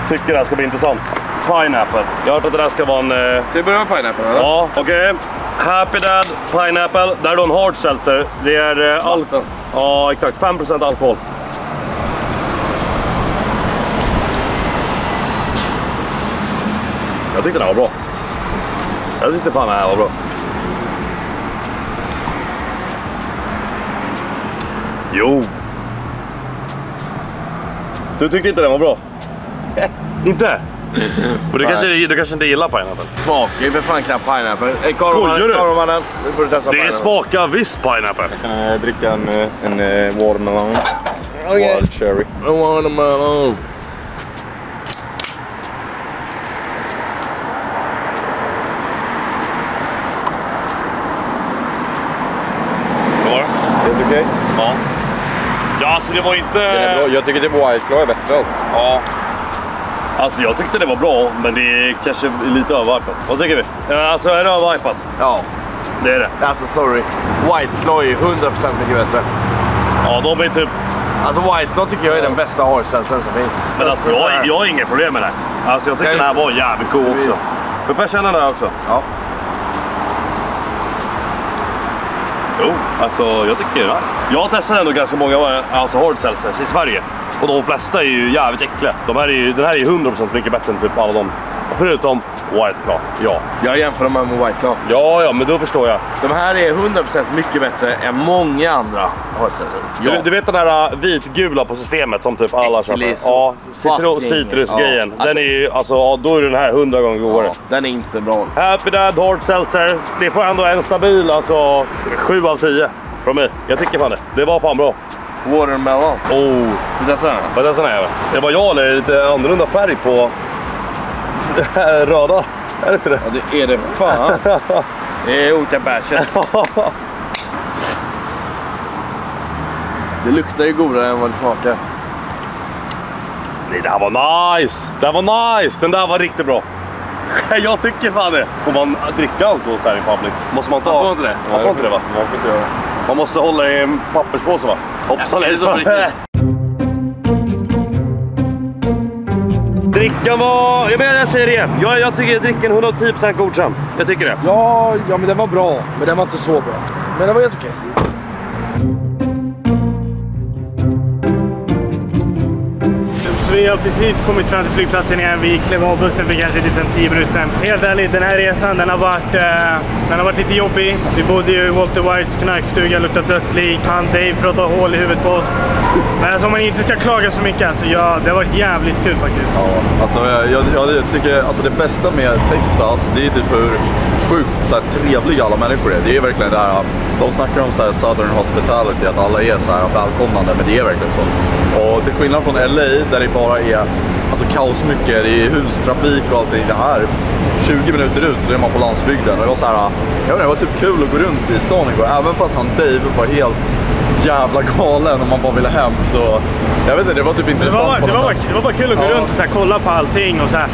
tycker det här ska bli intressant. Pineapple. Jag har hört att det där ska vara en... eh, Ska vi börja med pineapple eller? Ja, okej. Happy Dad Pineapple. Där är då en hard seltzer. Det är... eh, Al- ja, exakt. 5% alkohol. Jag tyckte den var bra. Jag tyckte fan den här var bra. Jo. Du tyckte inte den var bra? [laughs] inte? Och du kanske, du kanske inte gillar pineapple? Smakar ju för fan knappt pineapple. Hey, Skojar du? Karlmannen, nu får du testa Det pineapple. smakar visst pineapple. Kan jag dricka en, eh, en eh, watermelon? Okej. Wild cherry. A melon. Hur var det? Helt okej? Ja. Ja, alltså det var inte... Den är bra. Jag tycker typ White Claw är bättre alltså. Ja. Alltså jag tyckte det var bra, men det är kanske lite överhypat. Vad tycker vi? Alltså är det överhypat? Ja. Det är det. Alltså sorry. White Claw är ju 100% mycket bättre. Ja, de är typ... Alltså White Claw tycker jag är den bästa hardselsen som finns. Men alltså jag, jag har inga problem med det. Alltså jag tycker Ja, den här var jävligt god också. Får jag känna den här också? Ja. Jo, alltså jag tycker det är nice. Jag har testat ändå ganska många alltså, hard seltzers i Sverige. Och de flesta är ju jävligt äckliga. De här är ju, den här är ju 100% mycket bättre än typ alla de. Förutom White Claw. Ja. Jag jämför dem här med White Claw. Ja, ja, men då förstår jag. De här är 100% mycket bättre än många andra hardselser. Du, du vet den där uh, vitgula på systemet som typ alla köper? Ja, citro- citrusgrejen. Ja. Den är ju, alltså, ja, då är den här 100 gånger godare. Ja, den är inte bra. Happy Dad Hard Seltzer. Det får ändå en stabil, alltså 7 av 10 från mig. Jag tycker fan det. Det var fan bra. Watermelon. Oh. Du testar den? Vad är det sån här? Är det bara jag eller är det lite annorlunda färg på det här röda? Är det inte det? Ja, det är det fan. [laughs] Det är olika batches. Det luktar ju godare än vad det smakar. Nej, det här var nice! Det här var nice! Den där var riktigt bra. [laughs] Jag tycker fan det. Får man dricka alkohol så här i public? Måste man inte Man ha? får inte det. Man får inte det va? Man får inte göra det. Man måste hålla i en papperspåse va? Hoppsan Ja, det är så hejsan. Drickan var... Jag menar jag säger det igen. Jag, jag tycker drickan 110% typ godkänd. Jag tycker det. Ja, ja, men den var bra. Men den var inte så bra. Men den var helt okej. Vi har precis kommit fram till flygplatsen igen. Vi klev av bussen för kanske lite 10 minuter sedan. Helt ärligt, den här resan den har varit, eh, den har varit lite jobbig. Vi bodde ju i Walter Whites knarkstuga, luktade dött lik. Han Dave pratade hål i huvudet på oss. Men alltså, om man inte ska klaga så mycket, alltså, ja, det har varit jävligt kul faktiskt. Ja, alltså jag, jag, jag tycker alltså det bästa med Texas, det är typ hur sjukt så här, trevliga alla människor är. Det är verkligen det här, de snackar om så här, southern hospitality, att alla är så här välkomnande, men det är verkligen så. Och till skillnad från LA, där det bara är alltså, kaos mycket, det är hustrafik och allting. Det här, 20 minuter ut så är man på landsbygden. Och det var så här, jag vet inte, det var typ kul att gå runt i stan igår, även fast han Dave var helt jävla galen och man bara ville hem så jag vet inte, det var typ Det intressant var, på det, var, sätt. det var bara kul att gå Ja. runt och så här, kolla på allting. Och så här.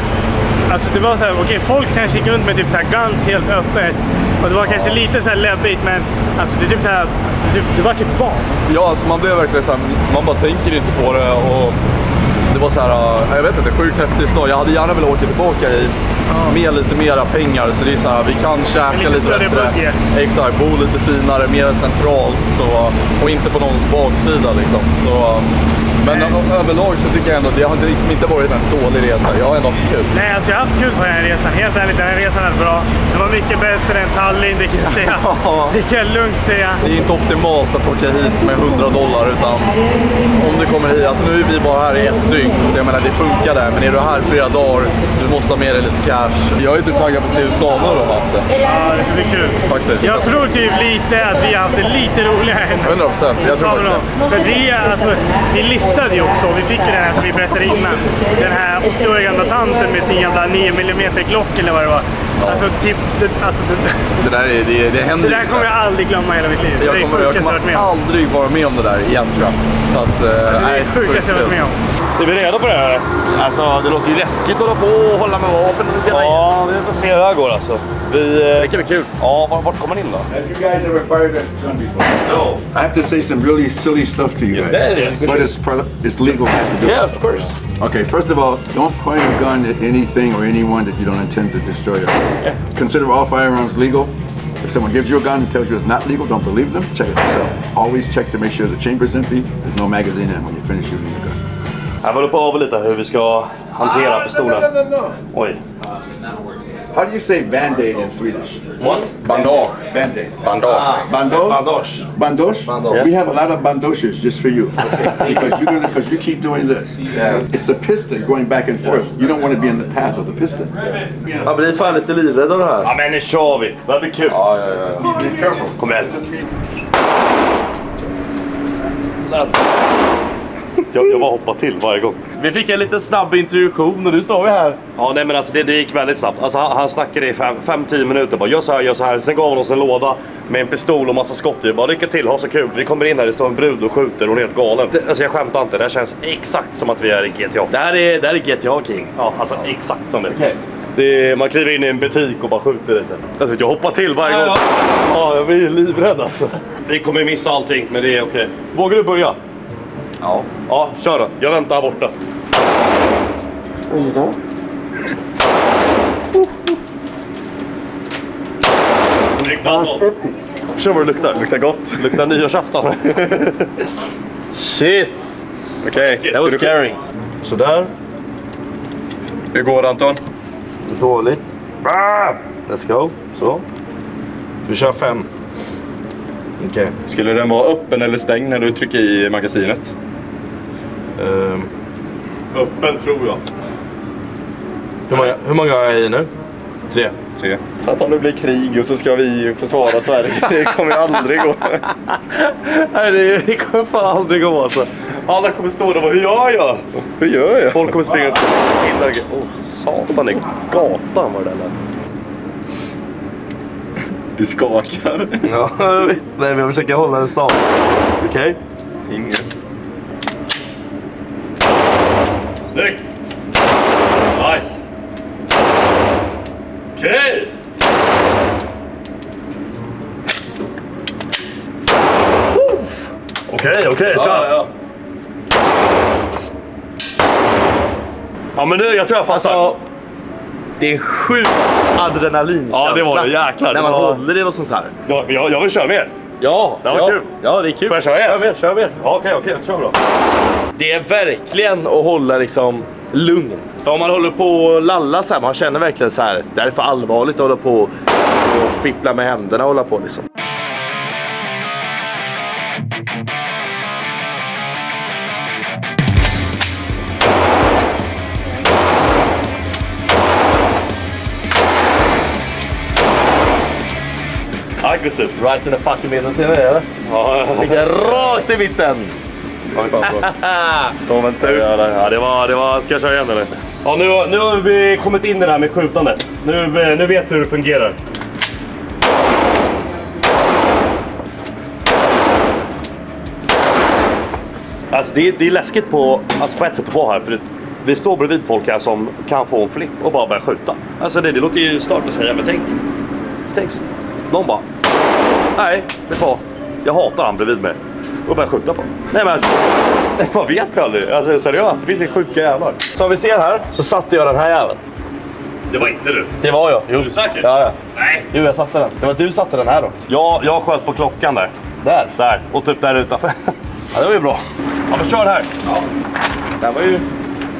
Alltså det var så här, okej, folk kanske gick runt med typ så här guns helt öppet. Och det var kanske lite så här läbbigt, men alltså det är typ så här, du, du var typ van. Ja, alltså man blev verkligen såhär, man bara tänker inte på det och det var så här, uh, jag vet inte, sjukt häftig stad. Jag hade gärna velat åka tillbaka i med lite mera pengar. Så det är så här, vi kan käka lite lite, bättre. budget. Exakt, bo lite finare, mer centralt. Så, och inte på någons baksida liksom. Så, men ö- överlag så tycker jag ändå att det har inte- liksom inte varit en dålig resa. Jag har ändå haft kul. Nej, alltså jag har haft kul på den här resan. Helt ärligt, den här resan är bra. Det var mycket bättre än Tallinn, det kan jag säga. [laughs] Det kan jag lugnt säga. Det är inte optimalt att åka hit med 100 dollar utan om du kommer hit, alltså nu är vi bara här i ett dygn så jag menar det funkar där men är du här flera dagar, du måste ha med dig lite cash. Jag är inte taggad på att se USA nu haft det. Ja, det ska bli kul. Faktiskt. Jag tror typ lite att vi har haft det lite roligare än 100 procent. Jag tror faktiskt de. För vi, alltså, vi liftade ju också. Vi fick ju den här som vi berättade innan. Den här 80-åriga gamla tanten med sin jävla 9 mm Glock eller vad det var. Alltså, typ, det, alltså, det, Det där är, det, det händer det där kommer jag aldrig glömma hela mitt liv. det Jag är kommer, det jag sjukaste jag kommer aldrig vara med om det där igen tror jag. Så att, eh, Det är det sjukaste jag varit med om. Är vi redo på det här? Alltså det låter ju läskigt att hålla på och hålla med vapen och sånt Ja, vi får se hur det här går alltså. Vi, eh, Det kan bli kul. Ja, vart, vart kommer man in då? Have you guys ever fired a gun before? No. I have to say some really silly stuff to you Yes, guys. yes. But it's, it's legal to have to do Yeah, it. of course. Okay, first of all, don't point a gun at anything or anyone that you don't intend to destroy. Consider all firearms legal. If someone gives you a gun and tells you it's not legal, don't believe them. Check it yourself. Always check to make sure the chamber's empty. There's no magazine in when you finish shooting your gun. Jag håller på att öva lite hur vi ska hantera pistolen. No, no. Oj. How do you say band-aid in Swedish? What? Bandage. Band-aid. Bandage. Bandage? Bandage. Bandage? Bandage. We have a lot of bandages just for you. [laughs] because you're gonna because you keep doing this. It's a piston going back and forth. You don't want to be in the path of the piston. Jag blir fan lite livrädd av det här. Ja men nu kör vi. Det blir kul. Ja, ja, ja. Be careful. Kom igen. Jag, jag bara hoppar till varje gång. Vi fick en liten snabb introduktion och nu står vi här. Ja nej men alltså det, det gick väldigt snabbt. Alltså han, han snackade i 5-10 minuter bara gör så här, gör så här. Sen gav han oss en låda med en pistol och massa skott i. Bara lycka till, ha så kul. Vi kommer in här, det står en brud och skjuter och hon är helt galen. Det, alltså jag skämtar inte, det här känns exakt som att vi är i GTA. Det här är, det här är GTA King. Ja, alltså exakt som det. Okej. det är, man kliver in i en butik och bara skjuter lite. Alltså, jag hoppar till varje gång. Ja, jag blir livrädd alltså. Vi kommer missa allting, men det är okej. Vågar du börja? Ja. Ja, kör då. Jag väntar här borta. Snyggt Anton! Kör vad det luktar. Luktar gott. Luktar nyårsafton. [laughs] Shit! Okej. That was scary. Sådär. Hur går det Anton? Dåligt. Ah! Let's go. Så. Vi kör fem. Okej. Skulle den vara öppen eller stängd när du trycker i magasinet? Ehm, Öppen tror jag. hur, många, hur många har jag i nu? Tre. Tre. Så att om det blir krig och så ska vi försvara Sverige, [laughs] det kommer ju aldrig gå. [laughs] Nej, det, det kommer fan aldrig gå alltså. Alla kommer stå där och bara, hur gör jag? Hur gör jag? Folk kommer springa till där. Åh, satan i gatan var det där. Du skakar. Ja, [laughs] jag vet. Nej, men jag försöker hålla en stav. Okej. Inget. Snyggt! Nice! Okej! Okej, okej, kör! Ja, ja. Ja men nu, jag tror jag fattar. Alltså, det är sjukt adrenalinkänsla. Ja, det var det. Jäklar, När det man var- håller i något sånt här. Ja, jag, jag vill köra mer. Ja, Det var ja. kul. Ja, det är kul. Får jag köra igen? Kör mer, kör mer. Ja, Okej, okej, kör då. Det är verkligen att hålla liksom lugn. För om man håller på och lalla så här, man känner verkligen så här, det här är för allvarligt att hålla på och fippla med händerna och hålla på liksom. Aggressivt. Right in the fucking middle, ser ni det? Ja, jag rakt i mitten. Som en stup. Ja, det- [laughs] ja, det var, det var... Ska jag köra igen eller? Ja, nu, nu har vi kommit in i det här med skjutandet. Nu, nu vet vi hur det fungerar. Alltså det, är- det är läskigt på, alltså på ett sätt att vara här. För det, vi står bredvid folk här som kan få en flipp och bara börja skjuta. Alltså det, det låter ju stört att säga, men tänk. Tänk så. Någon bara... Nej, vet du vad? Jag hatar han bredvid mig. och börja skjuta på. Nej men alltså, man vet ju aldrig. Alltså seriöst, det finns ju sjuka jävlar. Som vi ser här så satte jag den här jäveln. Det var inte du. Det var jag. Jo. Är du säker? Ja, ja. Nej. Jo, jag satte den. Det var du satte den här då. Ja, jag sköt på klockan där. Där? Där. Och typ där utanför. Ja, det var ju bra. Ja, men kör här. Det här var ju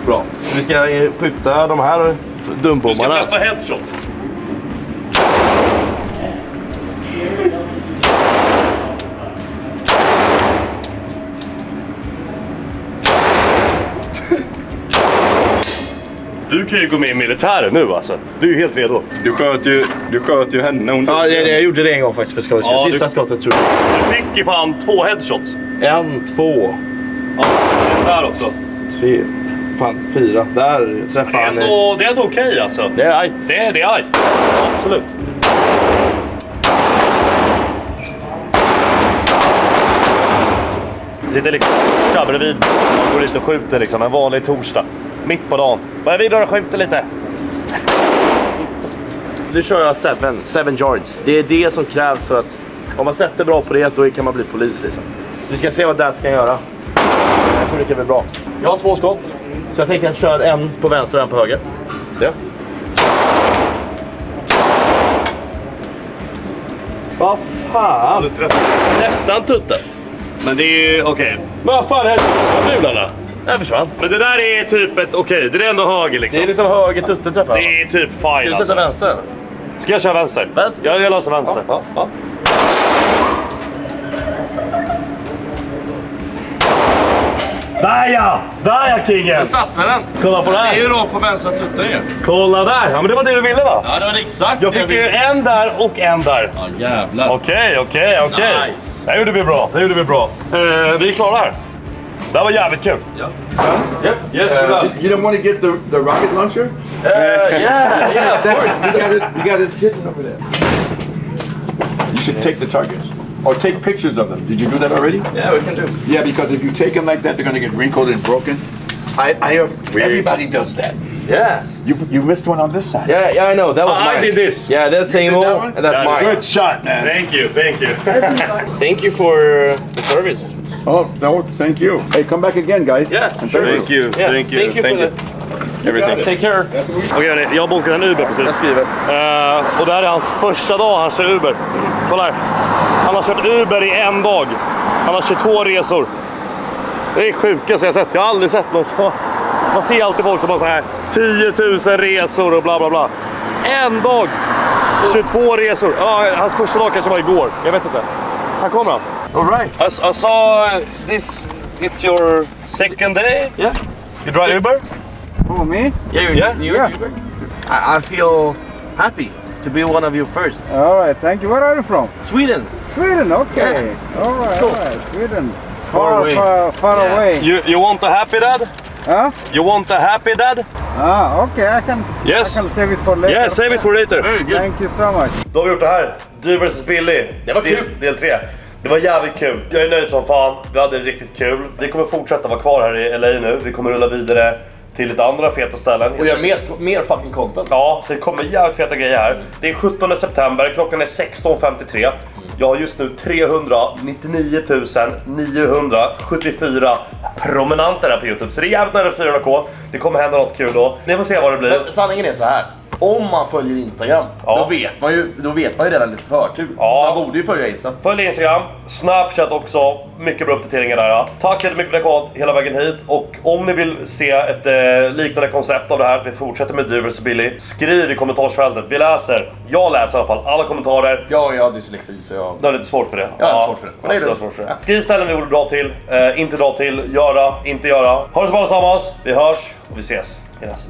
bra. Vi ska skjuta de här Du ska dumbommarna. träffa headshot. Du kan ju gå med i militären nu alltså. Du är ju helt redo. Du sköt ju, du sköt ju henne. Hon Ja, det, det, jag gjorde det en gång faktiskt för skojs. Ja, Sista du- skottet tror jag. Du fick ju fan två headshots. En, två, Ja, där också. tre, fan fyra. Där träffade Det är han. ändå, det är ändå okej alltså. Det är ajt. Det är, det är ajt. Absolut. Sitter liksom kör bredvid. Man går dit och skjuter liksom en vanlig torsdag. Mitt på dagen. Bara vi och skjuter lite. Nu kör jag seven, seven yards. Det är det som krävs för att om man sätter bra på det, då kan man bli polis liksom. Vi ska se vad Dats kan göra. Jag tror det kan bli bra. Jag har två skott, så jag tänker att jag kör en på vänster och en på höger. Ja. Vad fan! Nästan tutten. Men det är ju okej. Men vad fan hände? Mularna. Den försvann. Men det där är typ ett okej. Det är ändå höger liksom. Det är liksom höger tutten träffar. Det är typ fine Ska du sätta alltså. vänster? Ska jag köra vänster? Vänster? Ja, jag löser vänster. Ja, ja. Där ja! Där ja kingen! Jag satte den. Kolla på det Det är ju här. rakt på vänstra tutten ju. Kolla där! Ja men det var det du ville va? Ja, det var exakt Jag det fick ju en där och en där. Ja, jävlar. Okej, okej, okej. Nice. Det gjorde vi bra. Det gjorde vi bra. Eh, vi är klara här. Det här var jävligt kul. Ja. Yep. Yes, Uh, we're you don't want to get the, the rocket launcher? Uh, yeah, yeah, of [laughs] That's, course. you got it. You got it hidden over there. You should take the targets or take pictures of them. Did you do that already? Yeah, we can do. Yeah, because if you take them like that, they're going to get wrinkled and broken. I, I have, everybody does that. Yeah. You, you missed one on this side. Yeah, yeah, I know. That was I mine. did this. Yeah, that's same did that one? and that's Yeah, mine. Good shot, man. Thank you, thank you. Thank you for the service. Oh, no, thank you. Hey, come back again, guys. Yeah, And sure. thank you. Yeah, Thank you, Thank you thank for you. the Everything. Take care. Okej hörni, jag bokade en Uber precis. Jag skriver. Eh, och det här är hans första dag han kör Uber. Kolla här. Han har kört Uber i en dag. Han har 22 resor. Det är sjukaste jag sett. Jag har aldrig sett någon så. Man ser alltid folk som har så här 10 000 resor och bla bla bla. En dag! 22 resor. Ja, hans första dag kanske var igår. Jag vet inte. Här kommer han. Alright. I, I saw uh, this. It's your second day. Yeah. You drive Uber? Who, me? Yeah, Yeah. Yeah. you- I, I feel happy to be one of you first. All right, thank you. Where are you from? Sweden. Sweden, okay. Yeah. All right, Cool. all right. Sweden. Far away. far, far Yeah. away. You, you want a happy dad? Huh? You want a happy dad? Ah, okay. I can. Yes. I can save it for later. Yeah, save it for later. Very good. Thank you so much. Då har vi gjort det här. Du vs Billy. Det var del, kul. Del 3. Det var jävligt kul. Jag är nöjd som fan. Vi hade riktigt kul. Vi kommer fortsätta vara kvar här i LA nu. Vi kommer rulla vidare till lite andra feta ställen. Och gör mer, mer fucking content. Ja, så det kommer jävligt feta grejer här. Det är 17 september, klockan är 16.53. Jag har just nu 399 974 promenanter här på Youtube. Så det är jävligt nära 400k. Det kommer hända något kul då. Ni får se vad det blir. Men sanningen är så här. Om man följer Instagram, Ja. då, vet man ju, då vet man ju redan lite förtur. Ja. Så man borde ju följa Insta. Följ Instagram, Snapchat också. Mycket bra uppdateringar där. ja. Tack så jättemycket för att ni kollat hela vägen hit. Och om ni vill se ett eh, liknande koncept av det här, att vi fortsätter med Du vs Billy, skriv i kommentarsfältet. Vi läser, jag läser i alla fall, alla kommentarer. Ja, jag har dyslexi så jag... Du har lite svårt för det. Jag har lite svårt för det. Men det är du svårt för det. Skriv ställen vi borde dra till, eh, inte dra till, göra, inte göra. Ha det så bra allesammans. Vi hörs och vi ses Gracias.